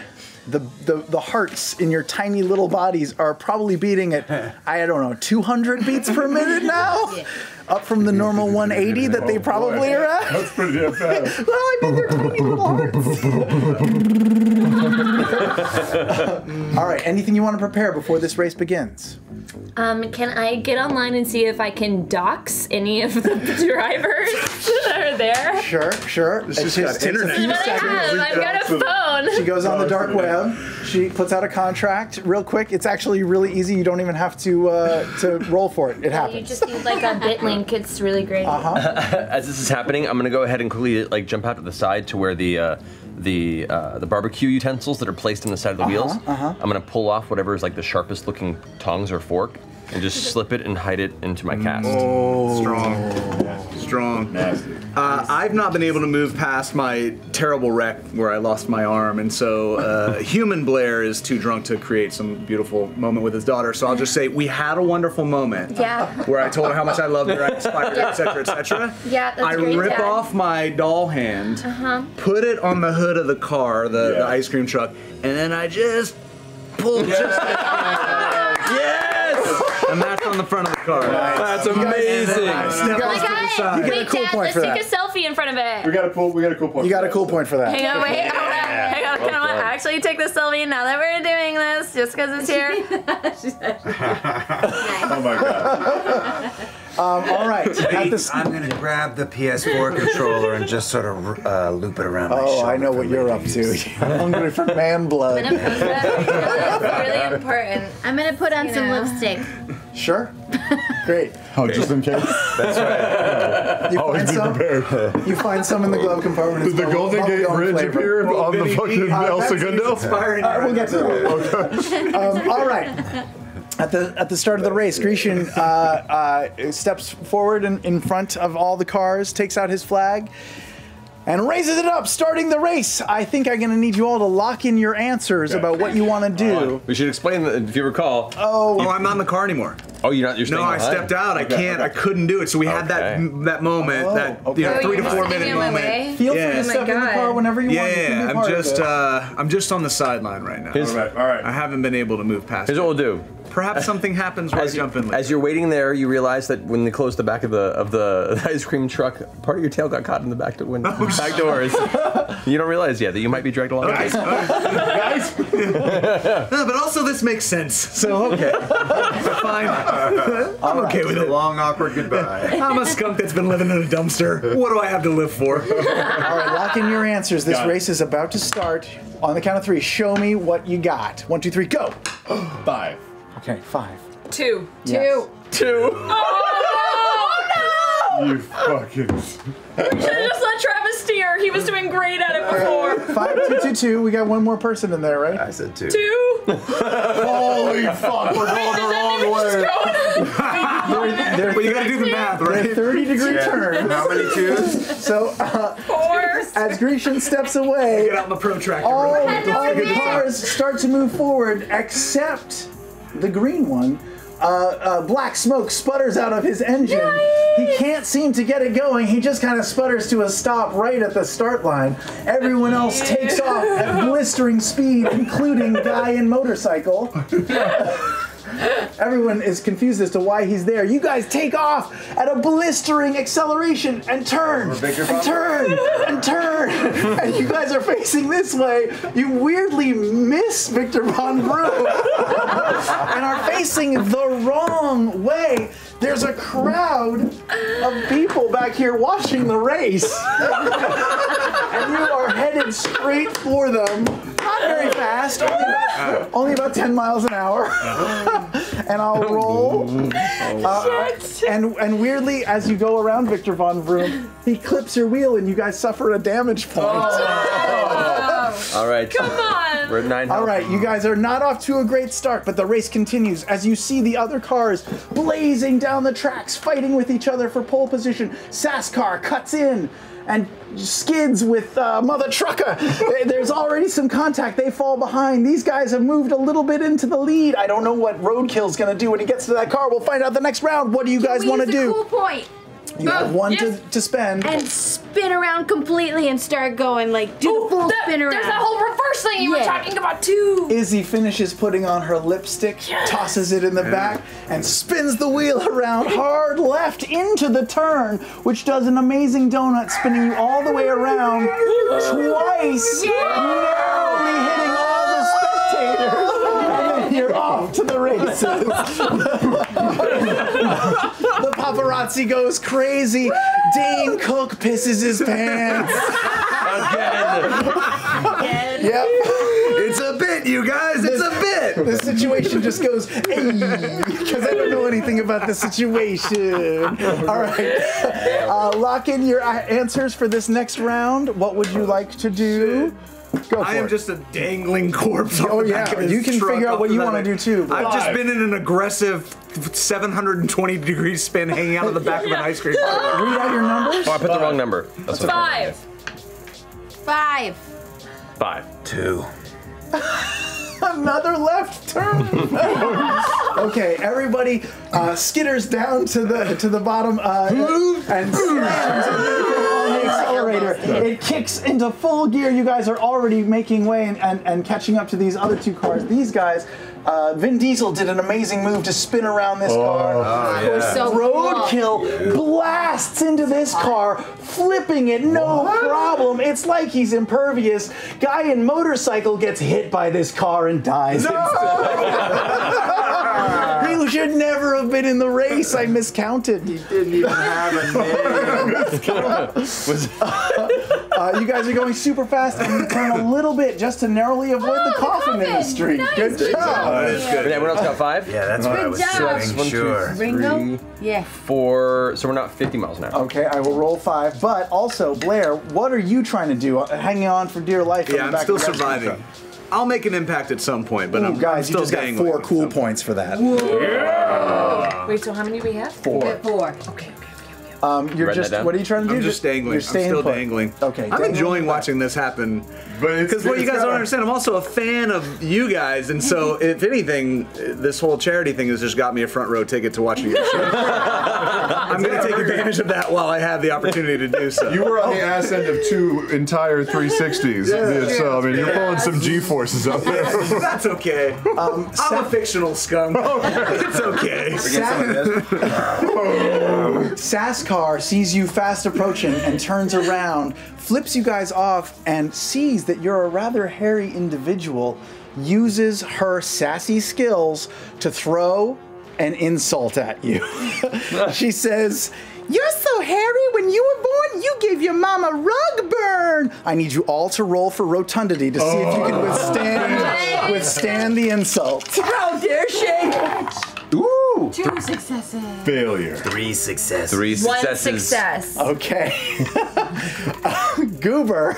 The, the, the hearts in your tiny little bodies are probably beating at, I don't know, 200 beats per minute now? Up from the normal 180 that they oh, probably are at? That's pretty damn fast. well, I mean, they're tiny little hearts. All right, anything you want to prepare before this race begins? Um, can I get online and see if I can dox any of the drivers that are there? Sure, sure. It's It just just got takes a internet. few But I have. I've got a phone. She goes on the dark web. She puts out a contract real quick. It's actually really easy. You don't even have to uh, to roll for it. It happens. You just need like a bit link. It's really great. Uh-huh. As this is happening, I'm gonna go ahead and quickly like jump out to the side to where the uh, the uh, the barbecue utensils that are placed on the side of the wheels. uh-huh. I'm gonna pull off whatever is like the sharpest looking tongs or fork and just slip it and hide it into my cast. Oh, strong, strong. Uh, I've not been able to move past my terrible wreck where I lost my arm, and so uh, human Blair is too drunk to create some beautiful moment with his daughter. So I'll just say we had a wonderful moment. Yeah. Where I told her how much I loved her, I inspired her, etc., etc. Yeah, that's I great, rip Dad. off my doll hand, Uh-huh. put it on the hood of the car, the, the ice cream truck, and then I just pull just yes, and that's on the front of the car. That's amazing. Step Oh off to the my god! You get a Wait, cool Dad, point let's for take that. a selfie in front of it. We got a cool. We got a cool point. You got a cool point for that. Hang on, wait, hold on. Hang on, can I actually take the selfie now that we're doing this, just because it's here? Oh my god. Um, all right. At the, I'm gonna grab the PS4 controller and just sort of uh, loop it around my oh, shoulder. I know what you're up to. I'm hungry for man blood. I'm gonna post that. That's really important. I'm gonna put on You some know. lipstick. Sure. Great. Oh, just in case. That's right. You Always find be some. prepared. You find some in the glove compartment. Did the It's Golden bubble Gate gum Bridge flavor. appear on the fucking uh, El Pepsi's Segundo? Inspiring. Uh, we'll get to that. Um, all right. At the at the start of the race, Grecian uh, uh, steps forward in, in front of all the cars, takes out his flag, and raises it up, starting the race. I think I'm going to need you all to lock in your answers about what you want to do. We should explain that if you recall. Oh, Oh, I'm not in the car anymore. Oh, you're not. You're No, staying I stepped out. I can't. I couldn't do it. So we had that that moment, Oh, that okay. you know, Oh, three to four minute moment. way? feel Yeah. free to Oh my step in the car whenever you want. You Yeah, I'm just uh, I'm just on the sideline right now. Here's- All right. All right. I haven't been able to move past. Here's it. what we'll do. Perhaps something happens where I As, jump in. as you're waiting there, you realize that when they closed the back of the of the ice cream truck, part of your tail got caught in the back, to window, Oh, back doors. you don't realize yet that you might be dragged along. Guys, guys. no, but also this makes sense. So okay, fine. I'm okay with A long, awkward goodbye. I'm a skunk that's been living in a dumpster. What do I have to live for? All right, lock in your answers. This Got race is about to start. On the count of three, show me what you got. One, two, three, go. Five. Okay, five. Two. Yes. Two. You fucking. We should have just let Travis steer. He was doing great at it before. Five, two, two, two. We got one more person in there, right? I said two. Two. Holy fuck! We're going the wrong way. They're, they're, Well, you gotta do the math, they're right? 30 degree Yeah. turns. How many twos? So uh, Four. as Grecian steps away, Get out my protractor. all, real all the cars start to move forward except the green one. Uh, uh, black smoke sputters out of his engine. He can't seem to get it going. He just kind of sputters to a stop right at the start line. Everyone else takes off at blistering speed, including guy in motorcycle. Everyone is confused as to why he's there. You guys take off at a blistering acceleration and turn and turn and turn. and you guys are facing this way. You weirdly miss Victor Von Vroom and are facing the wrong way. There's a crowd of people back here watching the race. and you are headed straight for them. Not very fast, only about, only about 10 miles an hour. and I'll roll. Uh, and and weirdly, as you go around Victor Von Vroom, he clips your wheel and you guys suffer a damage point. All right. Come on. We're at nine. All health. right, you guys are not off to a great start, but the race continues as you see the other cars blazing down the tracks, fighting with each other for pole position. Saskar cuts in and skids with uh, Mother Trucker. There's already some contact. They fall behind. These guys have moved a little bit into the lead. I don't know what Roadkill's gonna do when he gets to that car. We'll find out the next round. What do you guys we want to do? Cool point. You have oh, one to, to spend. And spin around completely and start going like do the full spin around. There's that whole reverse thing you were talking about too. Izzy finishes putting on her lipstick, tosses it in the back, and spins the wheel around hard left into the turn, which does an amazing donut, spinning you all the way around twice, narrowly hitting all the spectators. And then you're off to the races. The paparazzi goes crazy. Dane Cook pisses his pants. Again. Again. Yep. It's a bit, you guys. It's a bit. The situation just goes, because I don't know anything about the situation. All right. Uh, lock in your answers for this next round. What would you like to do? Go for I am it. just a dangling corpse. on Oh, the yeah, back of his you can truck figure out what you wanna do, too. I've just been in an aggressive 720 degree spin hanging out of the back of an ice cream. car. Read out your numbers. Oh, I put the wrong number. That's what Five. Five. Five. Two. Another left turn. okay, everybody uh, skitters down to the to the bottom uh, and slams on the accelerator. It kicks into full gear. You guys are already making way and, and, and catching up to these other two cars. These guys, uh, Vin Diesel did an amazing move to spin around this car. Oh, yeah. So Roadkill blasts into this car, flipping it, no problem. It's like he's impervious. Guy in motorcycle gets hit by this car and dies. you should never have been in the race. I miscounted. He didn't even have a name. Uh, you guys are going super fast, and you turn a little bit just to narrowly avoid the coffin in the coffin. street. Nice. Good Good job. Oh, that's good. Yeah, everyone else got five? Yeah, that's what I was job. saying. One, Sure. Ringo? three, Yeah. four. So we're not 50 miles an hour. Okay, I will roll five. But also, Blair, what are you trying to do? Hanging on for dear life. Yeah, I'm back still of the rescue surviving. truck. I'll make an impact at some point, but Ooh, I'm, I'm guys, you still just got four cool points for that. Wait, so how many do we have? Four. Four. Okay. Um, you're Write that just. down. What are you trying to do? I'm just dangling. You're I'm still put. dangling. Okay. I'm dangling enjoying in the back. watching this happen. But Because what you guys don't understand, I'm also a fan of you guys, and so if anything, this whole charity thing has just got me a front row ticket to watching your show. I'm going to take advantage of that while I have the opportunity to do so. You were on the ass end of two entire 360s. Yeah, so, I mean, you're pulling some G forces up there. That's okay. Um, I'm a fictional skunk. it's okay. Saskar sees you fast approaching and turns around, flips you guys off, and sees that you're a rather hairy individual. Uses her sassy skills to throw an insult at you. she says, You're so hairy. When you were born, you gave your mom a rug burn. I need you all to roll for rotundity to see if you can oh. withstand withstand the insult. How dare she? Ooh. Two successes. Failure. Three successes. Three One successes. success. Okay. Goober,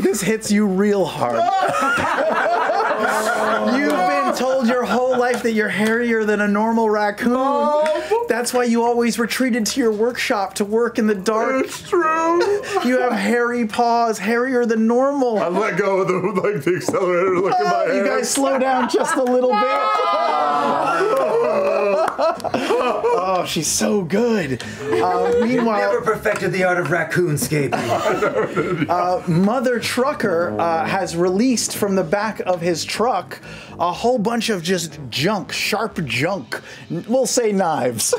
this hits you real hard. You've been told your whole life that you're hairier than a normal raccoon. Oh. That's why you always retreated to your workshop to work in the dark. It's true. You have hairy paws, hairier than normal. I let go of the like the accelerator to look at my oh, you hair. guys slow down just a little bit. Oh. oh, she's so good. Uh, meanwhile, Never perfected the art of raccoonscaping. uh, Mother Trucker uh, has released from the back of his truck a whole bunch of just junk, sharp junk. We'll say knives.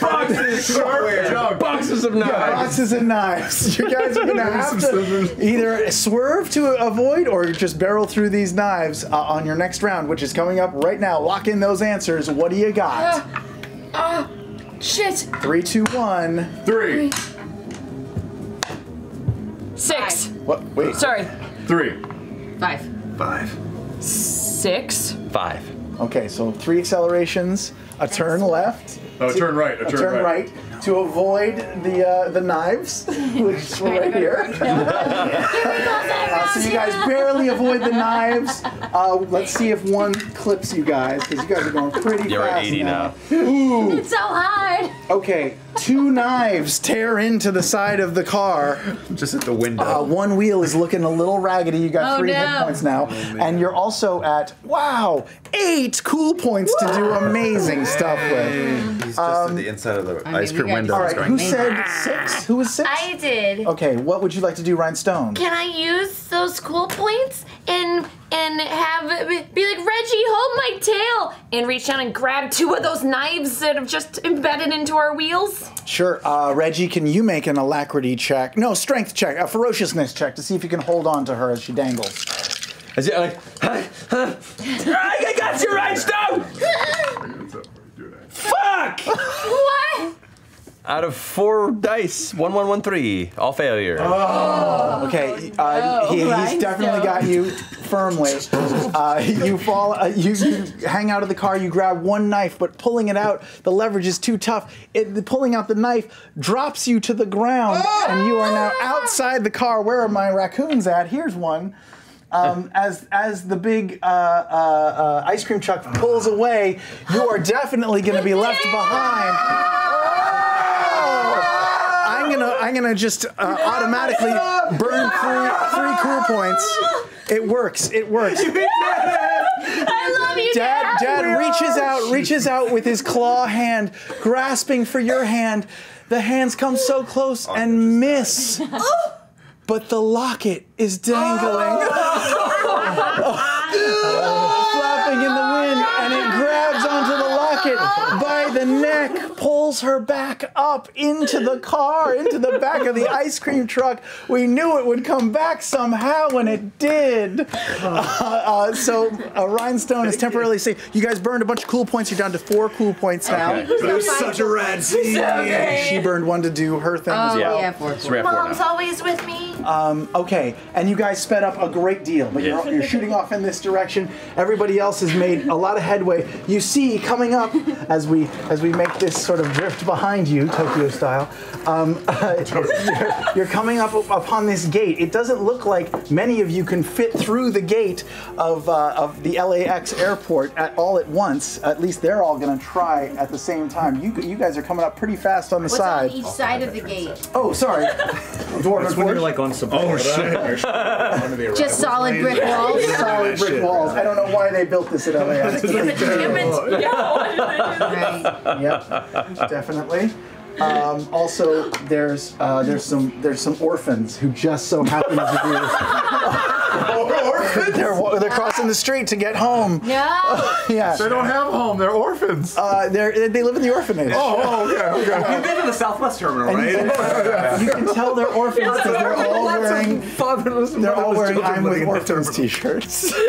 Boxes, sharp junk. boxes of knives. Boxes and knives. You guys are gonna have to either swerve to avoid or just barrel through these knives uh, on your next round, which is coming up right now. Lock in those answers. What do you got? Oh, shit. Three, two, one. Three. Six. What? Wait. Sorry. Three. Five. Five. Six. Five. Okay, so three accelerations, a turn left. Oh, turn right. A A turn, turn right. right, to avoid the uh, the knives, which were right here. Uh, so you guys barely avoid the knives. Uh, let's see if one clips you guys, because you guys are going pretty Yeah, we're fast 80 now. Ooh. It's so hard. Okay, two knives tear into the side of the car. Just at the window. Uh, one wheel is looking a little raggedy. You got Oh, three hit points now, and you're also at wow eight cool points to do amazing stuff with. He's just at the inside of the ice cream window. All It's right, who said six? Who was six? I did. Okay, what would you like to do, Rhinestone? Can I use those cool points and and have be like Reggie, hold my tail, and reach down and grab two of those knives that have just embedded into our wheels? Sure, uh, Reggie. Can you make an alacrity check? No, strength check, a ferociousness check to see if you can hold on to her as she dangles. Is it like, huh, huh, I got you, Rhinestone! Fuck! What? Out of four dice, one, one, one, three, all failure. Okay, uh, he, he's definitely got you firmly. Uh, you fall, uh, you, you hang out of the car, you grab one knife, but pulling it out, the leverage is too tough. It, the- pulling out the knife drops you to the ground, and you are now outside the car. Where are my raccoons at? Here's one. Um, as as the big uh, uh, uh, ice cream truck pulls away, you are definitely going to be left behind. I'm gonna I'm gonna just uh, automatically burn three three cool points. It works. It works. I love you, Dad, Dad reaches out, reaches out with his claw hand, grasping for your hand. The hands come so close and miss. But the locket is dangling. Oh. Flapping in the wind, and it grabs onto the locket by the neck, pulls her back up into the car, into the back of the ice cream truck. We knew it would come back somehow, and it did. Uh, uh, so uh, Rhinestone is temporarily safe. You guys burned a bunch of cool points. You're down to four cool points now. Okay. But it was such a rad scene. She burned one to do her thing as Oh, well. yeah, four. So we're at four Mom's always with me. Um, okay, and you guys sped up a great deal, but you're, you're shooting off in this direction. Everybody else has made a lot of headway. You see coming up as we as we make this sort of drift behind you, Tokyo style. Um, you're, you're coming up upon this gate. It doesn't look like many of you can fit through the gate of uh, of the LAX airport at all at once. At least they're all going to try at the same time. You you guys are coming up pretty fast on the What's side. on each side of the gate? Oh, sorry. Dwarven That's when you're like on support. Oh shit! Just solid brick walls. solid brick walls. I don't know why they built this at LAX. Right. yep, definitely. Um, also, there's uh, there's some there's some orphans who just so happen to be they're they're crossing the street to get home. No. Yeah, They don't have a home. They're orphans. uh, they're they live in the orphanage. Oh, oh, okay, okay. You've been to the Southwest Terminal, And you, right? can, you can tell they're orphans because they're all wearing Fatherless, they're all wearing children I'm with living in the orphans t-shirts.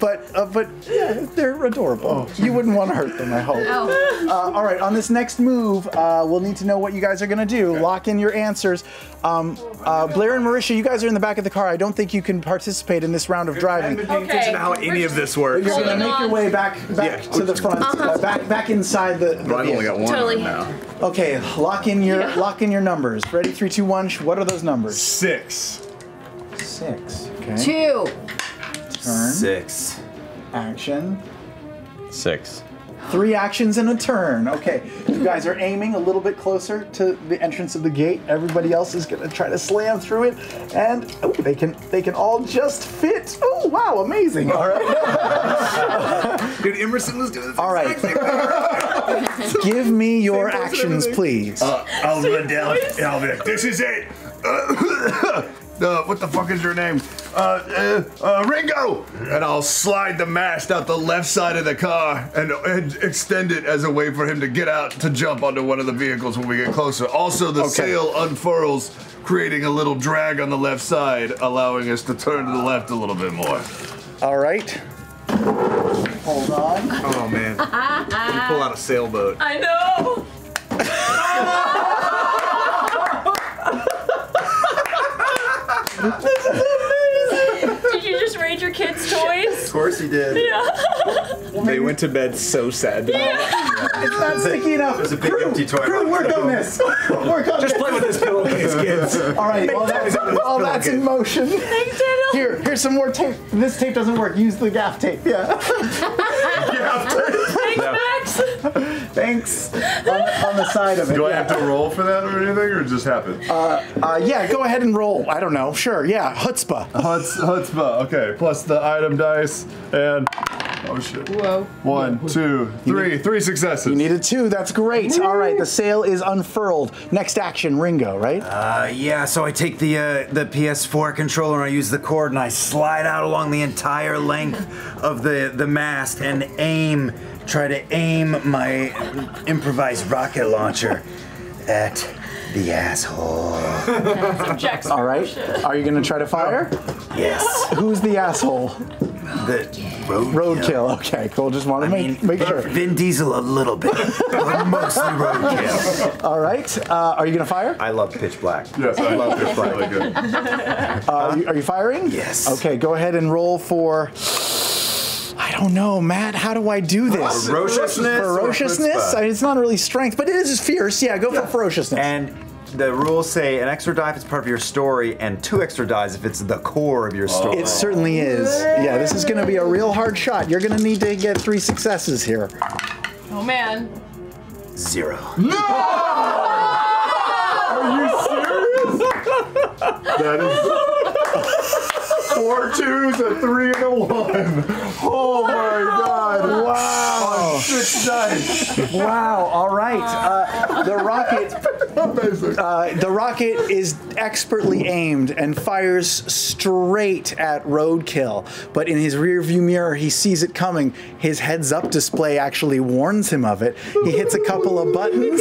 but uh, but yeah, they're adorable. You wouldn't want to hurt them, I hope. Oh. Uh, all right, on this next move, uh, we'll need to know what you guys are going to do. Lock in your answers. Um, uh, Blair and Marisha, you guys are in the back of the car. I don't think you can participate in this round of I driving. haven't been paying attention to how any of this works. You're going to make your way back back Yeah. to the front, uh, back back inside the. the But I've only got vehicle. one Totally. now. Okay, lock in your Yeah. lock in your numbers. Ready? Three, two, one. sh- What are those numbers? Six. Six. Okay. Two. Turn. Six. Action. Six. Three actions and a turn. Okay, you guys are aiming a little bit closer to the entrance of the gate. Everybody else is gonna try to slam through it, and oh, they can they can all just fit. Oh wow, amazing! All right, Dude, Emerson was doing this. all right. Give me your actions, please. Uh, I'll run down and I'll be like, this is it. Uh, what the fuck is your name? Uh, uh, uh, Ringo! And I'll slide the mast out the left side of the car and, and extend it as a way for him to get out to jump onto one of the vehicles when we get closer. Also, the Okay. sail unfurls, creating a little drag on the left side, allowing us to turn to the left a little bit more. All right. Hold on. Oh man. You pull out a sailboat. I know. Did you just raid your kids' toys? Of course course he did. Yeah. They went to bed so sad. Yeah. It's not sticky enough. There's a big empty toilet. Crew, work on this. Work on Just this. play with this pillowcase, kids. All right, while that's, while that's in motion. Here, here's some more tape. This tape doesn't work. Use the gaff tape. Yeah. Gaff tape. Thanks, Max. Thanks. On, the- on the side of it. Do I yeah. have to roll for that or anything, or it just happen? Uh, yeah, go ahead and roll. I don't know. Sure. Yeah. Chutzpah. Hutz, Hutzpah. Okay, plus the item dice and oh shit. Whoa. One, two, three, three successes. You needed two. That's great. All right. The sail is unfurled. Next action, Ringo. Right. Uh, yeah, so I take the uh, the PS4 controller and I use the cord and I slide out along the entire length of the, the mast and aim, try to aim my improvised rocket launcher at the asshole. All right. Are you going to try to fire? Yes. Who's the asshole? The road Roadkill. Okay. Cool. Just want to make make sure. Vin Diesel a little bit, but mostly roadkill. All right. Uh, are you going to fire? I love Pitch Black. Yes, I love Pitch. Black. Really good. Uh, are, you, are you firing? Yes. Okay. Go ahead and roll for. I don't know, Matt. How do I do this? Ferociousness Ferociousness? I mean, it's not really strength, but it is fierce. Yeah. Go for ferociousness. And the rules say an extra die if it's part of your story, and two extra dies if it's the core of your story. It certainly is. Yeah, this is going to be a real hard shot. You're going to need to get three successes here. Oh man. Zero. No! Are you serious? that is four twos, a three, and a one. Oh my god! Wow. Six dice. Wow. All right. Uh, the rocket. Uh, the rocket is expertly aimed and fires straight at Roadkill. But in his rearview mirror, he sees it coming. His heads-up display actually warns him of it. He hits a couple of buttons,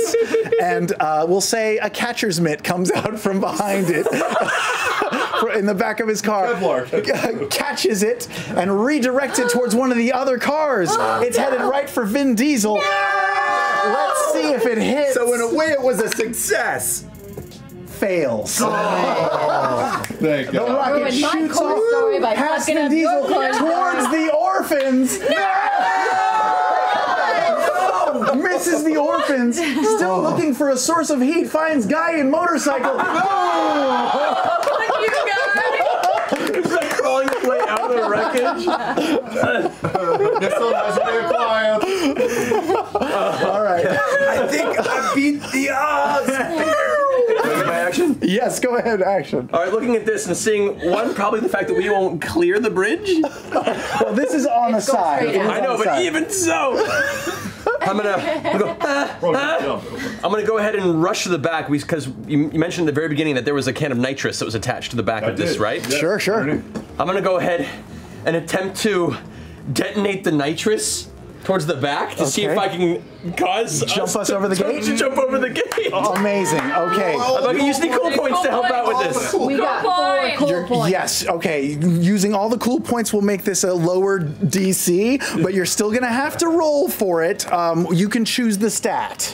and uh, we'll say a catcher's mitt comes out from behind it. In the back of his car, catches it and redirects it towards one of the other cars. Oh, it's headed right for Vin Diesel. Let's see if it hits. So in a way, it was a success. fails. Oh, Thank The God. rocket Ruined my shoots off past Vin Diesel car towards the orphans. Misses the orphans. Still looking for a source of heat. Finds guy in motorcycle. It's like crawling his way out of wreckage. This one has to be. Uh, all right. I think I beat the odds. my action? Yes, go ahead. Action. All right, looking at this and seeing one, probably the fact that we won't clear the bridge. Well, this is on the side. straight I know, but side. even so, I'm gonna, I'm gonna go. ah, ah. I'm gonna go ahead and rush to the back because you, you mentioned at the very beginning that there was a can of nitrous that was attached to the back I of this, did. right? Yeah. Sure, sure. I'm gonna go ahead and attempt to detonate the nitrous towards the back to see if I can cause Jump us to- over the to- gate? To jump over the gate. Amazing. Okay. I'm gonna use any cool points to help out with this. We got four cool You're- points. yes, okay. Using all the cool points will make this a lower DC, but you're still gonna have to roll for it. Um, you can choose the stat.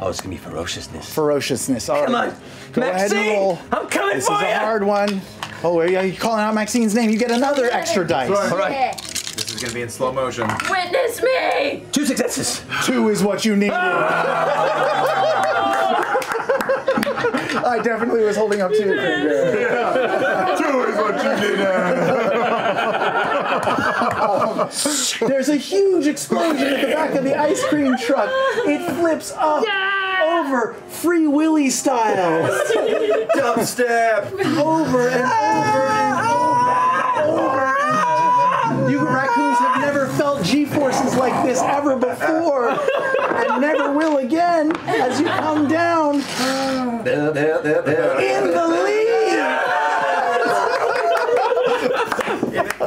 Oh, it's gonna be ferociousness. Ferociousness. All Come right. on, Go ahead and Maxine, roll. I'm coming This for is a hard one. Oh, are you calling out Maxine's name? You get another extra dice. All right, This is gonna be in slow motion. Witness me! two successes. Two is what you needed. I definitely was holding up two. finger. Two is what you did. Uh. There's a huge explosion at the back of the ice cream truck. It flips up, over, Free Willy style. Dubstep. over and over and over, over and you raccoons have never felt G-forces like this ever before, and never will again as you come down in the lead.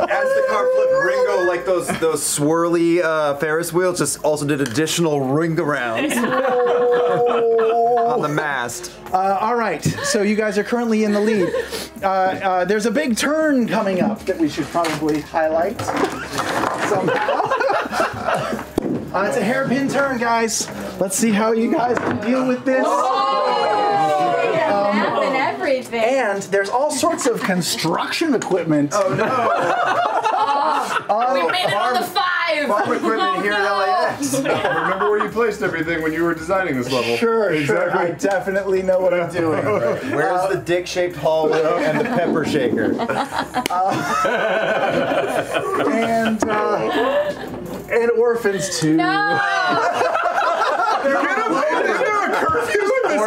As the car flipped, Ringo, like those those swirly uh, Ferris wheels, just also did additional ring arounds on the mast. Uh, all right, so you guys are currently in the lead. Uh, uh, there's a big turn coming up that we should probably highlight somehow. Uh, it's a hairpin turn, guys. Let's see how you guys can deal with this. Map and everything. And there's all sorts of construction equipment. Oh no! we made it on the five. Farm equipment here in LAX. Remember where you placed everything when you were designing this level. Sure, exactly. sure. I definitely know what I'm doing. Where's the dick-shaped hallway and the pepper shaker? and uh, and orphans too.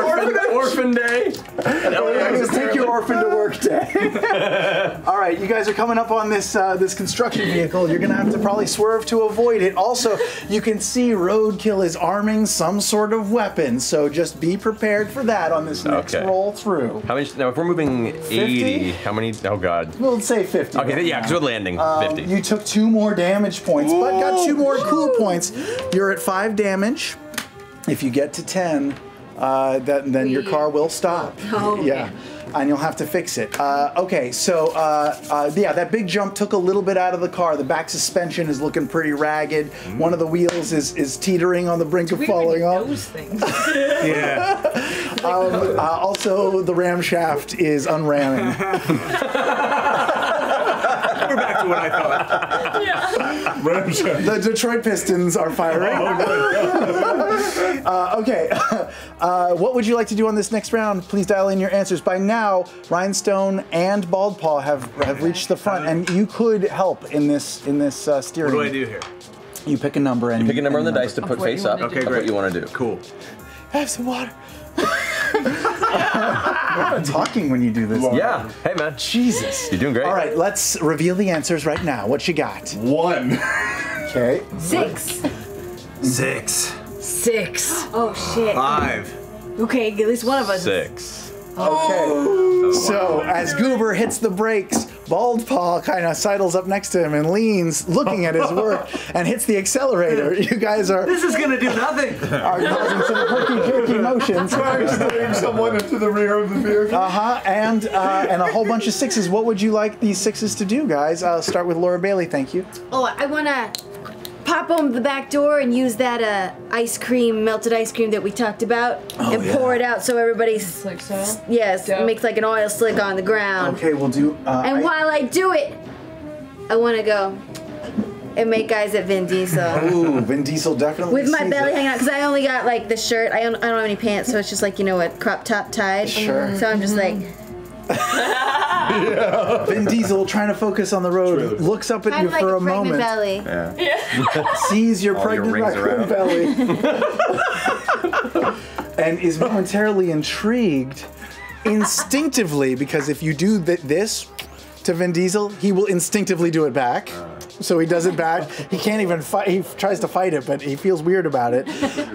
Orphan, orphan day. Just take your orphan to work day. All right, you guys are coming up on this uh, this construction vehicle. You're gonna have to probably swerve to avoid it. Also, you can see Roadkill is arming some sort of weapon, so just be prepared for that on this next Okay. roll through. How many? Now, if we're moving 80, how many? Oh God. We'll say 50. Okay, yeah, because we're landing. Um, 50. You took two more damage points, but got two more cool points. You're at five damage. If you get to 10, uh, that, then your car will stop. Oh, okay. Yeah. And you'll have to fix it. Uh, okay, so uh, uh, yeah, that big jump took a little bit out of the car. The back suspension is looking pretty ragged. One of the wheels is, is teetering on the brink of falling off. Those things. Yeah. Um, uh, also, the ram shaft is unramming. We're back to what I thought. the Detroit Pistons are firing. uh, okay, uh, what would you like to do on this next round? Please dial in your answers. By now, Rhinestone and Bald Paw have have reached the front, and you could help in this in this uh, What steering. do I do here? You pick a number and you Pick a number on and the dice to put face up. Okay, great. What you want to do? Cool. Have some water. You're not talking when you do this. Yeah. Hey, man. Jesus. You're doing great. All right, let's reveal the answers right now. What you got? One. Okay. Six. Six. Six. Oh shit. Five. Okay, at least one of us. Six. Okay. Oh. So as Goober hits the brakes, Bald Paw kind of sidles up next to him and leans, looking at his work, and hits the accelerator. You guys are This is gonna do nothing. are causing some herky jerky motions. Trying Slam someone into the rear of the vehicle. Uh huh. And uh, and a whole bunch of sixes. What would you like these sixes to do, guys? I'll start with Laura Bailey. Thank you. Oh, I wanna pop open the back door and use that uh, ice cream, melted ice cream that we talked about, and pour it out so everybody's Like so. yes, Dope. makes like an oil slick on the ground. Okay, we'll do. Uh, And I- while I do it, I wanna go and make guys at Vin Diesel. Ooh, Vin Diesel definitely. With my belly it. hanging out, because I only got like the shirt. I don't, I don't have any pants, so it's just like you know what, crop top tied. Sure. So I'm just like, Vin Diesel trying to focus on the road, looks up at kind you of like for a a pregnant moment, belly. Yeah. sees your All pregnant rings raccoon belly, and is momentarily intrigued, instinctively, because if you do th- this to Vin Diesel, he will instinctively do it back. So he does it back. He can't even fight. He tries to fight it, but he feels weird about it.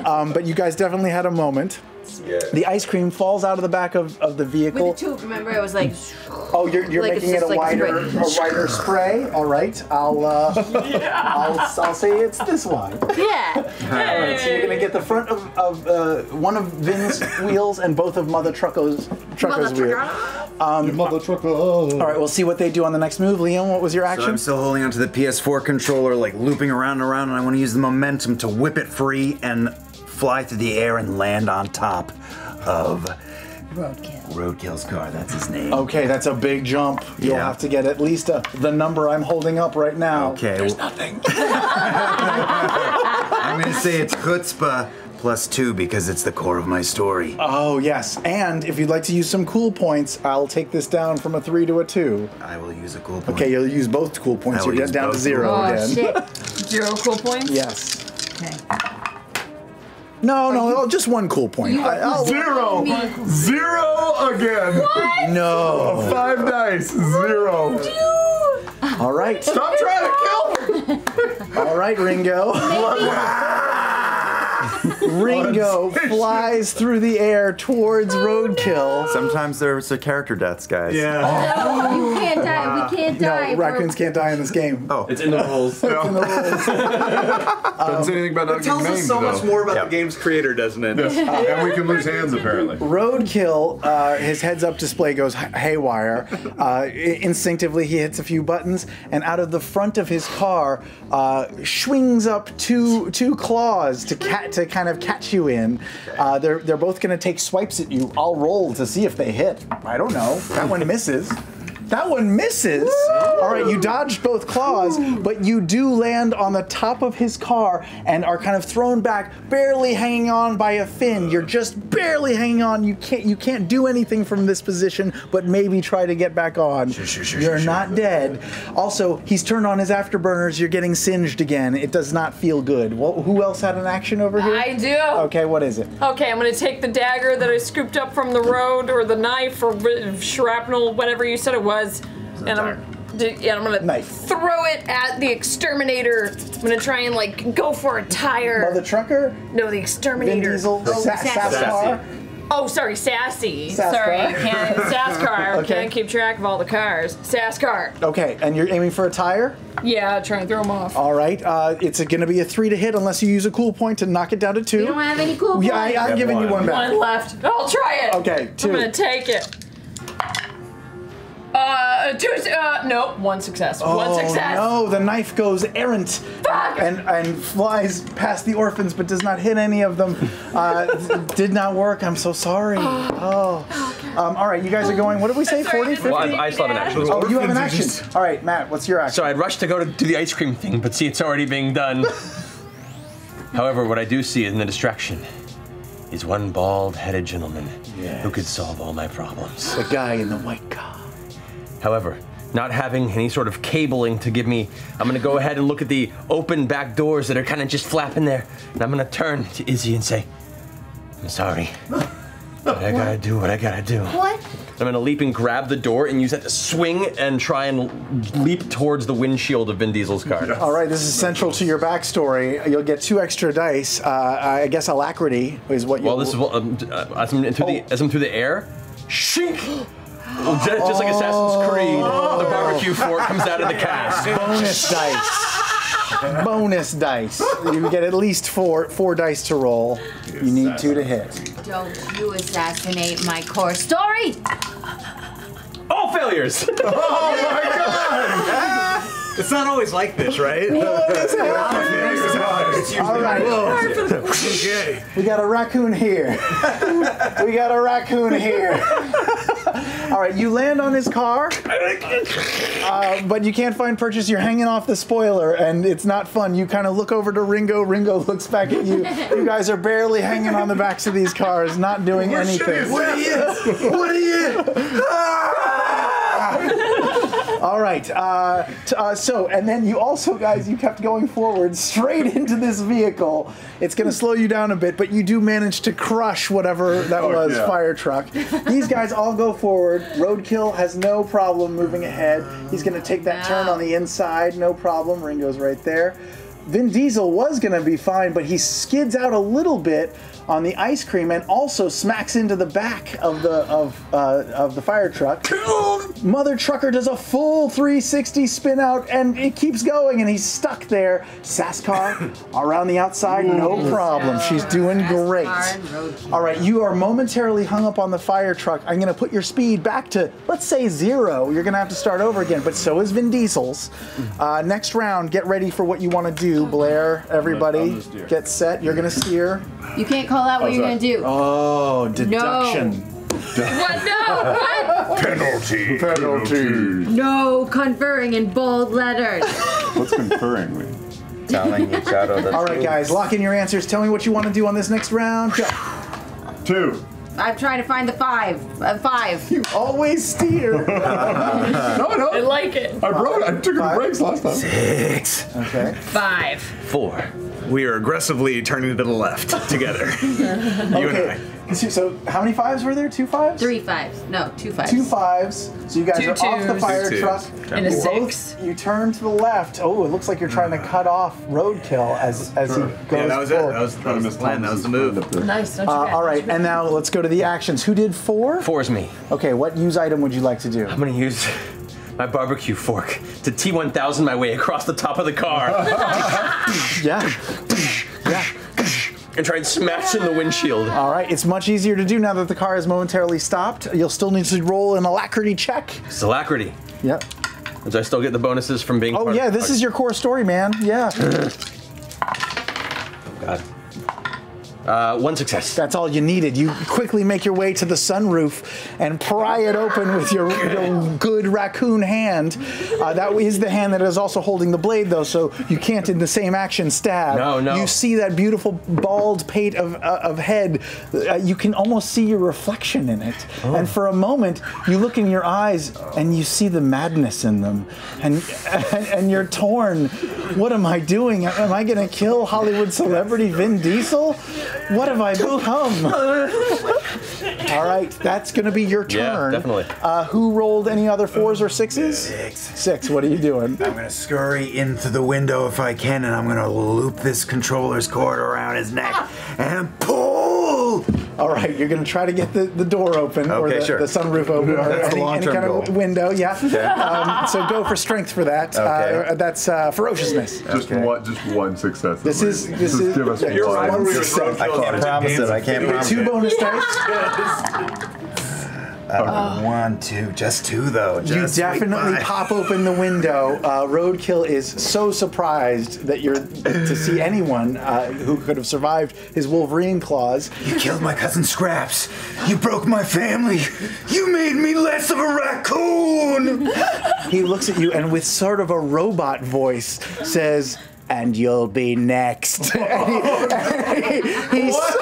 Um, but you guys definitely had a moment. The ice cream falls out of the back of, of the With vehicle. the tube, remember, it was like, Oh, you're, you're Like making it a like wider a wider spray. All right, I'll uh, I'll, I'll say it's this one. yeah. All right, so you're gonna get the front of, of uh, one of Vin's wheels and both of Mother Trucko's Trucko's Mother wheels. Mother trucker. All right, we'll see what they do on the next move. Liam, what was your So action? I'm still holding onto the PS4 controller, like looping around and around, and I want to use the momentum to whip it free and fly through the air and land on top of Roadkill. Roadkill's car. That's his name. Okay, that's a big jump. You'll Yeah. have to get at least a, the number I'm holding up right now. Okay. There's nothing. I'm gonna say it's chutzpah plus two because it's the core of my story. Oh yes, and if you'd like to use some cool points, I'll take this down from a three to a two. I will use a cool point. Okay, you'll use both cool points. Will You'll use get down to both. zero Oh again. shit. Zero cool points. Yes. Okay. No, no, oh, just one cool point. I, I'll- Zero. Zero again. no. Oh, five dice. Zero. All right. Stop trying to kill me. All right, Ringo. Ringo flies through the air towards Roadkill. Sometimes there's a character deaths, guys. Yeah. No, You can't die. We can't die. No, raccoons can't die in this game. Oh. It's in the rules. In the rules. Doesn't say anything about not It tells getting us so maimed, much more about Yeah. the game's creator, doesn't it? and we can lose hands apparently. Roadkill, uh, his heads-up display goes hay- haywire. Uh, i- instinctively, he hits a few buttons, and out of the front of his car, uh, swings up two two claws to cat to kind of catch you in. Uh, they're they're both going to take swipes at you. I'll roll to see if they hit. I don't know. That one misses. That one misses. All right, you dodged both claws, but you do land on the top of his car and are kind of thrown back, barely hanging on by a fin. You're just barely hanging on. You can't you can't do anything from this position, but maybe try to get back on. Sure, sure, sure, You're not dead. Also, he's turned on his afterburners. You're getting singed again. It does not feel good. Well, who else had an action over here? I do. Okay, what is it? Okay, I'm gonna take the dagger that I scooped up from the road, or the knife, or shrapnel, whatever you said it was, and I'm, d- yeah, I'm gonna throw it at the exterminator. I'm gonna try and like go for a tire. Mother trucker? No, the exterminator. Vin Diesel? Oh, Sa- Sassy. Sasscar? Oh, sorry, sassy. Sasscar. Sorry, I can't. Sasscar. Okay. Can't keep track of all the cars. Sasscar. Okay, and you're aiming for a tire? Yeah, try and throw him off. All right, uh, it's going to be a three to hit unless you use a cool point to knock it down to two. We don't have any cool points. Yeah, I, I'm points. giving you one back. One left. I'll try it. Okay, two. I'm gonna take it. Uh, two. Uh, no, one success. one Oh, success. no, the knife goes errant Fuck! and, and flies past the orphans but does not hit any of them. Uh, did not work. I'm so sorry. Oh. Um, all right, you guys are going, what did we say, 40, 50? Well, I, I still have an action. Oh, you have an action. All right, Matt, what's your action? So I'd rush to go to do the ice cream thing, but see, it's already being done. However, what I do see in the distraction is one bald-headed gentleman who could solve all my problems. The guy in the white car. However, not having any sort of cabling to give me, I'm gonna go ahead and look at the open back doors that are kind of just flapping there, and I'm gonna turn to Izzy and say, "I'm sorry, but I gotta do what I gotta do." What? I'm gonna leap and grab the door and use that to swing and try and leap towards the windshield of Vin Diesel's car. All right, this is central to your backstory. You'll get two extra dice. Uh, I guess alacrity is what you. Well, this is what um, uh, as I'm through the as I'm through the air, shink. Well, ju- just like Assassin's Creed, the barbecue fork comes out of the cast. Bonus dice. Bonus dice. You get at least four four dice to roll. You need two to hit. Don't you assassinate my core story. All failures. Oh my god! It's not always like this, right? All right. Okay. We got a raccoon here. we got a raccoon here. All right, you land on his car, uh, but you can't find purchase. You're hanging off the spoiler, and it's not fun. You kind of look over to Ringo. Ringo looks back at you. You guys are barely hanging on the backs of these cars, not doing anything. What are you? What are you? All right. Uh, t- uh, so, and then you also, guys, you kept going forward straight into this vehicle. It's going to slow you down a bit, but you do manage to crush whatever that Oh, was yeah. fire truck. These guys all go forward. Roadkill has no problem moving ahead. He's going to take that turn on the inside, no problem. Ringo's right there. Vin Diesel was going to be fine, but he skids out a little bit on the ice cream and also smacks into the back of the of uh, of the fire truck. Mother trucker does a full 360 spin out and it keeps going and he's stuck there. Saskar around the outside, no problem. She's doing great. All right, you are momentarily hung up on the fire truck. I'm going to put your speed back to let's say zero. You're going to have to start over again, but so is Vin Diesel's. Uh, next round, get ready for what you want to do, Blair. Everybody, get set. You're going to steer. You can't call out what you're gonna do. Oh, deduction. What? No. What? Penalty. Penalty. No conferring in bold letters. What's conferring mean? Telling each other the All right, guys, lock in your answers. Tell me what you want to do on this next round. Go. Two. I'm trying to find the five. Uh, five. You always steer. No, no. I like it. I broke. I took the brakes last time. Six. Okay. Five. Four. We are aggressively turning to the left together. you and I. Okay. So, so how many fives were there? Two fives? Three fives. No, two fives. Two fives. So you guys Two are off the fire Two twos. truck. And a you six. Both, you turn to the left. Oh, it looks like you're trying to cut off roadkill as as he goes Yeah, that was it. That was, that was the plan. That was the move. Nice. Don't Uh, all right, and now let's go to the actions. Who did four? Four is me. Okay, what use item would you like to do? I'm gonna use my barbecue fork to T1000 my way across the top of the car Yeah. yeah. and try and smash in the windshield. All right, it's much easier to do now that the car is momentarily stopped. You'll still need to roll an alacrity check. It's alacrity. Yep. Do I still get the bonuses from being Oh yeah, this is your core story, man. Yeah. Oh, God. Uh, one success. That's all you needed. You quickly make your way to the sunroof and pry it open with your, your good raccoon hand. Uh, that is the hand that is also holding the blade, though, so you can't, in the same action, stab. No, no. You see that beautiful bald pate of, uh, of head. Uh, you can almost see your reflection in it. Oh. And for a moment, you look in your eyes and you see the madness in them. And, and, and you're torn. What am I doing? Am I going to kill Hollywood celebrity Vin Diesel? What have I become? All right, that's going to be your turn. Yeah, turn. definitely. Uh, who rolled any other fours or sixes? Six. Six. What are you doing? I'm gonna scurry into the window if I can, and I'm gonna loop this controller's cord around his neck and pull. All right, you're going to try to get the, the door open or the, sure. the sunroof open or That's the any, any long-term kind of window. Yeah. Okay. Um, so go for strength for that. Okay. Uh, that's uh, ferociousness. Just one, just one success. This is Just this is give us yeah, one. one rivalry success. I can't promise it. I can't You get promise two bonus dice. Uh, one, two, just two though. You Just squeak definitely pop open the window. Uh, Roadkill is so surprised that you're to see anyone uh, who could have survived his Wolverine claws. You killed my cousin Scraps. You broke my family. You made me less of a raccoon. He looks at you and with sort of a robot voice says, "And you'll be next." And he- and he- he's-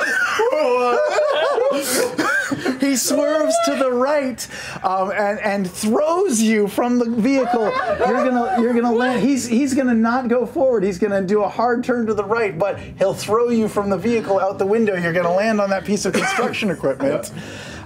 he swerves to the right um, and, and throws you from the vehicle. You're gonna you're gonna land. He's he's gonna not go forward. He's gonna do a hard turn to the right, but he'll throw you from the vehicle out the window. You're gonna land on that piece of construction equipment.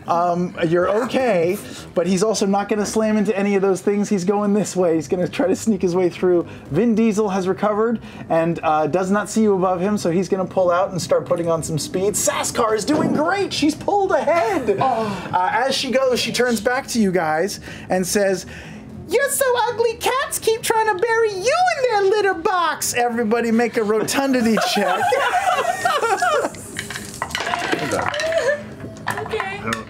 Um, you're okay, but he's also not going to slam into any of those things. He's going this way. He's going to try to sneak his way through. Vin Diesel has recovered and uh, does not see you above him, so he's going to pull out and start putting on some speed. Saskar is doing great. She's pulled ahead. Uh, as she goes, she turns back to you guys and says, you're so ugly, cats keep trying to bury you in their litter box. Everybody make a rotundity check. Okay.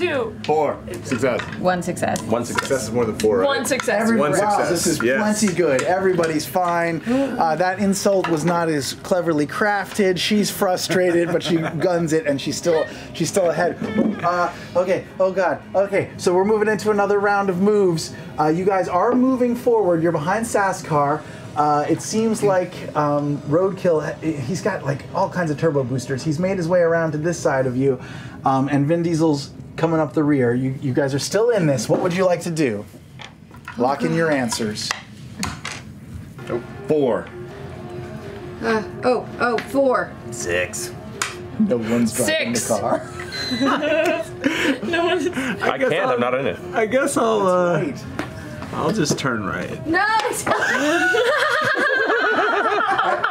Two. Four. Success. One success. One success. Success is more than four. One success. Every- One wow, success, this is yes. plenty good. Everybody's fine. Uh, that insult was not as cleverly crafted. She's frustrated, but she guns it, and she's still she's still ahead. Uh, okay. Oh God. Okay. So we're moving into another round of moves. Uh, you guys are moving forward. You're behind Saskar. Uh, it seems like um, Roadkill, he's got like all kinds of turbo boosters. He's made his way around to this side of you, um, and Vin Diesel's coming up the rear. You, you guys are still in this. What would you like to do? Lock in your answers. Four. Uh, oh, oh, four. Six. No one's driving Six. the car. No one's. I can't. I'm not in it. I guess I'll uh, Right. I'll just turn right. No!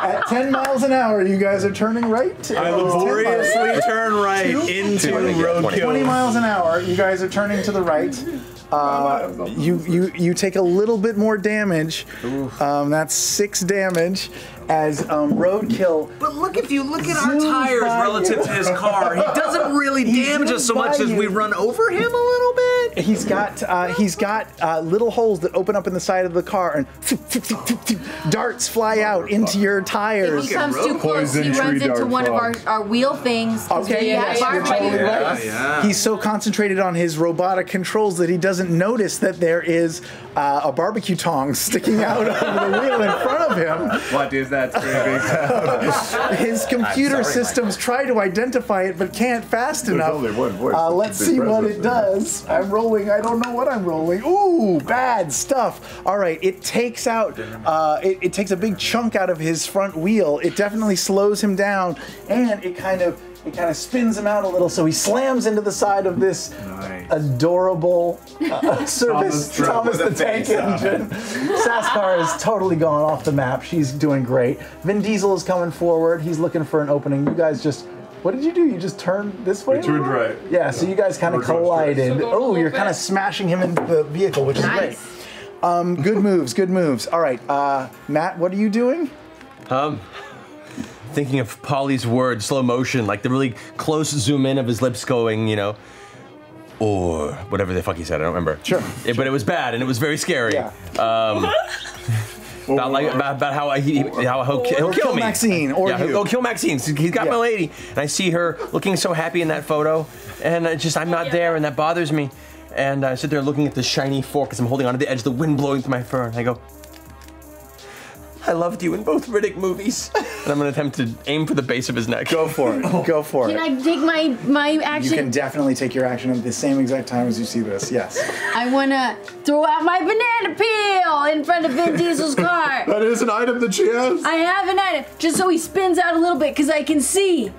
At 10 miles an hour, you guys are turning right. I It's 10 miles. laboriously turn right Two? into Two, I think, yeah, roadkill. 20 miles an hour, you guys are turning to the right. Uh, you, you you take a little bit more damage. Um, that's six damage as um, roadkill. But look if you look at our tires relative you. to his car, he doesn't really He damage us so much by as we run over him a little bit. He's got uh, he's got uh, little holes that open up in the side of the car, and darts fly out into your If tires. he comes too close, he runs into one of our, our wheel things. Okay, we have yes, you're totally right. yeah. He's so concentrated on his robotic controls that he doesn't notice that there is uh, a barbecue tong sticking out of the wheel in front of him. What is that screaming? His computer systems try to identify it but can't fast enough. only one voice. Uh, let's see what it does. I'm rolling. I don't know what I'm rolling. Ooh, bad stuff. All right, it takes out. Uh, it, it takes a big chunk out of his front wheel. It definitely slows him down, and it kind of it kind of spins him out a little. So he slams into the side of this adorable uh, service Truck Thomas the Tank Engine. Saskar is totally gone off the map. She's doing great. Vin Diesel is coming forward. He's looking for an opening. You guys just. What did you do? You just turned this way? We turned right. Yeah, so you guys kind of We're going straight. collided. So Oh, you're kind of smashing him into the vehicle, which is Nice. great. Um, good moves, good moves. All right, uh, Matt, what are you doing? Um, thinking of Polly's words, slow motion, like the really close zoom in of his lips going, you know, or whatever the fuck he said. I don't remember. Sure, Yeah, But it was bad and it was very scary. Yeah. Um, about like about, about how he how he'll, he'll kill kill me. Maxine, or yeah, he'll you. kill Maxine. He's got my lady, and I see her looking so happy in that photo, and I just I'm not there, and that bothers me. And I sit there looking at the shiny fork as I'm holding onto the edge, the wind blowing through my fur, and I go. I loved you in both Riddick movies. And I'm gonna attempt to aim for the base of his neck. Go for it. Oh. Go for it. Can it. I take my my action? You can definitely take your action at the same exact time as you see this. Yes. I wanna throw out my banana peel in front of Vin Diesel's car. That is an item that she has. I have an item, just so he spins out a little bit, because I can see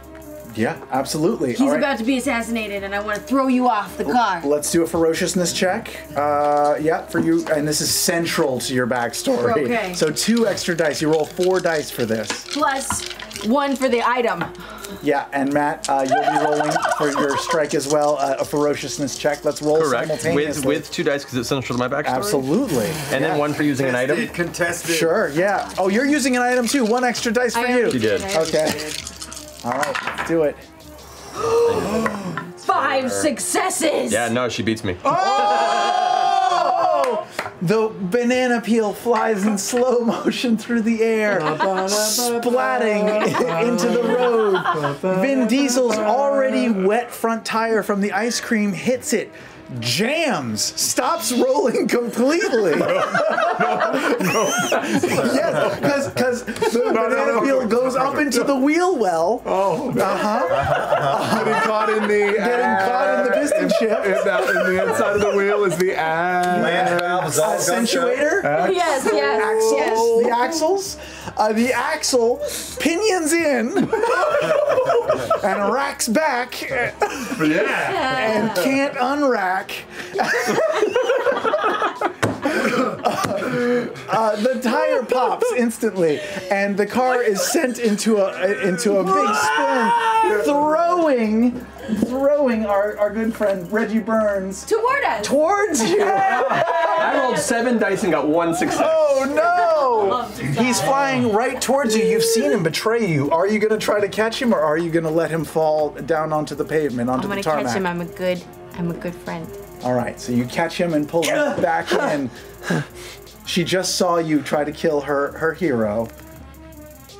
Yeah, absolutely. he's All right. about to be assassinated, and I want to throw you off the car. Let's do a ferociousness check. Uh, yeah, for you, and this is central to your backstory. Okay. So two extra dice. You roll four dice for this. Plus one for the item. Yeah, and Matt, uh, you'll be rolling for your strike as well. Uh, a ferociousness check. Let's roll Correct. simultaneously. With with two dice because it's central to my backstory. Absolutely. And then one for using an item. Contested. Sure. Yeah. Oh, you're using an item too. One extra dice for I you. already You did. I Okay. Did. All right. Let's do it. Five successes. Yeah, no, she beats me. Oh! The banana peel flies in slow motion through the air, splatting into the road. Vin Diesel's already wet front tire from the ice cream hits it. Jams, stops rolling completely. yes, because the banana peel goes up into the wheel well. Oh, Uh huh. getting caught in the Getting caught in the piston ship. In, that, in the inside of the wheel is the Land valves accentuator. Yes, yes, axles, yes. the axles, uh, the axle pinions in and racks back Yeah. and can't unrack. Uh, the tire pops instantly, and the car is sent into a into a big spin, throwing throwing our, our good friend Reggie Burns Toward us. towards you. I rolled seven dice and got one success. Oh no! He's flying right towards you. You've seen him betray you. Are you going to try to catch him, or are you going to let him fall down onto the pavement, onto I'm the gonna tarmac? catch him. I'm a good. I'm a good friend. All right, so you catch him and pull him back in. She just saw you try to kill her her hero.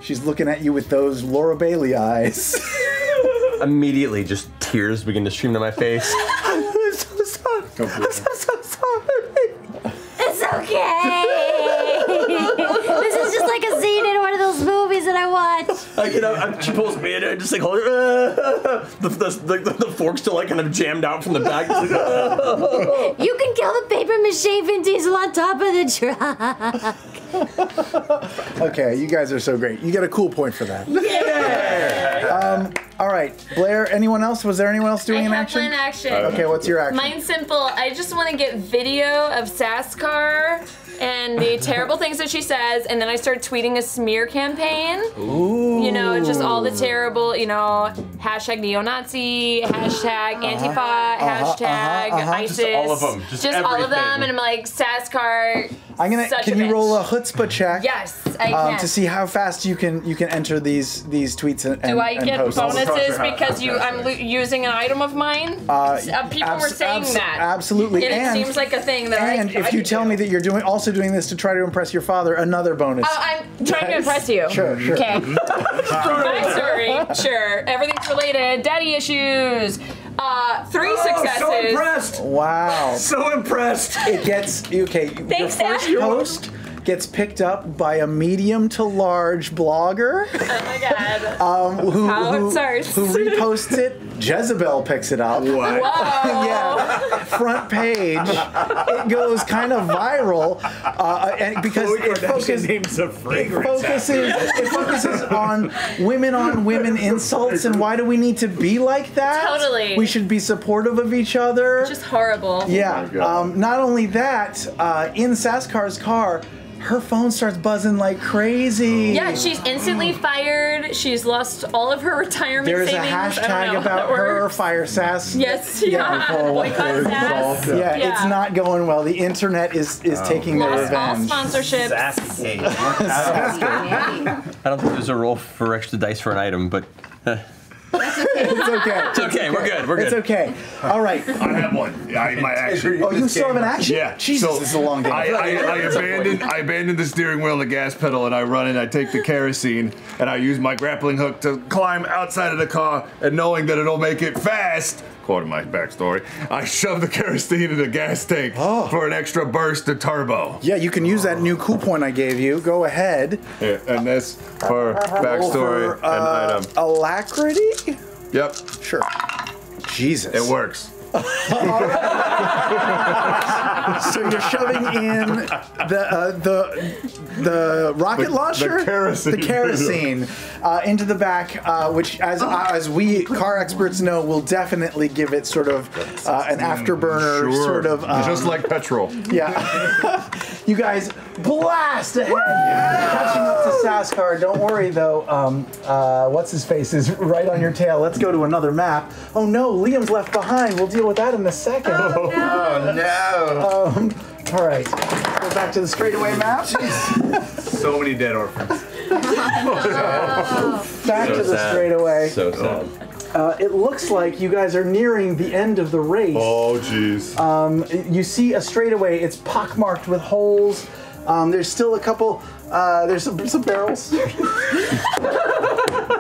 She's looking at you with those Laura Bailey eyes. Immediately, just tears begin to stream to my face. I'm so sorry. I'm so, so sorry. It's okay. This is just like a scene in one of those movies that I watch. I get up, I, she pulls me in, and I just like hold her. the, the, the, the fork's still like kind of jammed out from the back. Just like, You can kill the paper mache Vin Diesel on top of the truck. Okay, you guys are so great. You get a cool point for that. Um, all right, Blair. Anyone else? Was there anyone else doing I an have action? one action. Okay, what's your action? Mine's simple. I just want to get video of Saskar and the terrible things that she says, and then I start tweeting a smear campaign. Ooh. You know, just all the terrible, you know, hashtag neo-Nazi, hashtag Antifa, hashtag uh-huh, uh-huh. ISIS. Just all of 'em, just all of them, and I'm like, Saskar. I'm gonna. such Can a you bitch. roll a chutzpah check? Yes, I um, can. to see how fast you can you can enter these these tweets and, and Do I and get posts. bonuses because you I'm lo- using an item of mine? Uh, Uh, people were saying abs- that. absolutely. And, And- it seems like a thing that I And if I you tell do. me that you're doing also doing this to try to impress your father, another bonus. Oh, I'm trying to impress you. Sure, sure. Okay. My story. Sure. Everything's related. Daddy issues. Uh, three successes. So impressed. Wow. So impressed. It gets okay. Thanks, your first Dad. post gets picked up by a medium to large blogger Oh my god. um, who, How it who, starts. who reposts it. Jezebel picks it up. Whoa. yeah, front page. It goes kind of viral uh, and because Khloe it Kardashian focuses, names a it focuses it focuses on women on women insults and why do we need to be like that? Totally. We should be supportive of each other. Just horrible. Yeah. um, not only that, uh, in Saskar's car, her phone starts buzzing like crazy. Yeah, she's instantly fired. She's lost all of her retirement There's a savings. I don't hashtag about her fire sass. Yes, yeah. Boycott Sass. Yeah, Yeah. it's not going well. The internet is is oh, taking their Lost all revenge. sponsorships. I don't think there's a roll for extra dice for an item, but. Eh. That's okay. it's okay. It's okay. We're good. We're good. It's okay. All right. I have one. I, my action. Oh, you still have an action? Yeah. Jesus, so this is a long day. I, I, I abandoned I abandoned the steering wheel and the gas pedal, and I run in. I take the kerosene, and I use my grappling hook to climb outside of the car, and knowing that it'll make it fast. To my backstory, I shoved the kerosene in the gas tank Oh. for an extra burst of turbo. Yeah, you can use that new coupon I gave you. Go ahead. Yeah, and this for backstory For, uh, and item. Alacrity? Yep. Sure. Jesus. It works. So you're shoving in the uh, the the rocket The- the launcher, kerosene. the kerosene uh, into the back, uh, which, as uh, as we car experts know, will definitely give it sort of uh, an afterburner, Sure. sort of um, Just like petrol. Yeah. you guys blast ahead, catching up to Saskar. Don't worry though. Um, uh, what's his face is right on your tail. Let's go to another map. Oh no, Liam's left behind. We'll deal with that in a second. Oh no. Um, all right. Go back to the straightaway map. So many dead orphans. Back So to the sad. straightaway. So sad. Uh, it looks like you guys are nearing the end of the race. Oh, jeez. Um, you see a straightaway. It's pockmarked with holes. Um, there's still a couple. Uh, there's some, some barrels.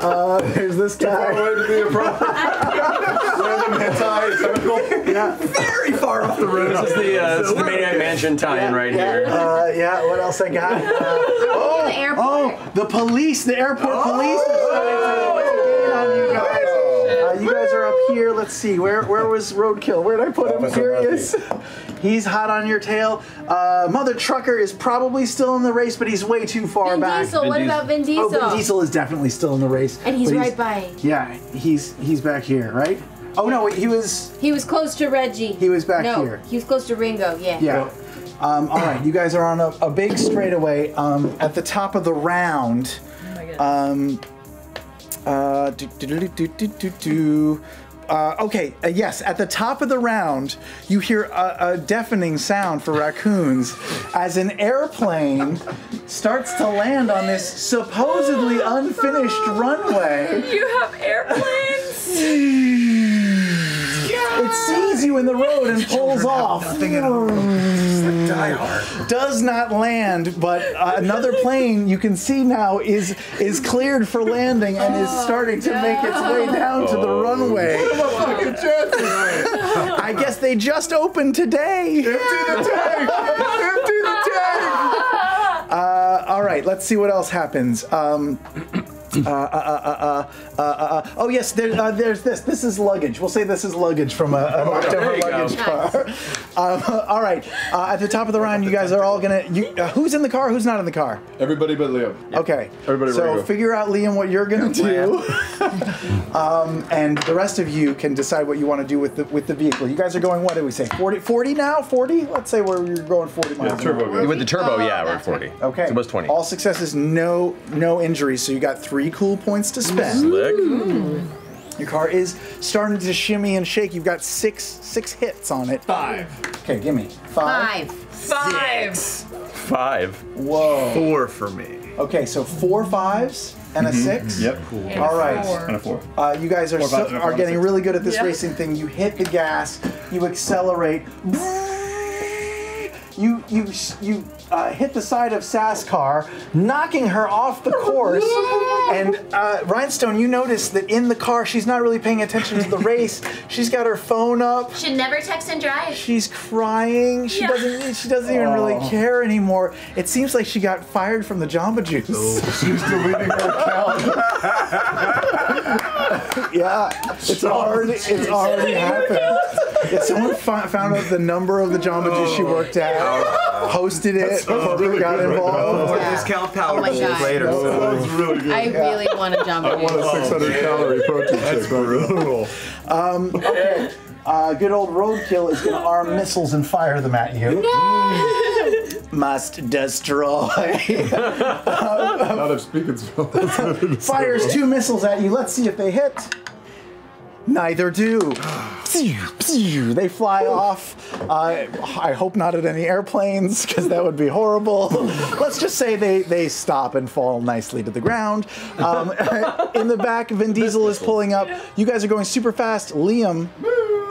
uh, there's this guy. Way to be a problem. yeah, very far off the road. This is the, uh, this is the Maniac Mansion tie-in right yeah, here. Uh, yeah. What else I got? Uh, oh, The airport. oh, the police. The airport police. is you guys. Guys are up here. Let's see. Where where was Roadkill? Where did I put him? Curious. He's hot on your tail. Uh, Mother Trucker is probably still in the race, but he's way too far Vin back. Diesel. What about Vin Diesel? Oh, Vin Diesel is definitely still in the race. And he's but right by. Yeah, he's he's back here, right? Oh no, he was He was close to Reggie. He was back no, here. he was close to Ringo. Yeah. Yeah. Um, all right, you guys are on a, a big straightaway. Um, at the top of the round. Um, uh, do, do, do, do, do, do, do. Uh, okay, uh, yes, at the top of the round, you hear a, a deafening sound for raccoons as an airplane starts to land on this supposedly unfinished runway. You have airplanes? It sees you in the road and pulls off. Does not land, but uh, another plane you can see now is is cleared for landing and is starting to make its way down to the runway. I guess they just opened today. Empty the tank! Empty the tank! Uh, all right, let's see what else happens. Um, uh, uh, uh, uh, uh, uh, oh yes, there, uh, there's this. This is luggage. We'll say this is luggage from a, a knocked there over go. luggage car. Um, all right, uh, at the top of the round, you guys are all gonna. You, uh, who's in the car? Who's not in the car? Everybody but Liam. Okay. Everybody So ready figure out, Liam, what you're gonna do, um, and the rest of you can decide what you want to do with the with the vehicle. You guys are going. What did we say? 40, 40 now? 40? Let's say where you're going 40 miles. an hour. With the turbo, yeah, we're at 40. Okay. So it was 20. All successes, no no injuries. So you got three cool points to spend. Slick. Your car is starting to shimmy and shake. You've got six six hits on it. Five. Okay, give me five. Five. Five. Whoa. Four for me. Okay, so four fives and a six. Yep. Cool. All right. And a four. Uh, you guys are Four so, fives and a four are getting really good at this Yep. racing thing. You hit the gas, you accelerate. You you you uh, hit the side of Saskar, knocking her off the course. and uh, Rhinestone, you notice that in the car, she's not really paying attention to the race. She's got her phone up. She should never text and drive. She's crying. She doesn't. She doesn't even really care anymore. It seems like she got fired from the Jamba Juice. She's deleting her account. yeah, it's already. It's already happened. If someone found out the number of the Jamba Juice she worked at, posted it, corporate got involved. Or discount powder Oh my bowls God. later. so- That's really good. I really want to jump I want a 600 calorie protein shake. brutal. Um, okay. Uh, good old roadkill is going to arm missiles and fire them at you. No! Must destroy. Not if speaking spell. Fires two missiles at you. Let's see if they hit. Neither do. They fly off. Uh, I hope not at any airplanes because that would be horrible. Let's just say they, they stop and fall nicely to the ground. Um, in the back, Vin Diesel is pulling up. You guys are going super fast. Liam,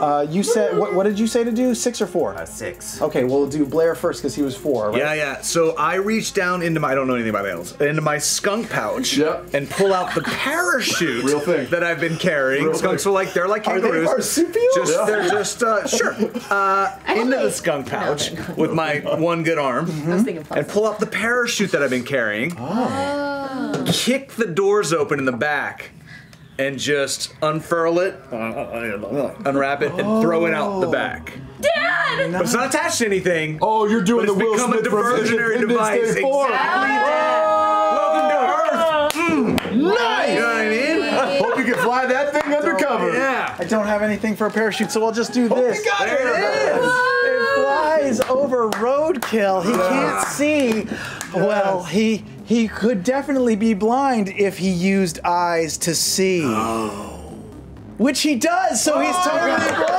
uh, you said what, what did you say to do? Six or four? Uh, six. Okay, we'll do Blair first because he was four. Right? Yeah, yeah. So I reach down into my I don't know anything about animals into my skunk pouch and pull out the parachute Real thing. that I've been carrying. Real Skunks thing. are like they're like kangaroos. Are they kangaroos. marsupials? Just Yeah. they're just uh, sure uh, into the skunk pouch with my one good arm I was and pull out the parachute that I've been carrying. Kick the doors open in the back. And just unfurl it, unwrap it, and throw it out the oh. back. Dad! But it's not attached to anything. Oh, you're doing But the it's Will become a Smith from diversionary Independence device. Day 4. Exactly that. Welcome to Earth. Nice. You know what I mean? Hope you can fly that thing undercover. Yeah. I don't have anything for a parachute, so I'll just do this. got There it is. It flies over roadkill. He can't ah. see. Well, he he could definitely be blind if he used eyes to see. Oh. Which he does, so he's oh. totally blind.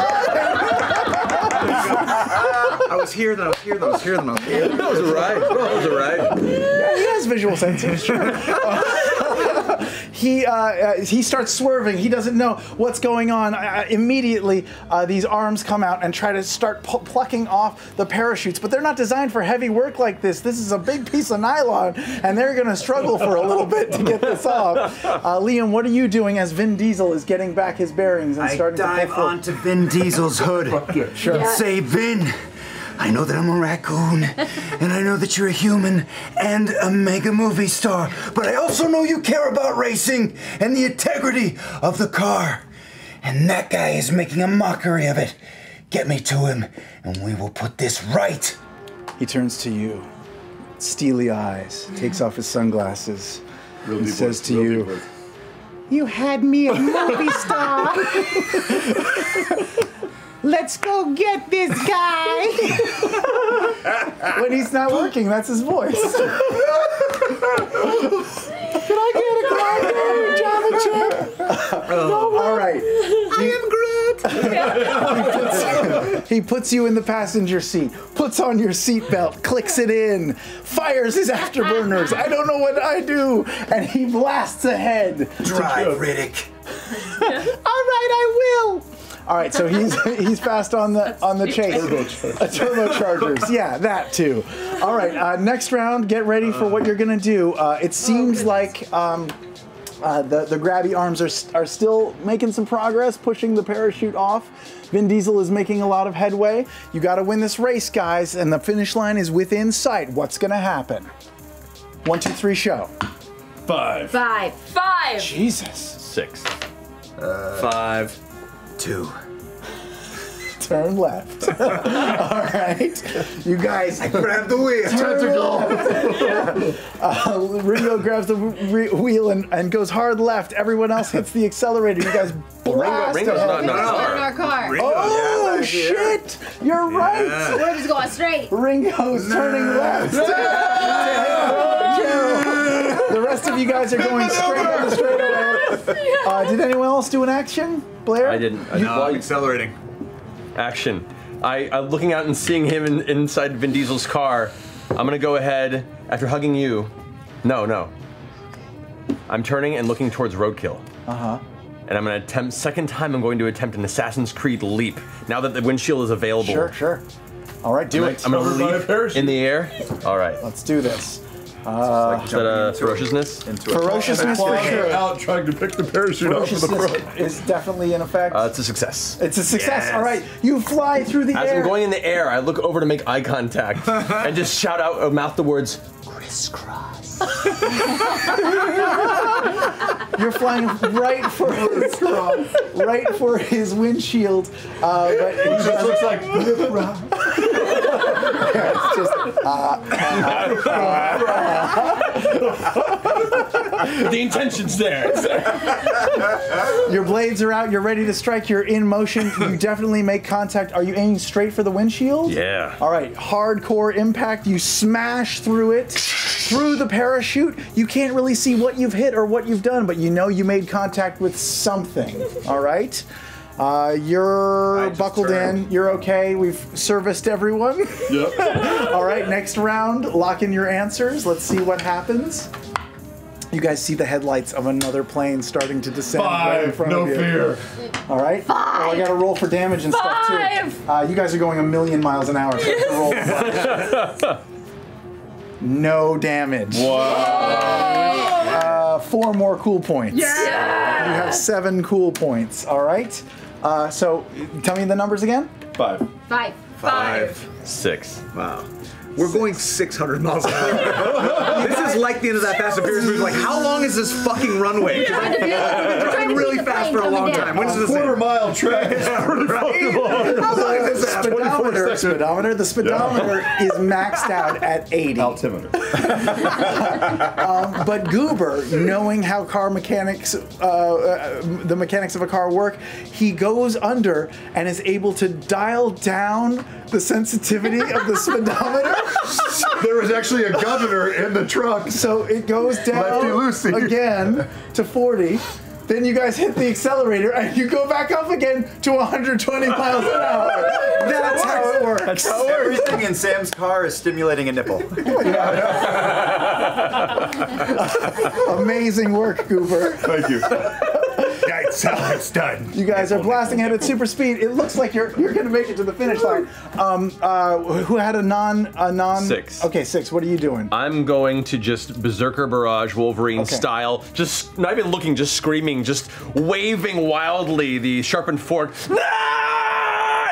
I was here, then I was here, then I was here, then I was here. That was right. That was right. Yeah, he has visual senses, sure. He uh, uh, he starts swerving. He doesn't know what's going on. Uh, immediately, uh, these arms come out and try to start pu- plucking off the parachutes, but they're not designed for heavy work like this. This is a big piece of nylon, and they're going to struggle for a little bit to get this off. Uh, Liam, what are you doing as Vin Diesel is getting back his bearings and I starting to dive pull forward? onto Vin Diesel's hood Sure. and say, Vin, I know that I'm a raccoon, and I know that you're a human and a mega movie star, but I also know you care about racing and the integrity of the car. And that guy is making a mockery of it. Get me to him, and we will put this right. He turns to you, steely eyes, takes off his sunglasses, Real and says voice, to real you. You had me a movie star. Let's go get this guy. when he's not working, that's his voice. Can I get a Java chip? no, oh, all right. I am Groot. he puts you in the passenger seat, puts on your seatbelt, clicks it in, fires his afterburners. I don't know what I do, and he blasts ahead. Drive, Riddick. All right, I will. All right, so he's he's fast on the on the chase. Uh, turbochargers, yeah, that too. All right, uh, next round. Get ready for what you're gonna do. Uh, it seems like. Um, uh, the, the grabby arms are, st- are still making some progress, pushing the parachute off. Vin Diesel is making a lot of headway. You got to win this race, guys, and the finish line is within sight. What's going to happen? One, two, three, show. Five. Five. Five. Jesus. Six. Five. Two. Turn left. All right. You guys. Grab the wheel. Turn to Uh, Ringo grabs the re- wheel and, and goes hard left. Everyone else hits the accelerator. You guys blast Ringo's ahead. not- We're no. in our car. Oh Yeah, shit! You're right. We're just going straight. Ringo's turning left. the rest of you guys are going straight down the straightaway. Uh, did anyone else do an action, Blair? I didn't. I, No, well, I'm accelerating. action. I, I looking out and seeing him in, inside Vin Diesel's car. I'm gonna go ahead after hugging you. No, no. I'm turning and looking towards Roadkill. Uh huh. And I'm gonna attempt second time. I'm going to attempt an Assassin's Creed leap. Now that the windshield is available. Sure, sure. All right, do it. I'm gonna Covered by a leap in the air. All right. Let's do this. Is that uh, ferociousness? Ferociousness for Clawing sure. out trying to pick the parachute up from the Ferociousness front. is definitely in effect. Uh, it's a success. it's a success. All right, you fly through the As air. I'm going in the air, I look over to make eye contact and just shout out, uh, mouth the words, crisscross. You're flying right for his right for his windshield, uh, but he It just looks like it's just uh, uh, uh, the intention's there. your blades are out. You're ready to strike. You're in motion. You definitely make contact. Are you aiming straight for the windshield? Yeah. All right, hardcore impact. You smash through it, through the parachute. You can't really see what you've hit or what you've done, but you know you made contact with something. All right. Uh, you're buckled in. You're okay. We've serviced everyone. Yep. All right, next round. Lock in your answers. Let's see what happens. You guys see the headlights of another plane starting to descend right in front no of you. fear. All right. Five. Oh, I got to roll for damage and stuff too. Five. Uh, you guys are going a million miles an hour. So you roll for flash. no damage. Uh, four more cool points. Yeah. You have seven cool points. All right. Uh, so, tell me the numbers again. Five. Five. Five. Six. Wow. We're going 600 miles an hour. this is like the end of that Fast and Furious movie. Like, how long is this fucking runway? 'Cause I've been driving really fast for a long time. When does this Quarter end? mile track. Right? How long is this at? Speedometer, speedometer. The speedometer is maxed out at 80. Altimeter. Um, but Goober, knowing how car mechanics, uh, uh, the mechanics of a car work, he goes under and is able to dial down the sensitivity of the speedometer. There was actually a governor in the truck. So it goes down Lefty Lucy. again to 40. Then you guys hit the accelerator and you go back up again to 120 miles an hour. That's how it works. That's how it works. Everything in Sam's car is stimulating a nipple. Amazing work, Goober. Thank you. That's it's done. You guys are blasting ahead at super speed. It looks like you're you're gonna make it to the finish line. Um, uh, who had a non a non Six. Okay, six. What are you doing? I'm going to just Berserker Barrage Wolverine Okay. style, just not even looking, just screaming, just waving wildly the sharpened fork "Ah!"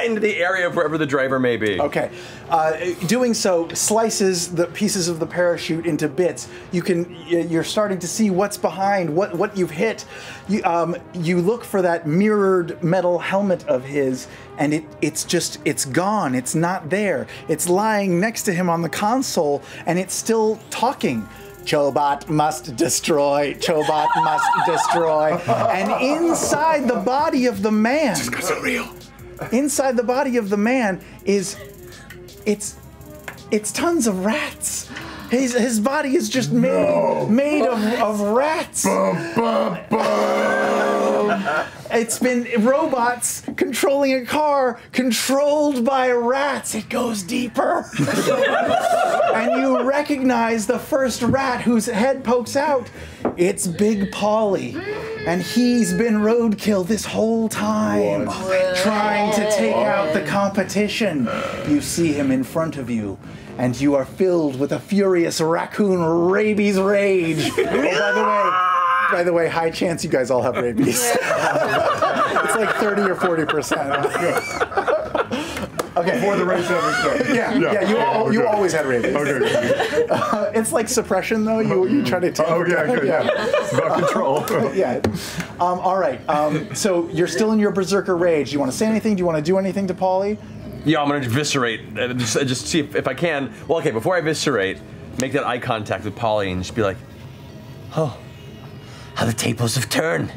Into the area of wherever the driver may be. Okay, uh, doing so slices the pieces of the parachute into bits. You can you're starting to see what's behind what what you've hit. You um, you look for that mirrored metal helmet of his, and it it's just it's gone. It's not there. It's lying next to him on the console, and it's still talking. Chobot must destroy. Chobot must destroy. And inside the body of the man, real. Inside the body of the man is it's it's tons of rats. His, his body is just made made of, of rats. It's been robots controlling a car controlled by rats. It goes deeper. and you recognize the first rat whose head pokes out. It's Big Polly. And he's been roadkill this whole time, trying to take out the competition. You see him in front of you, and you are filled with a furious raccoon rabies rage. oh, by the way, by the way, high chance you guys all have rabies. it's like 30 or 40 percent. Okay. Before the race ever started. Yeah, yeah, you, al- you always had rabies. Okay. Uh, it's like suppression, though. You you try to take Oh, yeah, good. About control. yeah. Um, all right. Um, so you're still in your berserker rage. Do you want to say anything? Do you want to do anything to Polly? Yeah, I'm gonna eviscerate. uh, Just, uh, just see if, if I can. Well, okay, before I eviscerate, make that eye contact with Polly and just be like, "Oh, how the tables have turned."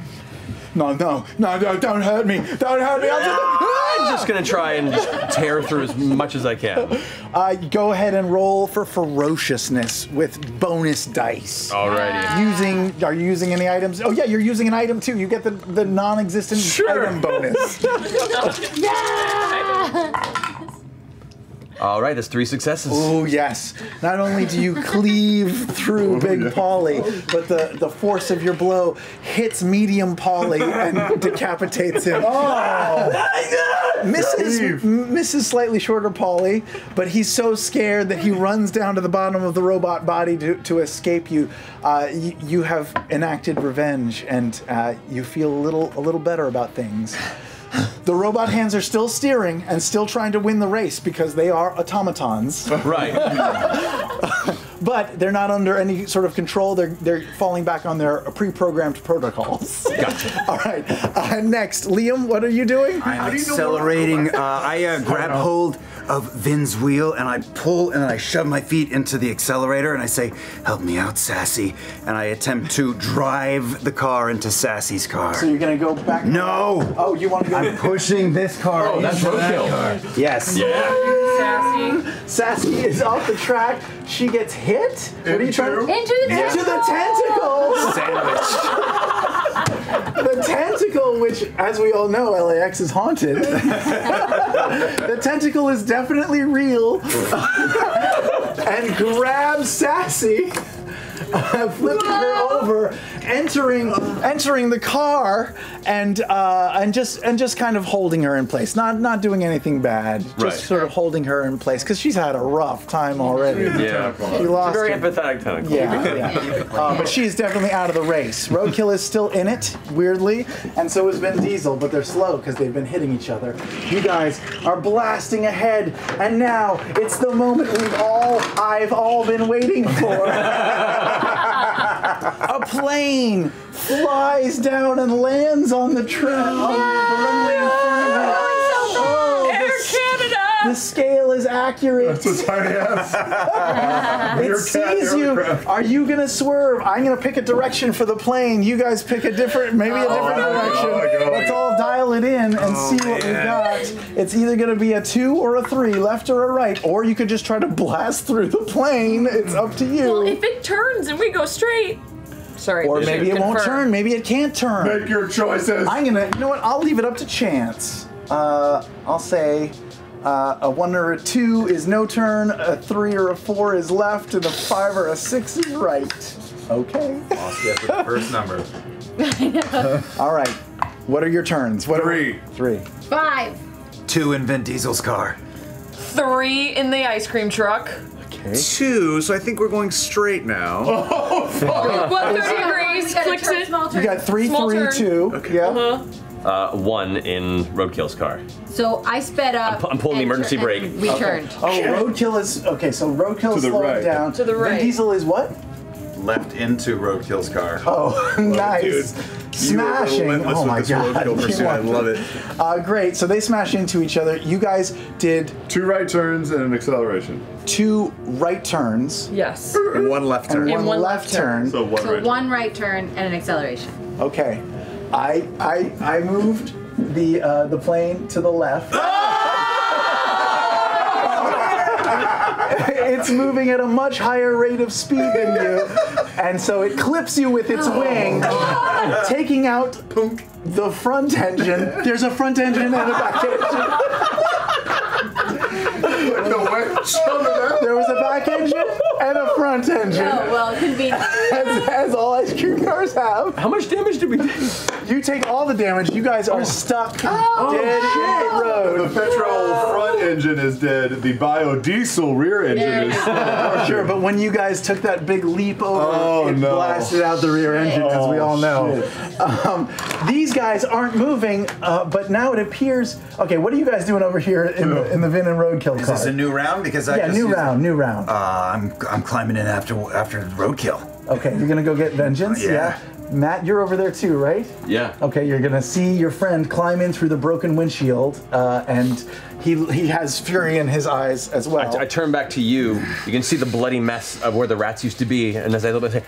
No, no, no, no! Don't hurt me! Don't hurt me! I'll just. I'm just gonna try and just tear through as much as I can. Uh, go ahead and roll for ferociousness with bonus dice. Alrighty. Using, are you using any items? Oh yeah, you're using an item too. You get the, the non-existent item bonus. All right, that's three successes. Oh yes! Not only do you cleave through Big Polly, but the, the force of your blow hits Medium Polly and decapitates him. Oh! Misses misses slightly shorter Polly, but he's so scared that he runs down to the bottom of the robot body to, to escape you. Uh, y- you have enacted revenge, and uh, you feel a little a little better about things. The robot hands are still steering and still trying to win the race because they are automatons. Right. but they're not under any sort of control. They're they're falling back on their pre-programmed protocols. Gotcha. All right. Uh, next, Liam, what are you doing? I'm accelerating. Uh, I uh, grab hold of Vin's wheel and I pull and I shove my feet into the accelerator and I say, "Help me out, Sassy!" And I attempt to drive the car into Sassy's car. So you're gonna go back? No. Oh, you want to go? I'm pushing this car. Oh, that's into that roadkill. car. Yes. Sassy. Sassy is off the track. She gets hit. What are you trying to? Into the Into the tentacles. Sandwich. the tentacle which, as we all know, LAX is haunted. the tentacle is definitely real and grabs Sassy, uh, flipping her over, entering entering the car, and uh, and just and just kind of holding her in place. Not not doing anything bad. Just Right. sort of holding her in place because she's had a rough time already. Yeah. She lost Very her- empathetic tentacle. yeah, yeah. Uh, but she's definitely out of the race. Roadkill is still in it, weirdly, and so is Vin Diesel, but they're slow because they've been hitting each other. You guys are blasting ahead, and now it's the moment we've all, I've all been waiting for. A plane flies down and lands on the track. on the runway in front of you. Oh, Air the- Canada! The scale is accurate. That's what Tiny has. it Meerkat sees you. aircraft. Are you gonna swerve? I'm gonna pick a direction for the plane. You guys pick a different, maybe a different Oh, direction. oh. Let's all dial it in and Oh, see what we got. It's either gonna be a two or a three, left or a right, or you could just try to blast through the plane. It's up to you. Well, if it turns and we go straight. Sorry. or maybe it won't turn. Maybe it can't turn. Make your choices. I'm gonna. You know what? I'll leave it up to chance. Uh, I'll say. Uh, a one or a two is no turn, a three or a four is left, and a five or a six is right. Okay. Lost you after the first number. All right. What are your turns? What Three. Are, three. Five. Two in Vin Diesel's car. Three in the ice cream truck. Okay. Two, so I think we're going straight now. Oh, fuck. 130 degrees, clicks it. You got three, Small three, turn. two. Yeah. Uh-huh. Uh, one in Roadkill's car. So I sped up. pu- I'm pulling the and emergency tur- brake. and We turned. Oh, roadkill is okay. So roadkill To is the slowing right. down. To the right. Vin Diesel is what? Left into Roadkill's car. Oh, nice. dude. Smashing. relentless Oh with my this god. roadkill pursuit. I love it. Uh, great. So they smash into each other. You guys did Two right turns and an acceleration. two right turns Yes. And one left and turn. one, one left left turn. So one So right. one right turn and an acceleration. Okay. I I I moved the uh, the plane to the left. it's moving at a much higher rate of speed than you, and so it clips you with its wing, taking out the front engine. There's a front engine and a back engine. Like the winch on the back. There was a back engine and a front engine, Oh well, convenient. as, as all ice cream cars have. How much damage did we do? You take all the damage. You guys are stuck dead in the road. The petrol front engine is dead. The biodiesel rear engine is still Sure, but when you guys took that big leap over, Oh, it no. blasted out the rear engine, as we Oh, all know. Um, these guys aren't moving, uh, but now it appears. Okay, what are you guys doing over here in the, in the Vin and Roadkill Is car? this a new round? Because I yeah, just new used- round, new round. Uh, I'm I'm climbing in after after Roadkill. okay, you're gonna go get vengeance. Yeah. Matt, you're over there too, right? Yeah. Okay, you're gonna see your friend climb in through the broken windshield, uh, and he he has fury in his eyes as well. I, I turn back to you. You can see the bloody mess of where the rats used to be, and as I look, I say,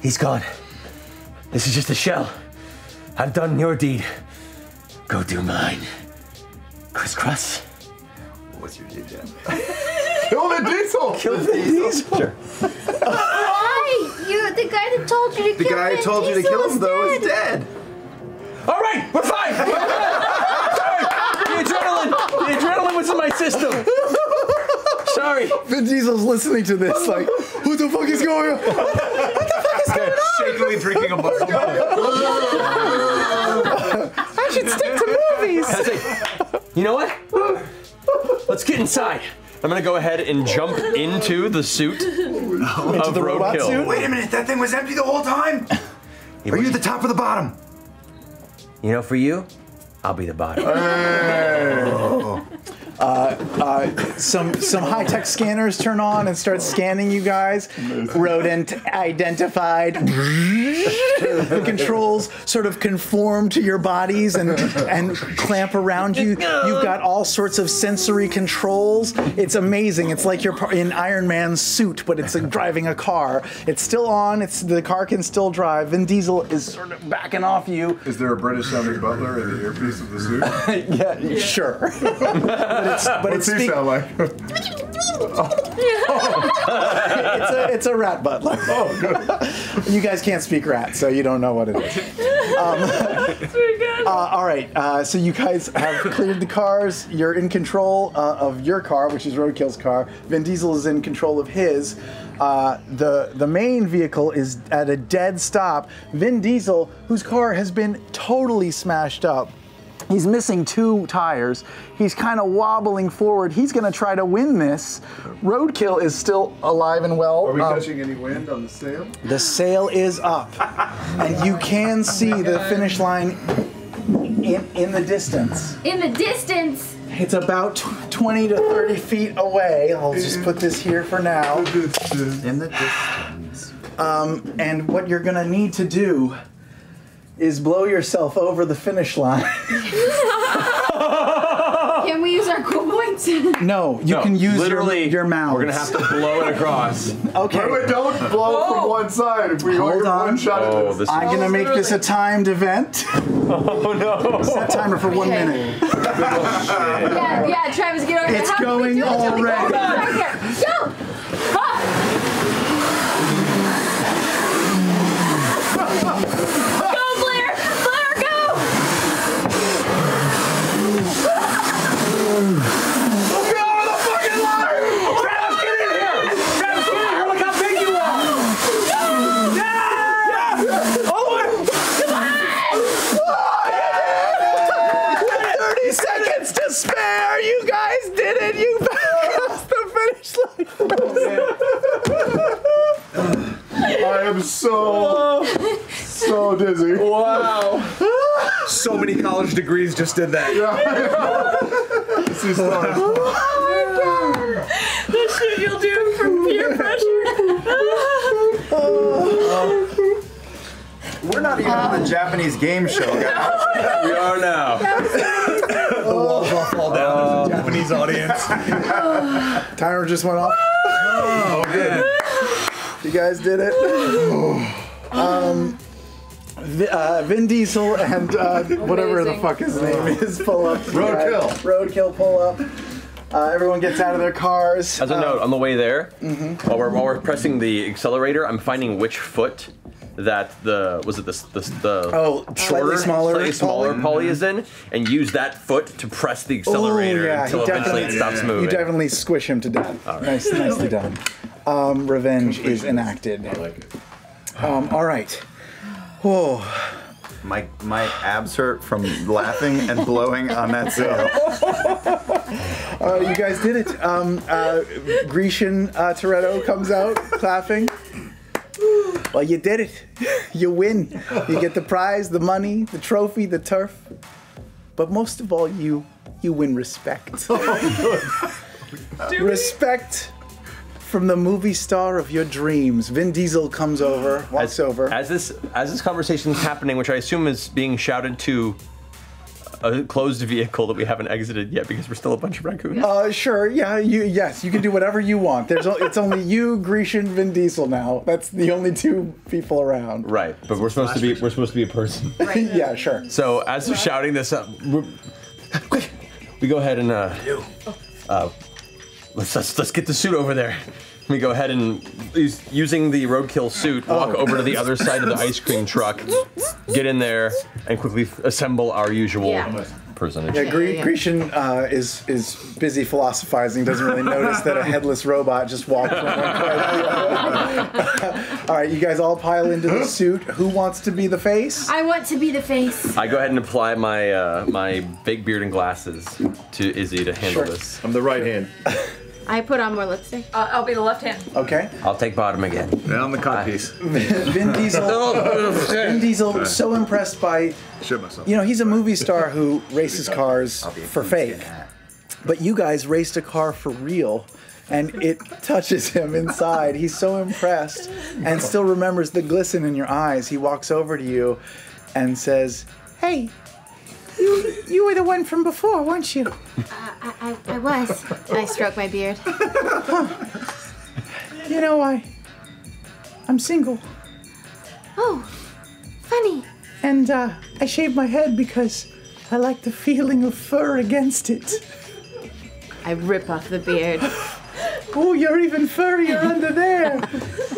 "He's gone. This is just a shell. I've done your deed. Go do mine." Crisscross. What's your deed, Jen? Kill the diesel. Kill the diesel. Why? You, the guy that told you to kill him? The kill guy who told you to Diesel kill him though is dead. dead. All right, we're fine. Sorry, the adrenaline. The adrenaline was in my system. Sorry. Vin Diesel's listening to this, like, what the fuck is going on? What the fuck is going on? Shakily drinking a bottle. I should stick to movies. You know what? Let's get inside. I'm gonna go ahead and jump into the suit of the robot Roadkill. suit? Wait a minute, that thing was empty the whole time. Are you the top or the bottom? You know, for you, I'll be the bottom. Oh. Uh, uh, some some high tech scanners turn on and start scanning you guys. Rodent identified. the controls sort of conform to your bodies and and clamp around you. You've got all sorts of sensory controls. It's amazing. It's like you're in Iron Man's suit, but it's like driving a car. It's still on. It's the car can still drive. Vin Diesel is sort of backing off you. Is there a British sounding butler in the earpiece of the suit? Yeah, sure. but it's but What's it's he speak- sound like? it's a it's a rat butler. oh, good. You guys can't speak rat, so you don't know what it is. Uh, all right, uh, so you guys have cleared the cars. You're in control uh, of your car, which is Roadkill's car. Vin Diesel is in control of his. Uh, the the main vehicle is at a dead stop. Vin Diesel, whose car has been totally smashed up. He's missing two tires. He's kind of wobbling forward. He's going to try to win this. Roadkill is still alive and well. Are we Um, catching any wind on the sail? the sail is up, and you can see the finish line in, in the distance. In the distance. It's about tw- 20 to 30 feet away. I'll just put this here for now. In the distance. Um, and what you're gonna need to do is blow yourself over the finish line. Can we use our cool points? No, you No, can use literally, your, your mouth. We're gonna have to blow it across. Okay. Wait, wait, don't blow from oh. one side. If we Hold only on. one shot at Oh, this. this I'm gonna oh, make this a timed event. Oh no! Set timer for one Okay. minute. yeah, yeah, Travis, get over here. It's How can we going do it? How can we already. Go, right here. Go! Go, Blair! Blair, go! Look how big you are! Thirty seconds to spare. You guys did it. You crossed the finish line. I am so, so dizzy. Wow! So many college degrees just did that. This is fun. The shit you'll do from peer pressure. We're not even on the Japanese game show, guys. We are now. The walls all fall down. There's a Japanese audience. Timer just went off. Oh, good. You guys did it. um, Vi- uh, Vin Diesel and uh, whatever the fuck his name is pull up. Roadkill. Roadkill pull up. Uh, everyone gets out of their cars. As a note, on the way there, Mm-hmm. while, we're, while we're pressing the accelerator, I'm finding which foot that the was it the the, the Oh, slightly smaller slightly smaller Polly? Polly is in, and use that foot to press the accelerator Ooh, yeah, until he eventually it stops moving You definitely squish him to death. Nice, nicely done. Um, revenge is enacted. I like it. Um, all right. Whoa. My my abs hurt from laughing and blowing on that sail. Uh, you guys did it. Um, uh, Grecian uh, Toretto comes out clapping. Well, you did it. You win. You get the prize, the money, the trophy, the turf. But most of all, you you win respect. Oh, respect from the movie star of your dreams. Vin Diesel comes over, walks as, over. As this as this conversation is happening, which I assume is being shouted to a closed vehicle that we haven't exited yet because we're still a bunch of raccoons. Uh, sure. Yeah. You. Yes. You can do whatever you want. There's. o- It's only you, Grecian, Vin Diesel now. That's the only two people around. Right, but we're supposed to be we're supposed to be a person. yeah. Sure. So as they're shouting this up, we're- quick, we go ahead and uh, uh, let's, let's let's get the suit over there. Let me go ahead and us- using the roadkill suit, walk over to the other side of the ice cream truck, get in there, and quickly assemble our usual Yeah. percentage. Yeah, Gre- Grecian uh, is is busy philosophizing. Doesn't really notice that a headless robot just walked from one side to the other. all right, you guys all pile into the suit. Who wants to be the face? I want to be the face. I go ahead and apply my uh, my big beard and glasses to Izzy to handle Sure. this. I'm the right hand. I put on more lipstick. Uh, I'll be the left hand. Okay. I'll take bottom again. Yeah, I'm the codpiece. Vin Diesel. Vin Diesel so impressed by Shit myself. you know he's a movie star who races cars for fake, but you guys raced a car for real. And it touches him inside. He's so impressed and still remembers the glisten in your eyes. He walks over to you and says, Hey, you, you were the one from before, weren't you? I, I, I was. I stroke my beard. You know, I. I'm single. Oh, funny. And uh, I shave my head because I like the feeling of fur against it. I rip off the beard. Oh, you're even furrier under there.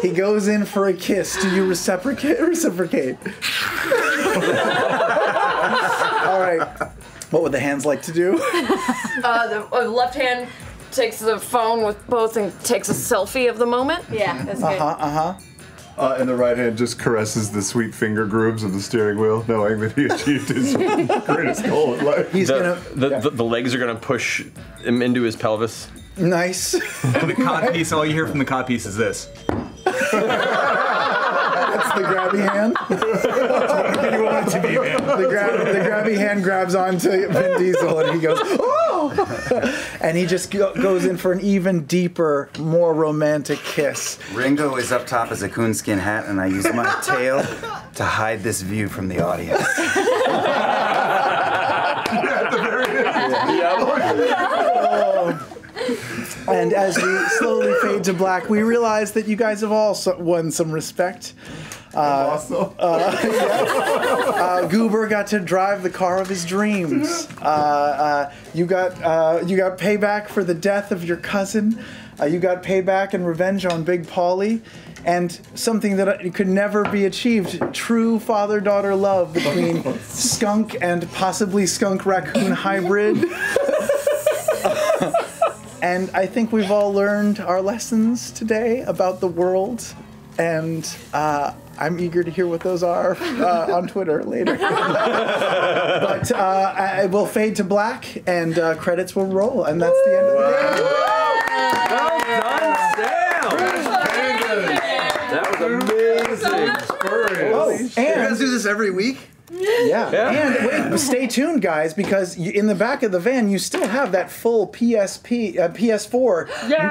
He goes in for a kiss. Do you reciprocate? Reciprocate. All right. What would the hands like to do? Uh, the uh, left hand takes the phone with both and takes a selfie of the moment. Yeah, that's Uh huh. Uh huh. Uh, and the right hand just caresses the sweet finger grooves of the steering wheel, knowing that he achieved his greatest goal in life. He's the, gonna. the, the, the legs are gonna push him into his pelvis. Nice. And the cod piece, all you hear from the cod piece is this. That's the grabby hand. you want it to be, man. The, grab, the grabby hand grabs onto Vin Diesel and he goes, oh! And he just go, goes in for an even deeper, more romantic kiss. Ringo is up top as a coonskin hat, and I use my tail to hide this view from the audience. And as we slowly fade to black, we realize that you guys have all won some respect. Uh, uh, yeah. Uh, Goober got to drive the car of his dreams. Uh, uh, you got uh, you got payback for the death of your cousin. Uh, you got payback and revenge on Big Polly, and something that could never be achieved: true father-daughter love between skunk and possibly skunk raccoon hybrid. And I think we've all learned our lessons today about the world, and uh, I'm eager to hear what those are uh, on Twitter later. but uh, I will fade to black, and uh, credits will roll, and that's the end of the day. That was amazing. Oh, you and guys do this every week? Yeah. Yeah. And wait, stay tuned, guys, because you, in the back of the van, you still have that full PSP, uh, PS4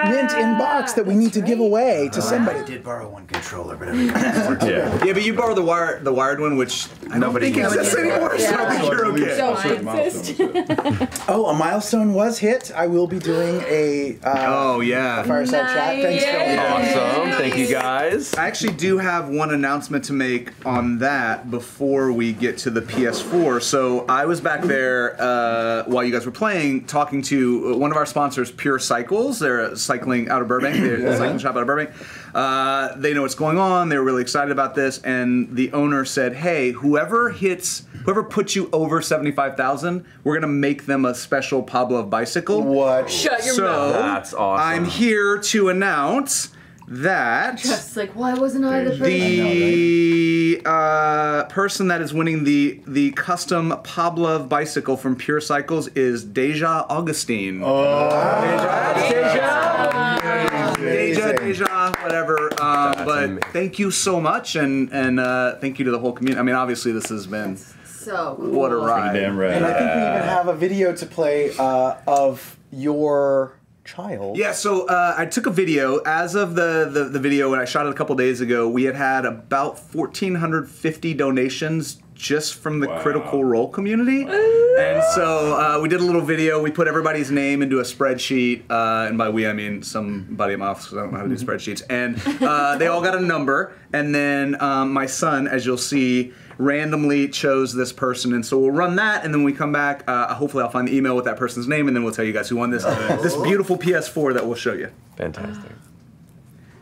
mint in box that we need to give away to somebody. I did borrow one controller, but Yeah. Yeah, but you borrowed the wire, the wired one, which I don't Nobody think uses exists it anymore. So I think you're okay. Oh, a milestone was hit. I will be doing a uh, Oh yeah. fireside chat. Thanks, Phil. Awesome. Thank you guys. I actually do have one announcement to make on that before we get to the PS4. So I was back there uh, while you guys were playing, talking to one of our sponsors, Pure Cycles. They're a cycling out of Burbank. They're a cycling shop out of Burbank. Uh, they know what's going on. They were really excited about this, and the owner said, "Hey, whoever hits, whoever puts you over seventy-five thousand, we're gonna make them a special Pablove bicycle." What? Shut your so mouth. That's awesome. I'm here to announce that Just like, why wasn't I the person? the uh, person that is winning the the custom Pablove bicycle from Pure Cycles is Deja Augustine. Oh, Deja, Deja, Deja, Deja, whatever. Um, but amazing. thank you so much, and and uh, thank you to the whole community. I mean, obviously, this has been So cool. what a ride. And I think we even have a video to play uh, of your child. Yeah, so uh, I took a video. As of the, the, the video, when I shot it a couple days ago, we had had about 1,450 donations just from the Critical Role community. And so uh, we did a little video. We put everybody's name into a spreadsheet. Uh, and by we, I mean somebody in my office 'cause I don't know how to do spreadsheets. And uh, they all got a number. And then um, my son, as you'll see, randomly chose this person. And so we'll run that. And then when we come back, uh, hopefully I'll find the email with that person's name. And then we'll tell you guys who won this, this beautiful PS4 that we'll show you. Fantastic.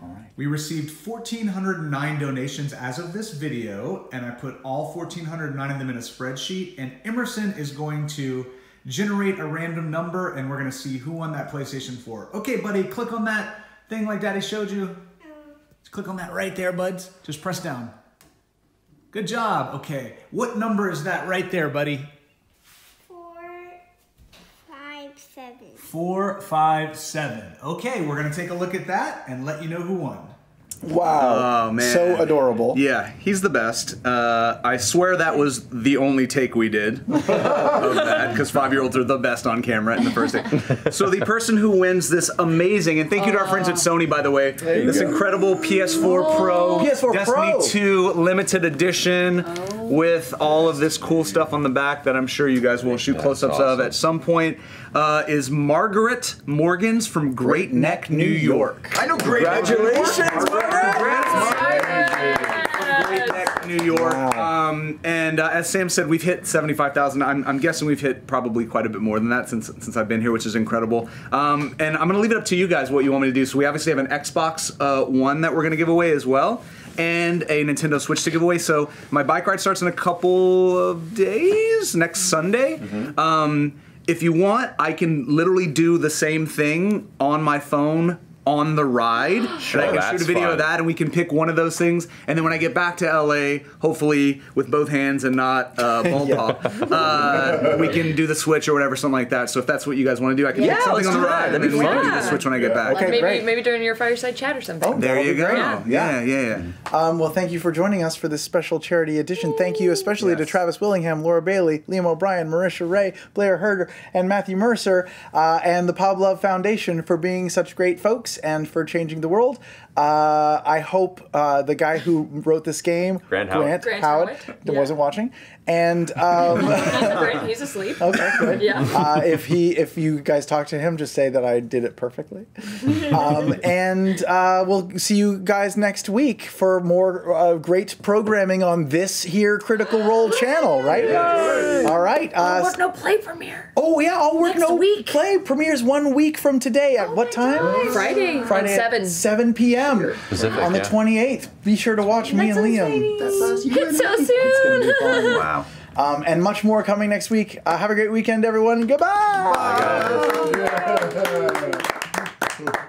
All right. We received 1,409 donations as of this video, and I put all 1,409 of them in a spreadsheet. And Emerson is going to generate a random number, and we're going to see who won that PlayStation 4. Okay, buddy, click on that thing like Daddy showed you. Just click on that right there, buds. Just press down. Good job. Okay, what number is that right there, buddy? Five, seven. Four, five, seven. Okay, we're going to take a look at that and let you know who won. Wow. Oh man, So adorable. Yeah, he's the best. Uh, I swear that was the only take we did of that because five-year-olds are the best on camera in the first take. So the person who wins this amazing, and thank you to our friends at Sony, by the way, this go. incredible PS4 Pro, PS4 Destiny Pro. 2 limited edition with all of this cool stuff on the back that I'm sure you guys will shoot close-ups of at some point. Uh, is Margaret Morgans from Great Neck, New York. I know Great Congratulations, Great Neck, New York. Um, and uh, as Sam said, we've hit 75,000. I'm, I'm guessing we've hit probably quite a bit more than that since since I've been here, which is incredible. Um, and I'm going to leave it up to you guys what you want me to do. So we obviously have an Xbox uh, One that we're going to give away as well. And a Nintendo Switch to give away. So my bike ride starts in a couple of days, next Sunday. Um, if you want, I can literally do the same thing on my phone on the ride. Sure, and I can shoot a video fun. of that, and we can pick one of those things. And then when I get back to LA, hopefully with both hands and not uh, ball talk, uh, we can do the Switch or whatever, something like that. So if that's what you guys want to do, I can Yeah, pick something on the do that. ride, and That'd then we can do the Switch when I get back. Like maybe maybe during your fireside chat or something. Oh, There you go. Yeah. Yeah, yeah, yeah. Um, well, thank you for joining us for this special charity edition. Thank you especially to Travis Willingham, Laura Bailey, Liam O'Brien, Marisha Ray, Blair Herter, and Matthew Mercer, uh, and the Pablove Foundation for being such great folks and for changing the world. Uh, I hope uh, the guy who wrote this game, Grant Howitt. Grant, Grant Howitt, Howitt, yeah. wasn't watching, and um, He's, great. He's asleep. Okay, good. Yeah. Uh, if he, if you guys talk to him, just say that I did it perfectly. Um, and uh, we'll see you guys next week for more uh, great programming on this here Critical Role channel. Right? All right. Uh, Work no play premiere. oh yeah, I'll work Next no week. play premieres one week from today. At what time? Friday. Friday at at seven. 7 p.m. Pacific, on the yeah. 28th. Be sure to watch me and Liam. It's so soon. Wow. Um, and much more coming next week. Uh, have a great weekend, everyone. Goodbye. That